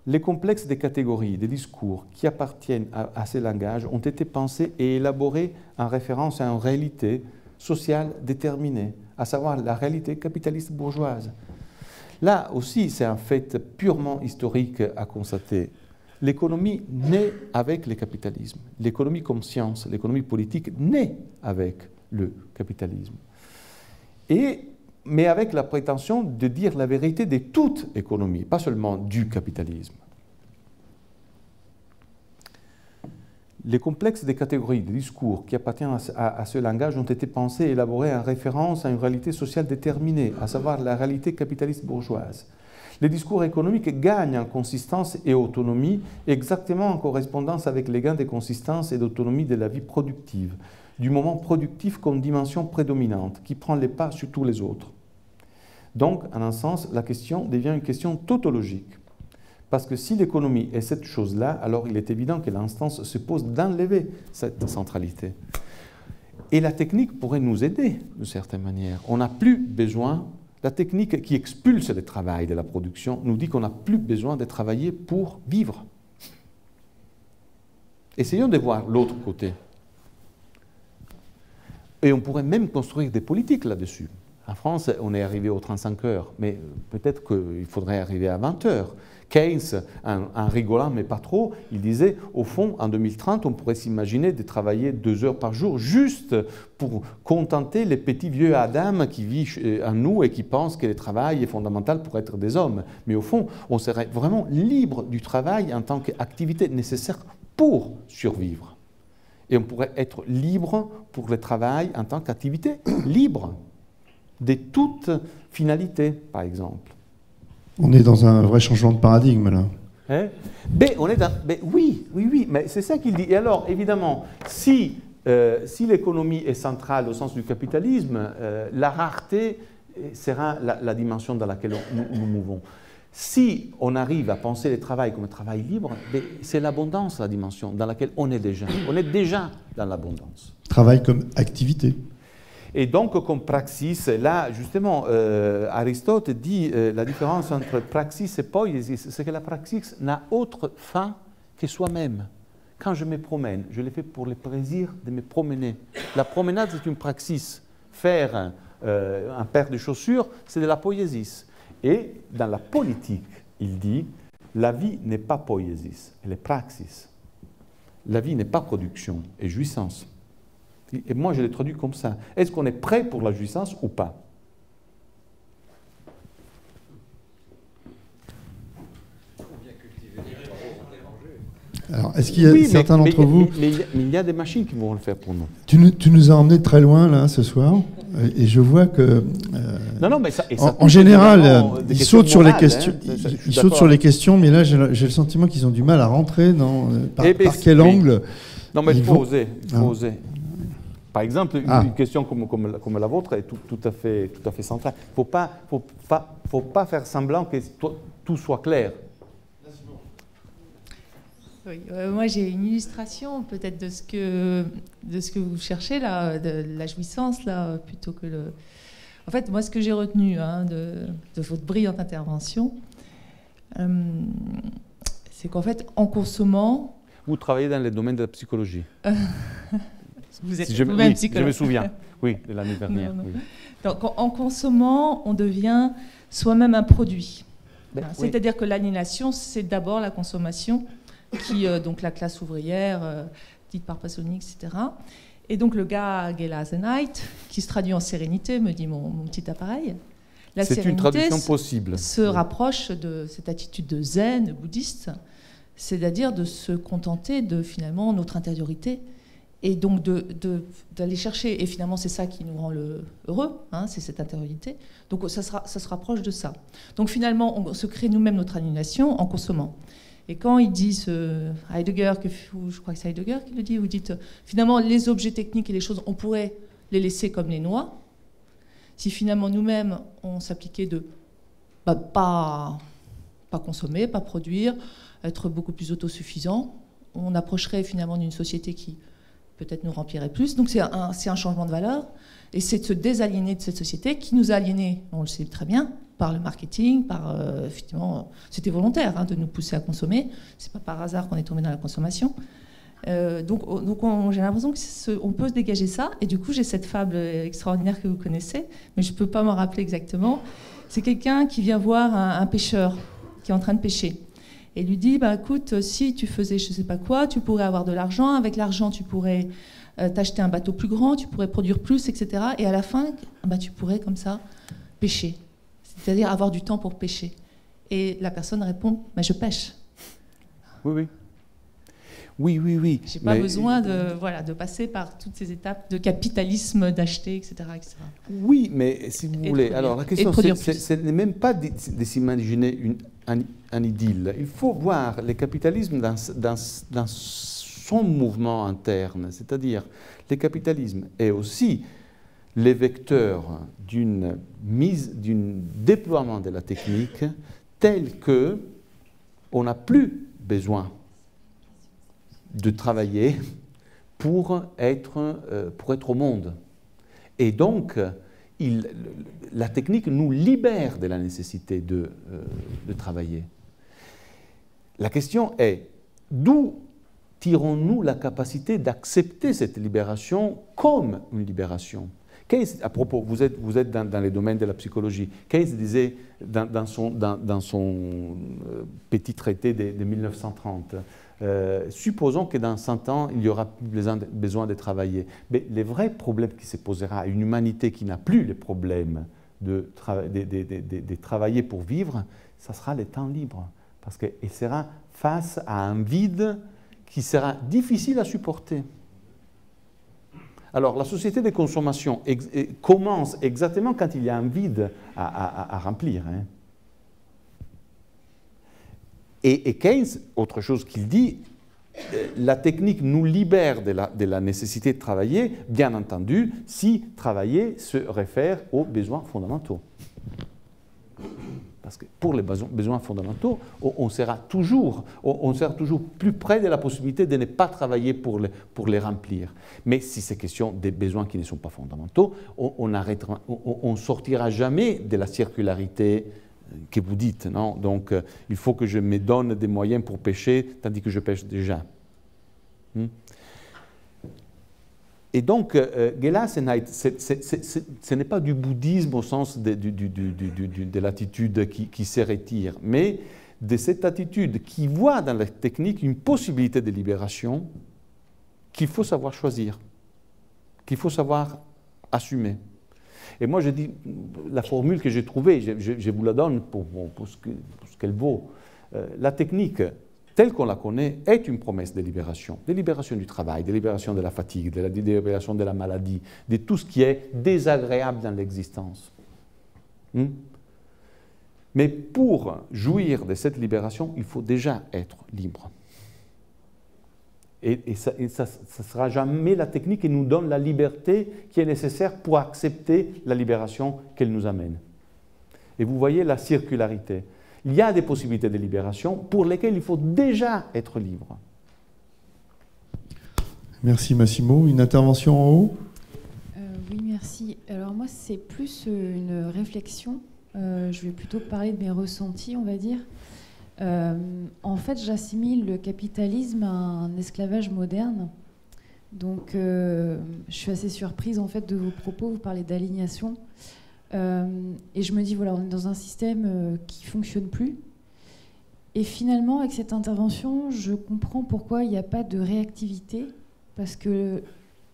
Les complexes des catégories, des discours qui appartiennent à, ces langages ont été pensés et élaborés en référence à une réalité sociale déterminée, à savoir la réalité capitaliste bourgeoise. Là aussi, c'est un fait purement historique à constater. L'économie naît avec le capitalisme. L'économie comme science, l'économie politique naît avec le capitalisme. Et, mais avec la prétention de dire la vérité de toute économie, pas seulement du capitalisme. Les complexes des catégories, des discours qui appartiennent à, ce langage ont été pensés et élaborés en référence à une réalité sociale déterminée, à savoir la réalité capitaliste bourgeoise. Les discours économiques gagnent en consistance et autonomie exactement en correspondance avec les gains de consistance et d'autonomie de la vie productive, du moment productif comme dimension prédominante qui prend les pas sur tous les autres. Donc, en un sens, la question devient une question tautologique. Parce que si l'économie est cette chose-là, alors il est évident que l'instance se pose d'enlever cette centralité. Et la technique pourrait nous aider, de certaine manière. On n'a plus besoin, la technique qui expulse le travail de la production nous dit qu'on n'a plus besoin de travailler pour vivre. Essayons de voir l'autre côté. Et on pourrait même construire des politiques là-dessus. En France, on est arrivé aux 35 heures, mais peut-être qu'il faudrait arriver à 20 heures. Keynes, en, rigolant, mais pas trop, il disait, au fond, en 2030, on pourrait s'imaginer de travailler deux heures par jour juste pour contenter les petits vieux Adam qui vivent en nous et qui pensent que le travail est fondamental pour être des hommes. Mais au fond, on serait vraiment libre du travail en tant qu'activité nécessaire pour survivre. Et on pourrait être libre pour le travail en tant qu'activité libre de toute finalité, par exemple. On est dans un vrai changement de paradigme, là. Hein? Mais on est dans, mais oui, oui, oui, mais c'est ça qu'il dit. Et alors, évidemment, si, euh, si l'économie est centrale au sens du capitalisme, euh, la rareté sera la, dimension dans laquelle nous, nous mouvons. Si on arrive à penser le travail comme un travail libre, c'est l'abondance la dimension dans laquelle on est déjà. On est déjà dans l'abondance. Travail comme activité. Et donc, comme praxis, là, justement, euh, Aristote dit euh, la différence entre praxis et poiesis, c'est que la praxis n'a autre fin que soi-même. Quand je me promène, je le fais pour le plaisir de me promener. La promenade, c'est une praxis. Faire euh, un paire de chaussures, c'est de la poiesis. Et dans la politique, il dit, la vie n'est pas poiesis, elle est praxis. La vie n'est pas production et jouissance. Et moi, je l'ai traduit comme ça. Est-ce qu'on est prêt pour la jouissance ou pas? Alors, est-ce qu'il y a certains d'entre vous... Mais, il y a des machines qui vont le faire pour nous. Tu, nous, as emmenés très loin, là, ce soir, et je vois que... Euh, non, non, mais ça, en, général, ils sautent sur les questions, hein, ils, sautent sur les questions, mais là, j'ai le sentiment qu'ils ont du mal à rentrer dans... Euh, par, eh ben, quel angle Non, mais il faut oser, il faut ah. oser. Par exemple, une, ah. question comme, comme, la, vôtre est tout, tout, à, fait, tout à fait centrale. Il ne faut pas, faut, pas, faut pas faire semblant que tout soit clair. Oui, euh, moi j'ai une illustration peut-être de ce que de ce que vous cherchez là, de la jouissance là, plutôt que le. En fait, moi ce que j'ai retenu hein, de, de, votre brillante intervention, euh, c'est qu'en fait en consommant. Vous travaillez dans le domaine de la psychologie. Vous êtes vous-même psychologue. Je me souviens, oui, de l'année dernière. Donc, en, consommant, on devient soi-même un produit. Ben, c'est-à-dire que l'annihilation, c'est d'abord la consommation, qui, euh, donc la classe ouvrière, euh, dite par Pasolini, etc. Et donc le gars Gelasenheit, qui se traduit en sérénité, me dit mon, petit appareil. C'est une traduction possible. Se rapproche de cette attitude de zen bouddhiste, c'est-à-dire de se contenter de finalement notre intériorité et donc d'aller chercher, et finalement c'est ça qui nous rend heureux, hein, c'est cette intériorité. Donc ça, se rapproche de ça. Donc finalement, on se crée nous-mêmes notre annulation en consommant. Et quand ils disent, Heidegger, que, je crois que c'est Heidegger qui le dit, vous dites finalement les objets techniques et les choses, on pourrait les laisser comme les noix. Si finalement nous-mêmes on s'appliquait de bah, pas, pas consommer, pas produire, être beaucoup plus autosuffisant, on approcherait finalement d'une société qui peut-être nous remplirait plus. Donc c'est un, changement de valeur. Et c'est de se désaliéner de cette société qui nous a aliénés, on le sait très bien, par le marketing, par euh, c'était volontaire hein, de nous pousser à consommer. C'est pas par hasard qu'on est tombé dans la consommation. Euh, donc, donc j'ai l'impression qu'on peut se dégager ça. Et du coup, j'ai cette fable extraordinaire que vous connaissez, mais je ne peux pas me rappeler exactement. C'est quelqu'un qui vient voir un pêcheur qui est en train de pêcher et lui dit bah, écoute, si tu faisais je ne sais pas quoi, tu pourrais avoir de l'argent. Avec l'argent, tu pourrais euh, t'acheter un bateau plus grand, tu pourrais produire plus, etc. Et à la fin, bah, tu pourrais comme ça pêcher. C'est-à-dire avoir du temps pour pêcher. Et la personne répond bah, je pêche. Oui, oui. Oui, oui, oui. J'ai pas besoin de, voilà, de passer par toutes ces étapes de capitalisme, d'acheter, etc., etc., Oui, mais si vous voulez, alors la question, ce n'est même pas s'imaginer une un, idylle. Il faut voir le capitalisme dans, dans, son mouvement interne, c'est-à-dire le capitalisme est aussi les vecteurs d'une mise, d'un déploiement de la technique tel que on n'a plus besoin de travailler pour être, euh, pour être au monde. Et donc, la technique nous libère de la nécessité de, euh, de travailler. La question est, d'où tirons-nous la capacité d'accepter cette libération comme une libération? Keynes, à propos, vous êtes, vous êtes dans, les domaines de la psychologie. Keynes disait dans, son, dans, son euh, petit traité de, 1930, euh, supposons que dans 100 ans, il y aura besoin de, travailler. Mais les vrais problèmes qui se posera à une humanité qui n'a plus les problèmes de, travailler pour vivre, ça sera le temps libre. Parce qu'il sera face à un vide qui sera difficile à supporter. Alors, la société de consommation commence exactement quand il y a un vide à, remplir. Hein. Et, Keynes, autre chose qu'il dit, euh, la technique nous libère de la, nécessité de travailler, bien entendu, si travailler se réfère aux besoins fondamentaux. Parce que pour les besoins fondamentaux, on sera toujours, on sera toujours plus près de la possibilité de ne pas travailler pour les, pour les remplir. Mais si c'est question des besoins qui ne sont pas fondamentaux, on ne on, sortira jamais de la circularité que vous dites. Non? Donc, euh, il faut que je me donne des moyens pour pêcher, tandis que je pêche déjà. Hmm? Et donc, euh, Gelassenheit, ce n'est pas du bouddhisme au sens de, de, l'attitude qui, qui, se retire, mais de cette attitude qui voit dans la technique une possibilité de libération qu'il faut savoir choisir, qu'il faut savoir assumer. Et moi, je dis, la formule que j'ai trouvée, je, vous la donne pour, ce qu'elle vaut. Euh, la technique, telle qu'on la connaît, est une promesse de libération. De libération du travail, de libération de la fatigue, de la libération de la maladie, de tout ce qui est désagréable dans l'existence. Hmm? Mais pour jouir de cette libération, il faut déjà être libre. Et, ça ne sera jamais la technique qui nous donne la liberté qui est nécessaire pour accepter la libération qu'elle nous amène. Et vous voyez la circularité il y a des possibilités de libération pour lesquelles il faut déjà être libre. Merci Massimo. Une intervention en haut? Euh, Oui, merci. Alors moi, c'est plus euh, une réflexion. Euh, je vais plutôt parler de mes ressentis, on va dire. En fait, j'assimile le capitalisme à un esclavage moderne. Donc, je suis assez surprise en fait de vos propos. Vous parlez d'alignation. Euh, et je me dis, voilà, on est dans un système euh, qui fonctionne plus. Et finalement, avec cette intervention, je comprends pourquoi il n'y a pas de réactivité, parce que,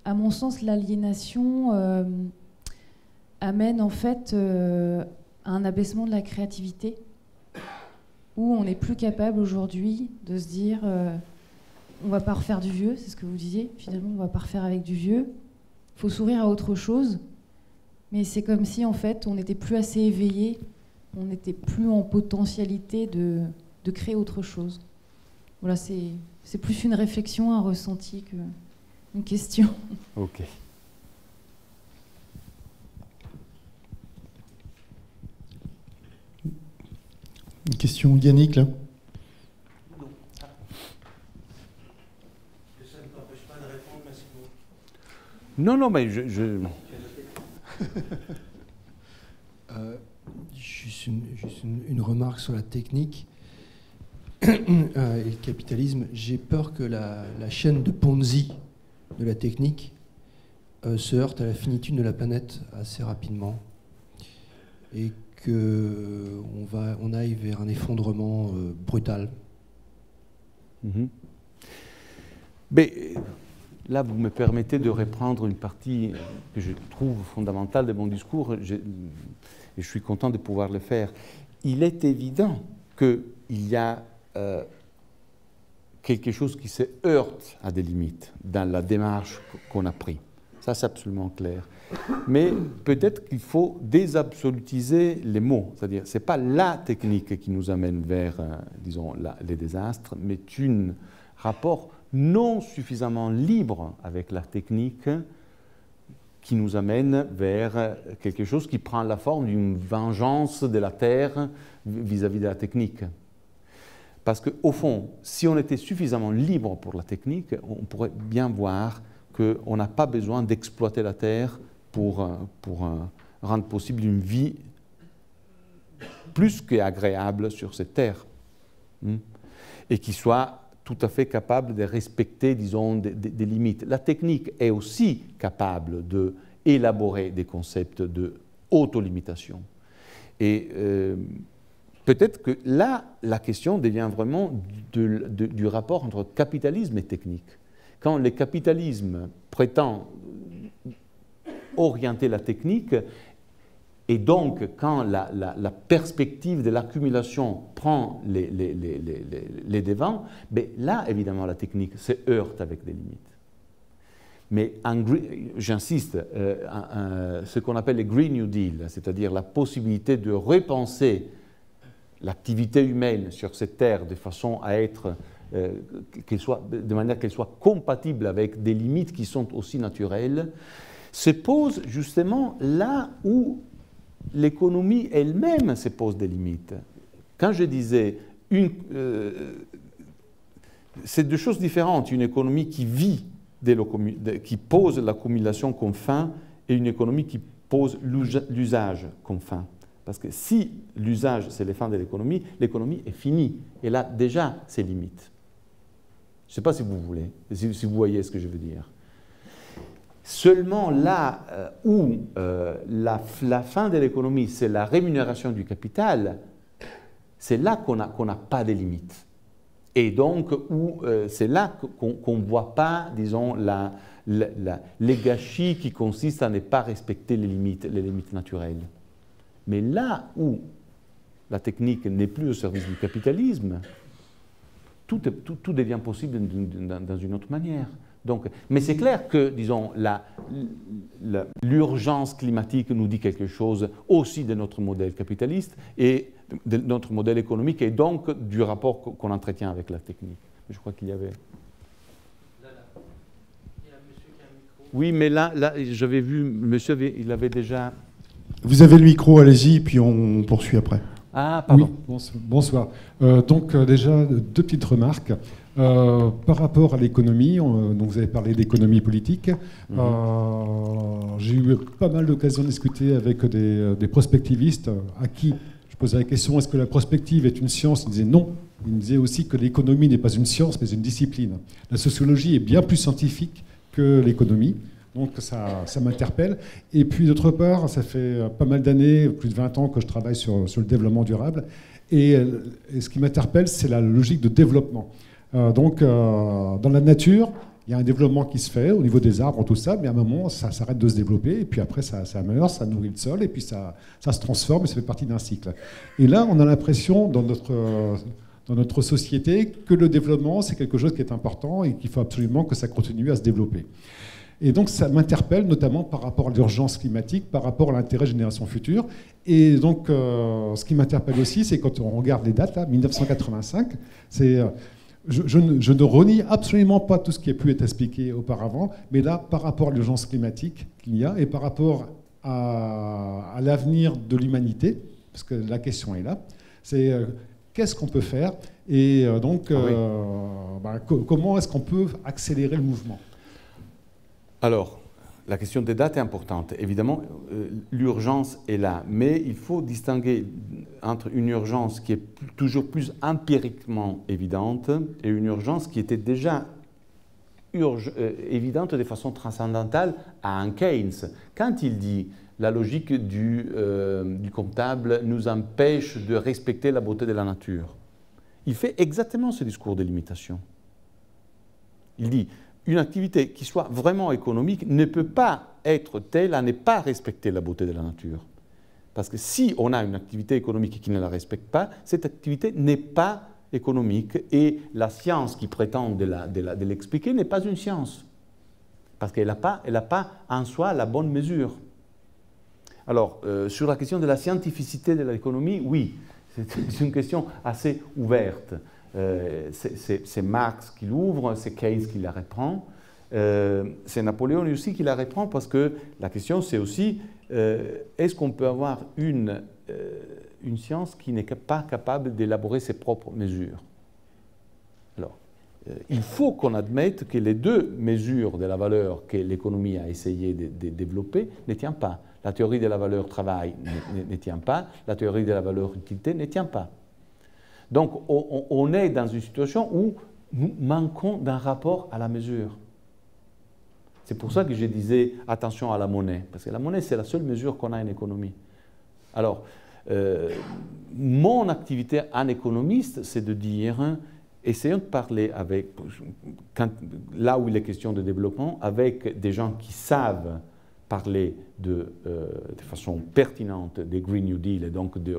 à mon sens, l'aliénation euh, amène en fait à un abaissement de la créativité, où on n'est plus capable aujourd'hui de se dire, on va pas refaire du vieux, c'est ce que vous disiez. Finalement, on va pas refaire avec du vieux. Il faut s'ouvrir à autre chose. Mais c'est comme si en fait on n'était plus assez éveillé, on n'était plus en potentialité de, de, créer autre chose. Voilà, c'est plus une réflexion, un ressenti qu'une question. Ok. Une question Yannick là Non, non, mais je, je, Euh, juste, une, remarque sur la technique euh, et le capitalisme. J'ai peur que la, chaîne de Ponzi de la technique euh, se heurte à la finitude de la planète assez rapidement et qu'on va, on aille vers un effondrement brutal. Mm-hmm. Mais Là, vous me permettez de reprendre une partie que je trouve fondamentale de mon discours, et je suis content de pouvoir le faire. Il est évident qu'il y a euh, quelque chose qui se heurte à des limites dans la démarche qu'on a prise. Ça, c'est absolument clair. Mais peut-être qu'il faut désabsolutiser les mots. C'est-à-dire, ce n'est pas la technique qui nous amène vers, euh, disons, les désastres, mais un rapport non suffisamment libre avec la technique qui nous amène vers quelque chose qui prend la forme d'une vengeance de la Terre vis-à-vis de la technique. Parce qu'au fond, si on était suffisamment libre pour la technique, on pourrait bien voir qu'on n'a pas besoin d'exploiter la Terre pour, pour rendre possible une vie plus qu'agréable sur cette Terre. Hmm? Et qui soit tout à fait capable de respecter, disons, des, limites. La technique est aussi capable d'élaborer des concepts de autolimitation. Et euh, peut-être que là, la question devient vraiment du rapport entre capitalisme et technique. Quand le capitalisme prétend orienter la technique, et donc, quand la, perspective de l'accumulation prend les, devants, ben là, évidemment, la technique se heurte avec des limites. Mais j'insiste, euh, ce qu'on appelle le Green New Deal, c'est-à-dire la possibilité de repenser l'activité humaine sur cette terre de façon à être, euh, soit, de manière qu'elle soit compatible avec des limites qui sont aussi naturelles, se pose justement là où l'économie elle-même se pose des limites. Quand je disais, euh, c'est deux choses différentes, une économie qui vit, qui pose l'accumulation comme fin, et une économie qui pose l'usage comme fin. Parce que si l'usage, c'est les fins de l'économie, l'économie est finie. Elle a déjà ses limites. Je ne sais pas si vous voulez, si vous voyez ce que je veux dire. Seulement là euh, où euh, la, fin de l'économie, c'est la rémunération du capital, c'est là qu'on n'a pas de limites. Et donc, euh, c'est là qu'on ne voit pas, disons, la, les gâchis qui consistent à ne pas respecter les limites, les limites naturelles. Mais là où la technique n'est plus au service du capitalisme, tout, tout devient possible dans une autre manière. Donc, mais c'est clair que, disons, l'urgence climatique nous dit quelque chose aussi de notre modèle capitaliste et de notre modèle économique et donc du rapport qu'on entretient avec la technique. Je crois qu'il y avait... Oui, mais là, là j'avais vu, monsieur, il avait déjà... Vous avez le micro, allez-y, puis on poursuit après. Ah, pardon. Oui, bonsoir. Euh, donc, euh, déjà, deux petites remarques. Euh, par rapport à l'économie, donc vous avez parlé d'économie politique, mhm. j'ai eu pas mal d'occasions de discuter avec des, prospectivistes à qui je posais la question est-ce que la prospective est une science? Ils disaient non. Ils me disaient aussi que l'économie n'est pas une science, mais une discipline. La sociologie est bien plus scientifique que l'économie. Donc ça, ça m'interpelle. Et puis d'autre part, ça fait pas mal d'années, plus de 20 ans que je travaille sur, sur le développement durable. Et, et ce qui m'interpelle, c'est la logique de développement. Euh, donc euh, dans la nature, il y a un développement qui se fait au niveau des arbres, tout ça, mais à un moment, ça s'arrête de se développer, et puis après, ça, meurt, ça nourrit le sol, et puis ça, se transforme, et ça fait partie d'un cycle. Et là, on a l'impression, dans notre, dans notre société, que le développement, c'est quelque chose qui est important, et qu'il faut absolument que ça continue à se développer. Et donc ça m'interpelle notamment par rapport à l'urgence climatique, par rapport à l'intérêt génération future. Et donc euh, ce qui m'interpelle aussi, c'est quand on regarde les dates, là, 1985, c'est... Je, ne, renie absolument pas tout ce qui a pu être expliqué auparavant, mais là, par rapport à l'urgence climatique qu'il y a et par rapport à, l'avenir de l'humanité, parce que la question est là, c'est euh, qu'est-ce qu'on peut faire et euh, donc ah euh, bah, comment est-ce qu'on peut accélérer le mouvement? Alors, la question des dates est importante. Évidemment, euh, l'urgence est là, mais il faut distinguer entre une urgence qui est toujours plus empiriquement évidente et une urgence qui était déjà euh, évidente de façon transcendantale à un Keynes. Quand il dit la logique du, euh, du comptable nous empêche de respecter la beauté de la nature, il fait exactement ce discours de limitation. Il dit une activité qui soit vraiment économique ne peut pas être telle à ne pas respecter la beauté de la nature. Parce que si on a une activité économique qui ne la respecte pas, cette activité n'est pas économique et la science qui prétend de l'expliquer n'est pas une science. Parce qu'elle n'a pas, pas en soi la bonne mesure. Alors, euh, sur la question de la scientificité de l'économie, oui, c'est une question assez ouverte. Euh, c'est Marx qui l'ouvre, c'est Keynes qui la reprend. Euh, c'est Napoléon aussi qui la reprend parce que la question c'est aussi euh, est-ce qu'on peut avoir une, une science qui n'est pas capable d'élaborer ses propres mesures? Alors, il faut qu'on admette que les deux mesures de la valeur que l'économie a essayé de, de, développer ne tiennent pas. La théorie de la valeur travail ne, ne, tient pas, la théorie de la valeur utilité ne tient pas. Donc on, est dans une situation où nous manquons d'un rapport à la mesure. C'est pour ça que je disais attention à la monnaie, parce que la monnaie, c'est la seule mesure qu'on a en économie. Alors, euh, mon activité en économiste, c'est de dire, essayons de parler avec, là où il est question de développement, avec des gens qui savent parler de, euh, de façon pertinente des Green New Deal et donc de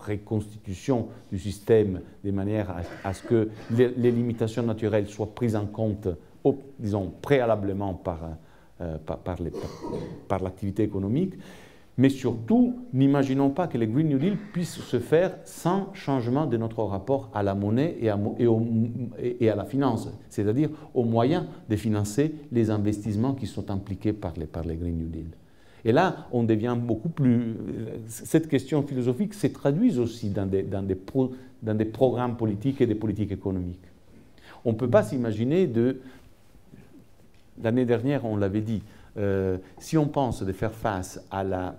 reconstitution du système de manière à, ce que les, limitations naturelles soient prises en compte disons, préalablement par, euh, par, l'activité économique. Mais surtout, n'imaginons pas que les Green New Deal puissent se faire sans changement de notre rapport à la monnaie et à, au, la finance, c'est-à-dire aux moyens de financer les investissements qui sont impliqués par par les Green New Deal. Et là, on devient beaucoup plus... Cette question philosophique se traduit aussi dans des, dans des, dans des programmes politiques et des politiques économiques. On ne peut pas s'imaginer de L'année dernière, on l'avait dit, euh, si on pense de faire face à la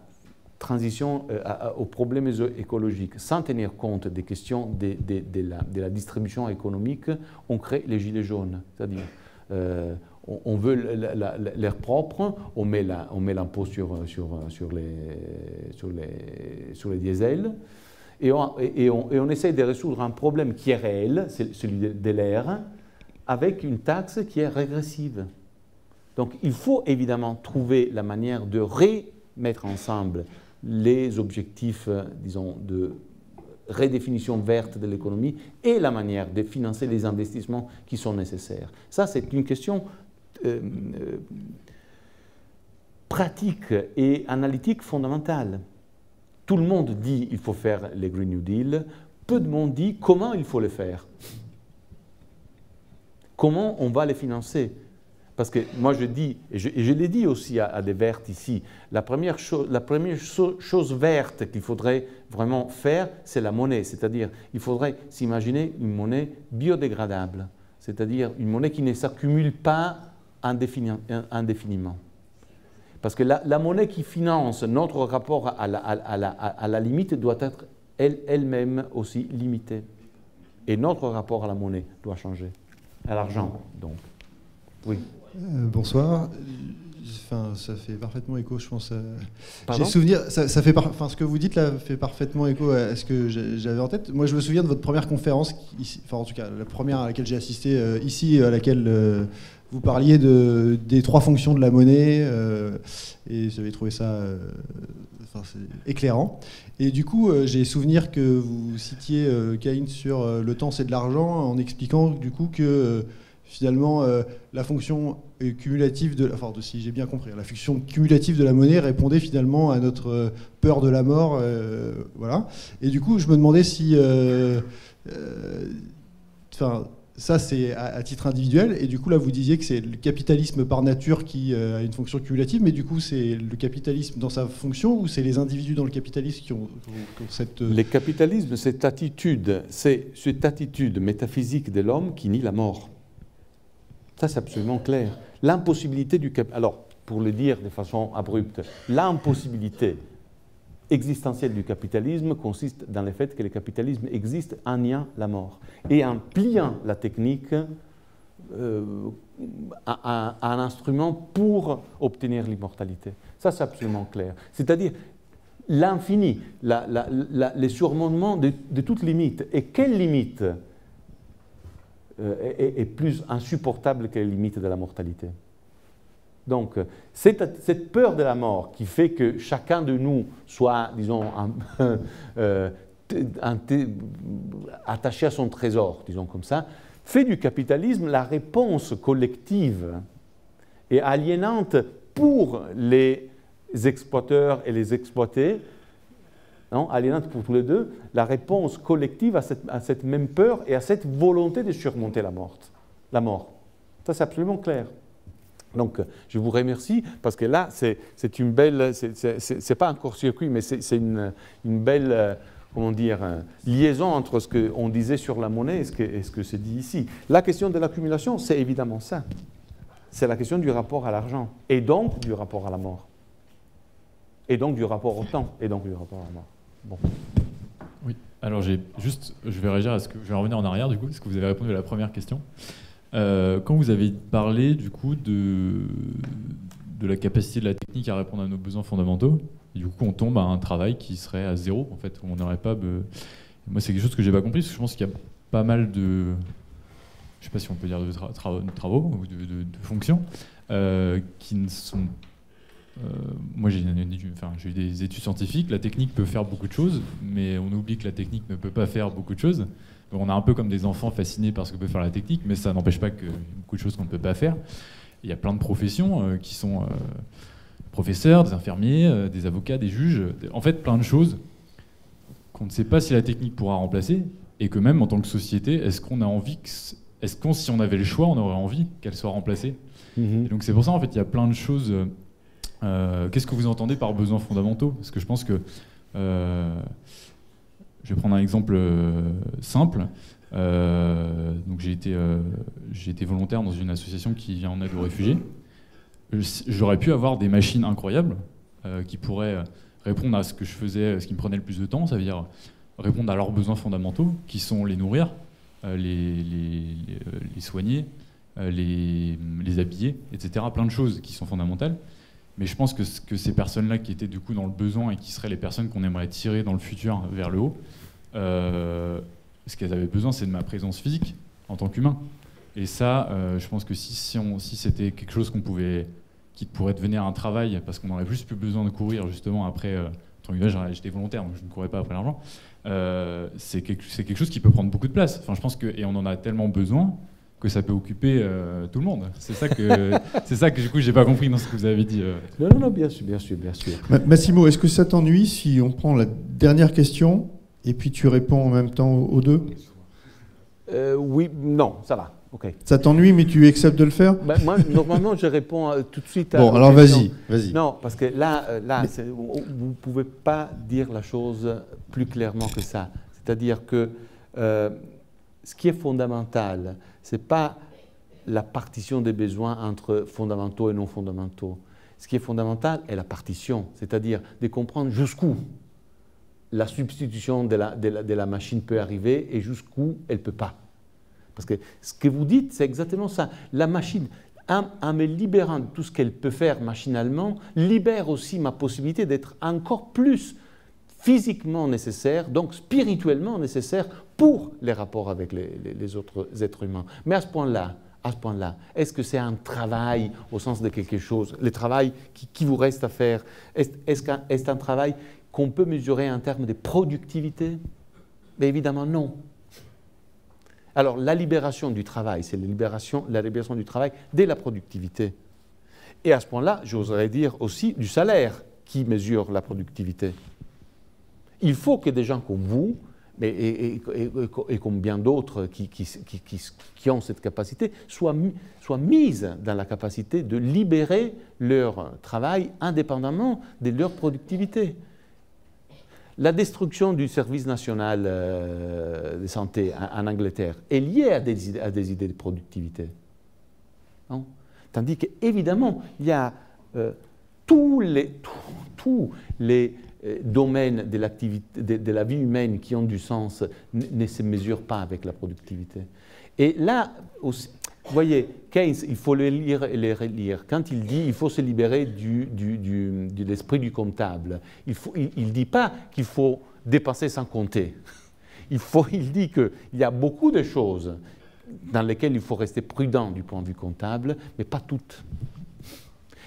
transition, euh, aux problèmes écologiques sans tenir compte des questions de, la, distribution économique, on crée les gilets jaunes. C'est-à-dire, euh, on, veut l'air propre, on met l'impôt sur, sur, sur, les, sur, les, sur les diesels. Et on, et, on, et on, essaie de résoudre un problème qui est réel, celui de l'air, avec une taxe qui est régressive. Donc il faut évidemment trouver la manière de remettre ensemble les objectifs, euh, disons, de redéfinition verte de l'économie et la manière de financer les investissements qui sont nécessaires. Ça, c'est une question pratique et analytique fondamentale. Tout le monde dit qu'il faut faire les Green New Deal, peu de monde dit comment il faut les faire. Comment on va les financer parce que moi je dis, et je, l'ai dit aussi à, des vertes ici, la première, la première cho chose verte qu'il faudrait vraiment faire, c'est la monnaie. C'est-à-dire, il faudrait s'imaginer une monnaie biodégradable. C'est-à-dire une monnaie qui ne s'accumule pas indéfiniment. Parce que la, la, monnaie qui finance notre rapport à la, à la, à la limite doit être elle-même elle aussi limitée. Et notre rapport à la monnaie doit changer. À l'argent, donc. Oui. Euh, bonsoir. Enfin, ça fait parfaitement écho, je pense. J'ai souvenir, ça, ça fait par... enfin, ce que vous dites là fait parfaitement écho à ce que j'avais en tête. Moi, je me souviens de votre première conférence, ici, enfin, en tout cas, la première à laquelle j'ai assisté euh, ici, à laquelle euh, vous parliez de, des trois fonctions de la monnaie, euh, et j'avais trouvé ça enfin, éclairant. Et du coup, j'ai souvenir que vous citiez Keynes sur le temps c'est de l'argent, en expliquant du coup que finalement, euh, la fonction cumulative de, enfin, si j'ai bien compris, la fonction cumulative de la monnaie répondait finalement à notre euh, peur de la mort, euh, voilà. Et du coup, je me demandais si, euh, enfin, ça c'est à, titre individuel, et du coup là vous disiez que c'est le capitalisme par nature qui a une fonction cumulative, mais du coup c'est le capitalisme dans sa fonction ou c'est les individus dans le capitalisme qui ont, cette... Le capitalisme, cette attitude, c'est cette attitude métaphysique de l'homme qui nie la mort. Ça, c'est absolument clair. L'impossibilité du capitalisme. Alors, pour le dire de façon abrupte, l'impossibilité existentielle du capitalisme consiste dans le fait que le capitalisme existe en niant la mort et en pliant la technique euh, à, un instrument pour obtenir l'immortalité. Ça, c'est absolument clair. C'est-à-dire l'infini, la, la, de, de toute limite. Et quelle limite euh, est, plus insupportable que les limites de la mortalité? Donc, cette, cette, peur de la mort qui fait que chacun de nous soit, disons, euh, attaché à son trésor, disons comme ça, fait du capitalisme la réponse collective et aliénante pour les exploiteurs et les exploités non, aliénante pour tous les deux, la réponse collective à cette, à cette, même peur et à cette volonté de surmonter la mort. La mort. Ça, c'est absolument clair. Donc, je vous remercie parce que là, c'est une belle, c'est pas un court-circuit, mais c'est une, une, belle, euh, comment dire, euh, liaison entre ce qu'on disait sur la monnaie et ce que, ce que c'est dit ici. La question de l'accumulation, c'est évidemment ça. C'est la question du rapport à l'argent et donc du rapport à la mort. Et donc du rapport au temps et donc du rapport à la mort. Bon. Oui, alors j'ai juste, je vais réagir à ce que, je vais revenir en arrière du coup, parce que vous avez répondu à la première question. Euh, quand vous avez parlé du coup de, de la capacité de la technique à répondre à nos besoins fondamentaux, du coup on tombe à un travail qui serait à zéro en fait, on n'aurait pas. Moi c'est quelque chose que j'ai pas compris, parce que je pense qu'il y a pas mal de, je sais pas si on peut dire de, travaux ou de, fonctions euh, qui ne sont euh, moi, j'ai eu des études scientifiques. La technique peut faire beaucoup de choses, mais on oublie que la technique ne peut pas faire beaucoup de choses on est un peu comme des enfants fascinés par ce que peut faire la technique, mais ça n'empêche pas que beaucoup de choses qu'on ne peut pas faire. Il y a plein de professions euh, qui sont euh, professeurs, des infirmiers, euh, des avocats, des juges, en fait plein de choses qu'on ne sait pas si la technique pourra remplacer, et que même en tant que société, est-ce qu'on a envie que, est-ce qu'on, si on avait le choix, on aurait envie qu'elle soit remplacée? Mm-hmm. Donc c'est pour ça en fait il y a plein de choses. qu'est-ce que vous entendez par besoins fondamentaux? Parce que je pense que je vais prendre un exemple euh, simple. Euh, donc j'ai été, euh, j'ai été volontaire dans une association qui vient en aide aux réfugiés. J'aurais pu avoir des machines incroyables qui pourraient répondre à ce que je faisais, ce qui me prenait le plus de temps, ça veut dire répondre à leurs besoins fondamentaux, qui sont les nourrir, les, soigner, les, habiller, etc. Plein de choses qui sont fondamentales. Mais je pense que, que ces personnes-là qui étaient du coup dans le besoin et qui seraient les personnes qu'on aimerait tirer dans le futur vers le haut, euh, ce qu'elles avaient besoin, c'est de ma présence physique en tant qu'humain. Et ça, euh, je pense que si, c'était quelque chose qu'on pouvait, qui pourrait devenir un travail, parce qu'on n'aurait plus plus besoin de courir justement après. Euh, j'étais volontaire, donc je ne courais pas après l'argent. Euh, c'est quelque, quelque, chose qui peut prendre beaucoup de place. Enfin, je pense que et on en a tellement besoin que ça peut occuper euh, tout le monde. C'est ça que, c'est ça que du coup, j'ai pas compris dans ce que vous avez dit. Euh. Non, non, non, bien sûr, bien sûr, bien sûr. Massimo, est-ce que ça t'ennuie si on prend la dernière question et puis tu réponds en même temps aux deux? Euh, Oui, non, ça va. ok. Ça t'ennuie, mais tu acceptes de le faire? Ben, Moi, normalement, je réponds tout de suite à. Bon, alors vas-y, vas-y. Non, parce que là, là, vous ne pouvez pas dire la chose plus clairement que ça. C'est-à-dire que ce qui est fondamental, ce n'est pas la partition des besoins entre fondamentaux et non fondamentaux. Ce qui est fondamental est la partition, c'est-à-dire de comprendre jusqu'où la substitution de la, machine peut arriver et jusqu'où elle ne peut pas. Parce que ce que vous dites, c'est exactement ça. La machine, en, me libérant de tout ce qu'elle peut faire machinalement, libère aussi ma possibilité d'être encore plus physiquement nécessaire, donc spirituellement nécessaire pour les rapports avec les, autres êtres humains. Mais à ce point-là, à ce point-là, est-ce que c'est un travail au sens de quelque chose, le travail qui, vous reste à faire, est-ce est un travail qu'on peut mesurer en termes de productivité? Mais évidemment non. Alors la libération du travail, c'est la libération, la libération du travail dès la productivité. Et à ce point-là, j'oserais dire aussi du salaire qui mesure la productivité. Il faut que des gens comme vous et, et, comme bien d'autres qui, qui, ont cette capacité, soient, soient mises dans la capacité de libérer leur travail indépendamment de leur productivité. La destruction du service national euh, de santé en, Angleterre est liée à des, à des idées de productivité. Tandis qu'évidemment, il y a euh, tous les, tous les euh, domaines de, de, de, la vie humaine qui ont du sens ne, se mesurent pas avec la productivité. Et là, vous voyez, Keynes, il faut le lire et le relire. Quand il dit qu'il faut se libérer de l'esprit du comptable, il ne il, dit pas qu'il faut dépenser sans compter. Il, faut, il dit qu'il y a beaucoup de choses dans lesquelles il faut rester prudent du point de vue comptable, mais pas toutes.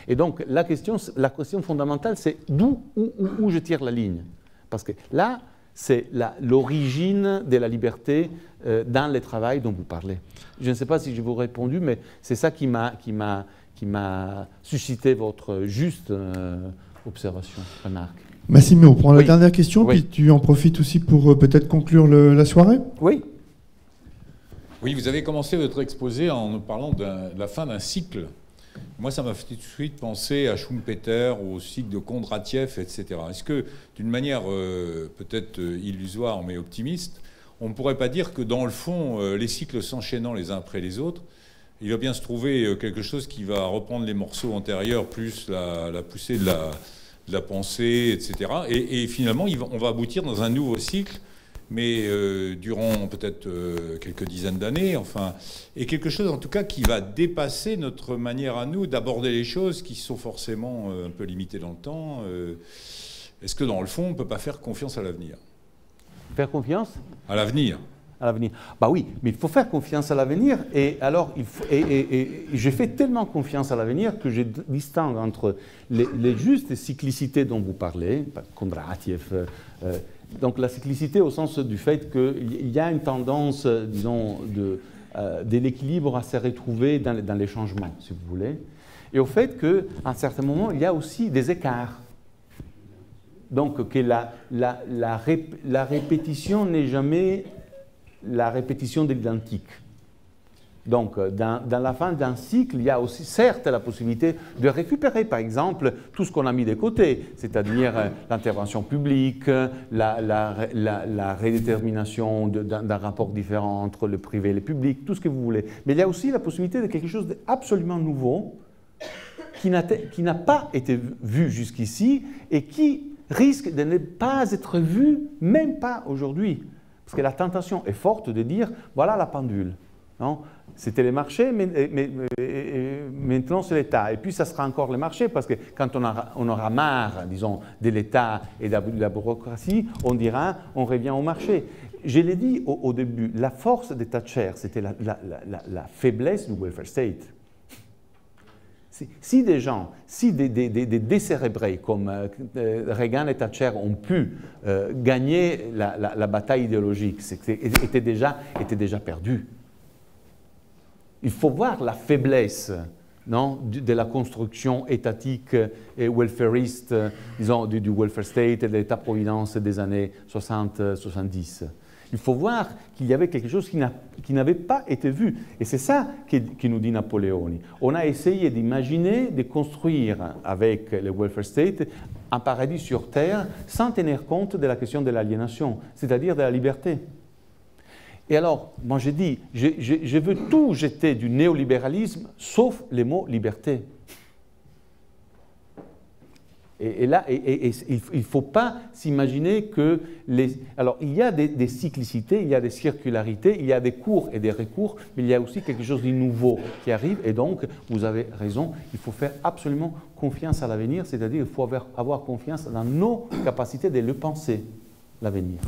Et donc la question, la question fondamentale, c'est d'où où, où, je tire la ligne. Parce que là, c'est l'origine de la liberté euh, dans le travail dont vous parlez. Je ne sais pas si je vous ai répondu, mais c'est ça qui m'a suscité votre juste euh, observation, remarque. Massimo, on prend la dernière question, puis tu en profites aussi pour euh, peut-être conclure la soirée Oui. Oui, vous avez commencé votre exposé en nous parlant de la fin d'un cycle Moi, ça m'a fait tout de suite penser à Schumpeter, au cycle de Kondratiev, etc. Est-ce que, d'une manière euh, peut-être euh, illusoire mais optimiste, on ne pourrait pas dire que dans le fond, euh, les cycles s'enchaînant les uns après les autres, il va bien se trouver quelque chose qui va reprendre les morceaux antérieurs, plus la, poussée de la, pensée, etc. Et, finalement, on va aboutir dans un nouveau cycle mais euh, durant peut-être euh, quelques dizaines d'années, enfin, et quelque chose en tout cas qui va dépasser notre manière à nous d'aborder les choses qui sont forcément euh, un peu limitées dans le temps. Est-ce que dans le fond, on ne peut pas faire confiance à l'avenir? Faire confiance? À l'avenir. À l'avenir. Bah oui, mais il faut faire confiance à l'avenir. Et alors, il et, et, j'ai fait tellement confiance à l'avenir que je distingue entre les, les justes cyclicités dont vous parlez, Kondratiev, donc la cyclicité au sens du fait qu'il y a une tendance, disons, de, euh, l'équilibre à se retrouver dans, dans, les changements, si vous voulez, et au fait qu'à un certain moment, il y a aussi des écarts. Donc que la, la, la, la répétition n'est jamais la répétition de l'identique. Donc, euh, dans, la fin d'un cycle, il y a aussi certes la possibilité de récupérer, par exemple, tout ce qu'on a mis de côté, c'est-à-dire euh, l'intervention publique, la, la, redétermination d'un rapport différent entre le privé et le public, tout ce que vous voulez. Mais il y a aussi la possibilité de quelque chose d'absolument nouveau qui n'a pas été vu jusqu'ici et qui risque de ne pas être vu, même pas aujourd'hui. Parce que la tentation est forte de dire, voilà la pendule. C'était les marchés, mais, maintenant c'est l'État. Et puis ça sera encore les marchés, parce que quand on aura, on aura marre, disons, de l'État et de la, bureaucratie, on dira, on revient au marché. Je l'ai dit au, début, la force des Thatcher, c'était la, faiblesse du welfare state. Si, des gens, si des, décérébrés comme euh, Reagan et Thatcher ont pu euh, gagner la, bataille idéologique, c'était déjà, déjà perdu il faut voir la faiblesse non, de la construction étatique et welfariste, disons, du, welfare state et de l'État-providence des années 60-70. Il faut voir qu'il y avait quelque chose qui n'avait pas été vu. Et c'est ça qui, nous dit Napoléon. On a essayé d'imaginer, de construire avec le welfare state un paradis sur Terre sans tenir compte de la question de l'aliénation, c'est-à-dire de la liberté. Et alors, moi j'ai dit, je, veux tout jeter du néolibéralisme, sauf les mots liberté. Et, là, il ne faut pas s'imaginer que. Alors, il y a des, cyclicités, il y a des circularités, il y a des cours et des recours, mais il y a aussi quelque chose de nouveau qui arrive. Et donc, vous avez raison, il faut faire absolument confiance à l'avenir, c'est-à-dire qu'il faut avoir confiance dans nos capacités de le penser, l'avenir.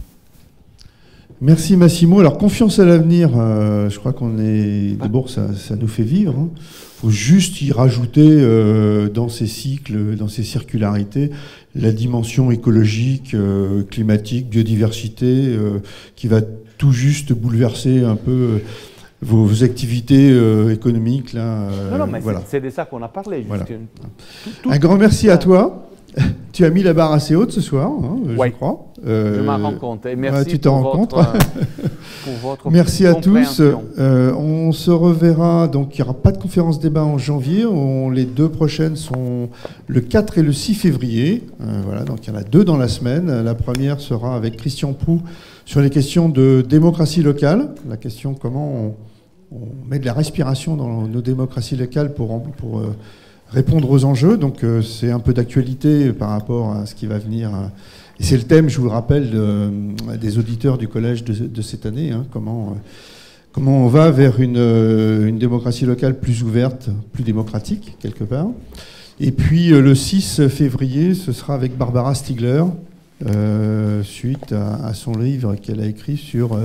Merci Massimo. Alors confiance à l'avenir, euh, je crois qu'on est d'abord ça, ça, nous fait vivre. Il hein. faut juste y rajouter euh, dans ces cycles, dans ces circularités, la dimension écologique, euh, climatique, biodiversité, qui va tout juste bouleverser un peu vos, activités économiques là. non, non, mais c'est de ça qu'on a parlé. Un grand merci à toi. tu as mis la barre assez haute ce soir, hein, je crois. je m'en rends compte. Et merci tu t'en rends compte. merci à tous. Euh, on se reverra. Donc, il n'y aura pas de conférence débat en janvier. les deux prochaines sont le 4 et le 6 février. Euh, voilà, donc il y en a deux dans la semaine. La première sera avec Christian Pou sur les questions de démocratie locale. La question comment on, met de la respiration dans nos démocraties locales pour, pour euh, répondre aux enjeux. Donc euh, c'est un peu d'actualité par rapport à ce qui va venir. Et c'est le thème, je vous le rappelle, des auditeurs du collège de, cette année. Hein. comment, euh, comment on va vers une, euh, une, démocratie locale plus ouverte, plus démocratique, quelque part. Et puis le 6 février, ce sera avec Barbara Stiegler, suite à, son livre qu'elle a écrit sur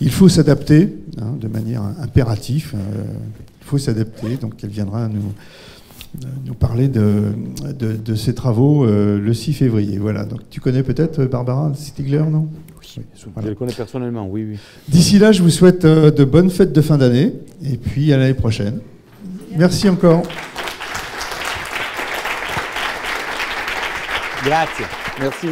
Il faut s'adapter, hein, de manière impérative. il faut s'adapter, donc elle viendra nous nous parler de, de, ses travaux euh, le 6 février. Voilà. Donc, tu connais peut-être Barbara Stigler, non? Oui, je la connais personnellement, oui. oui. D'ici là, je vous souhaite euh, de bonnes fêtes de fin d'année et puis à l'année prochaine. Merci encore. Grazie. Merci.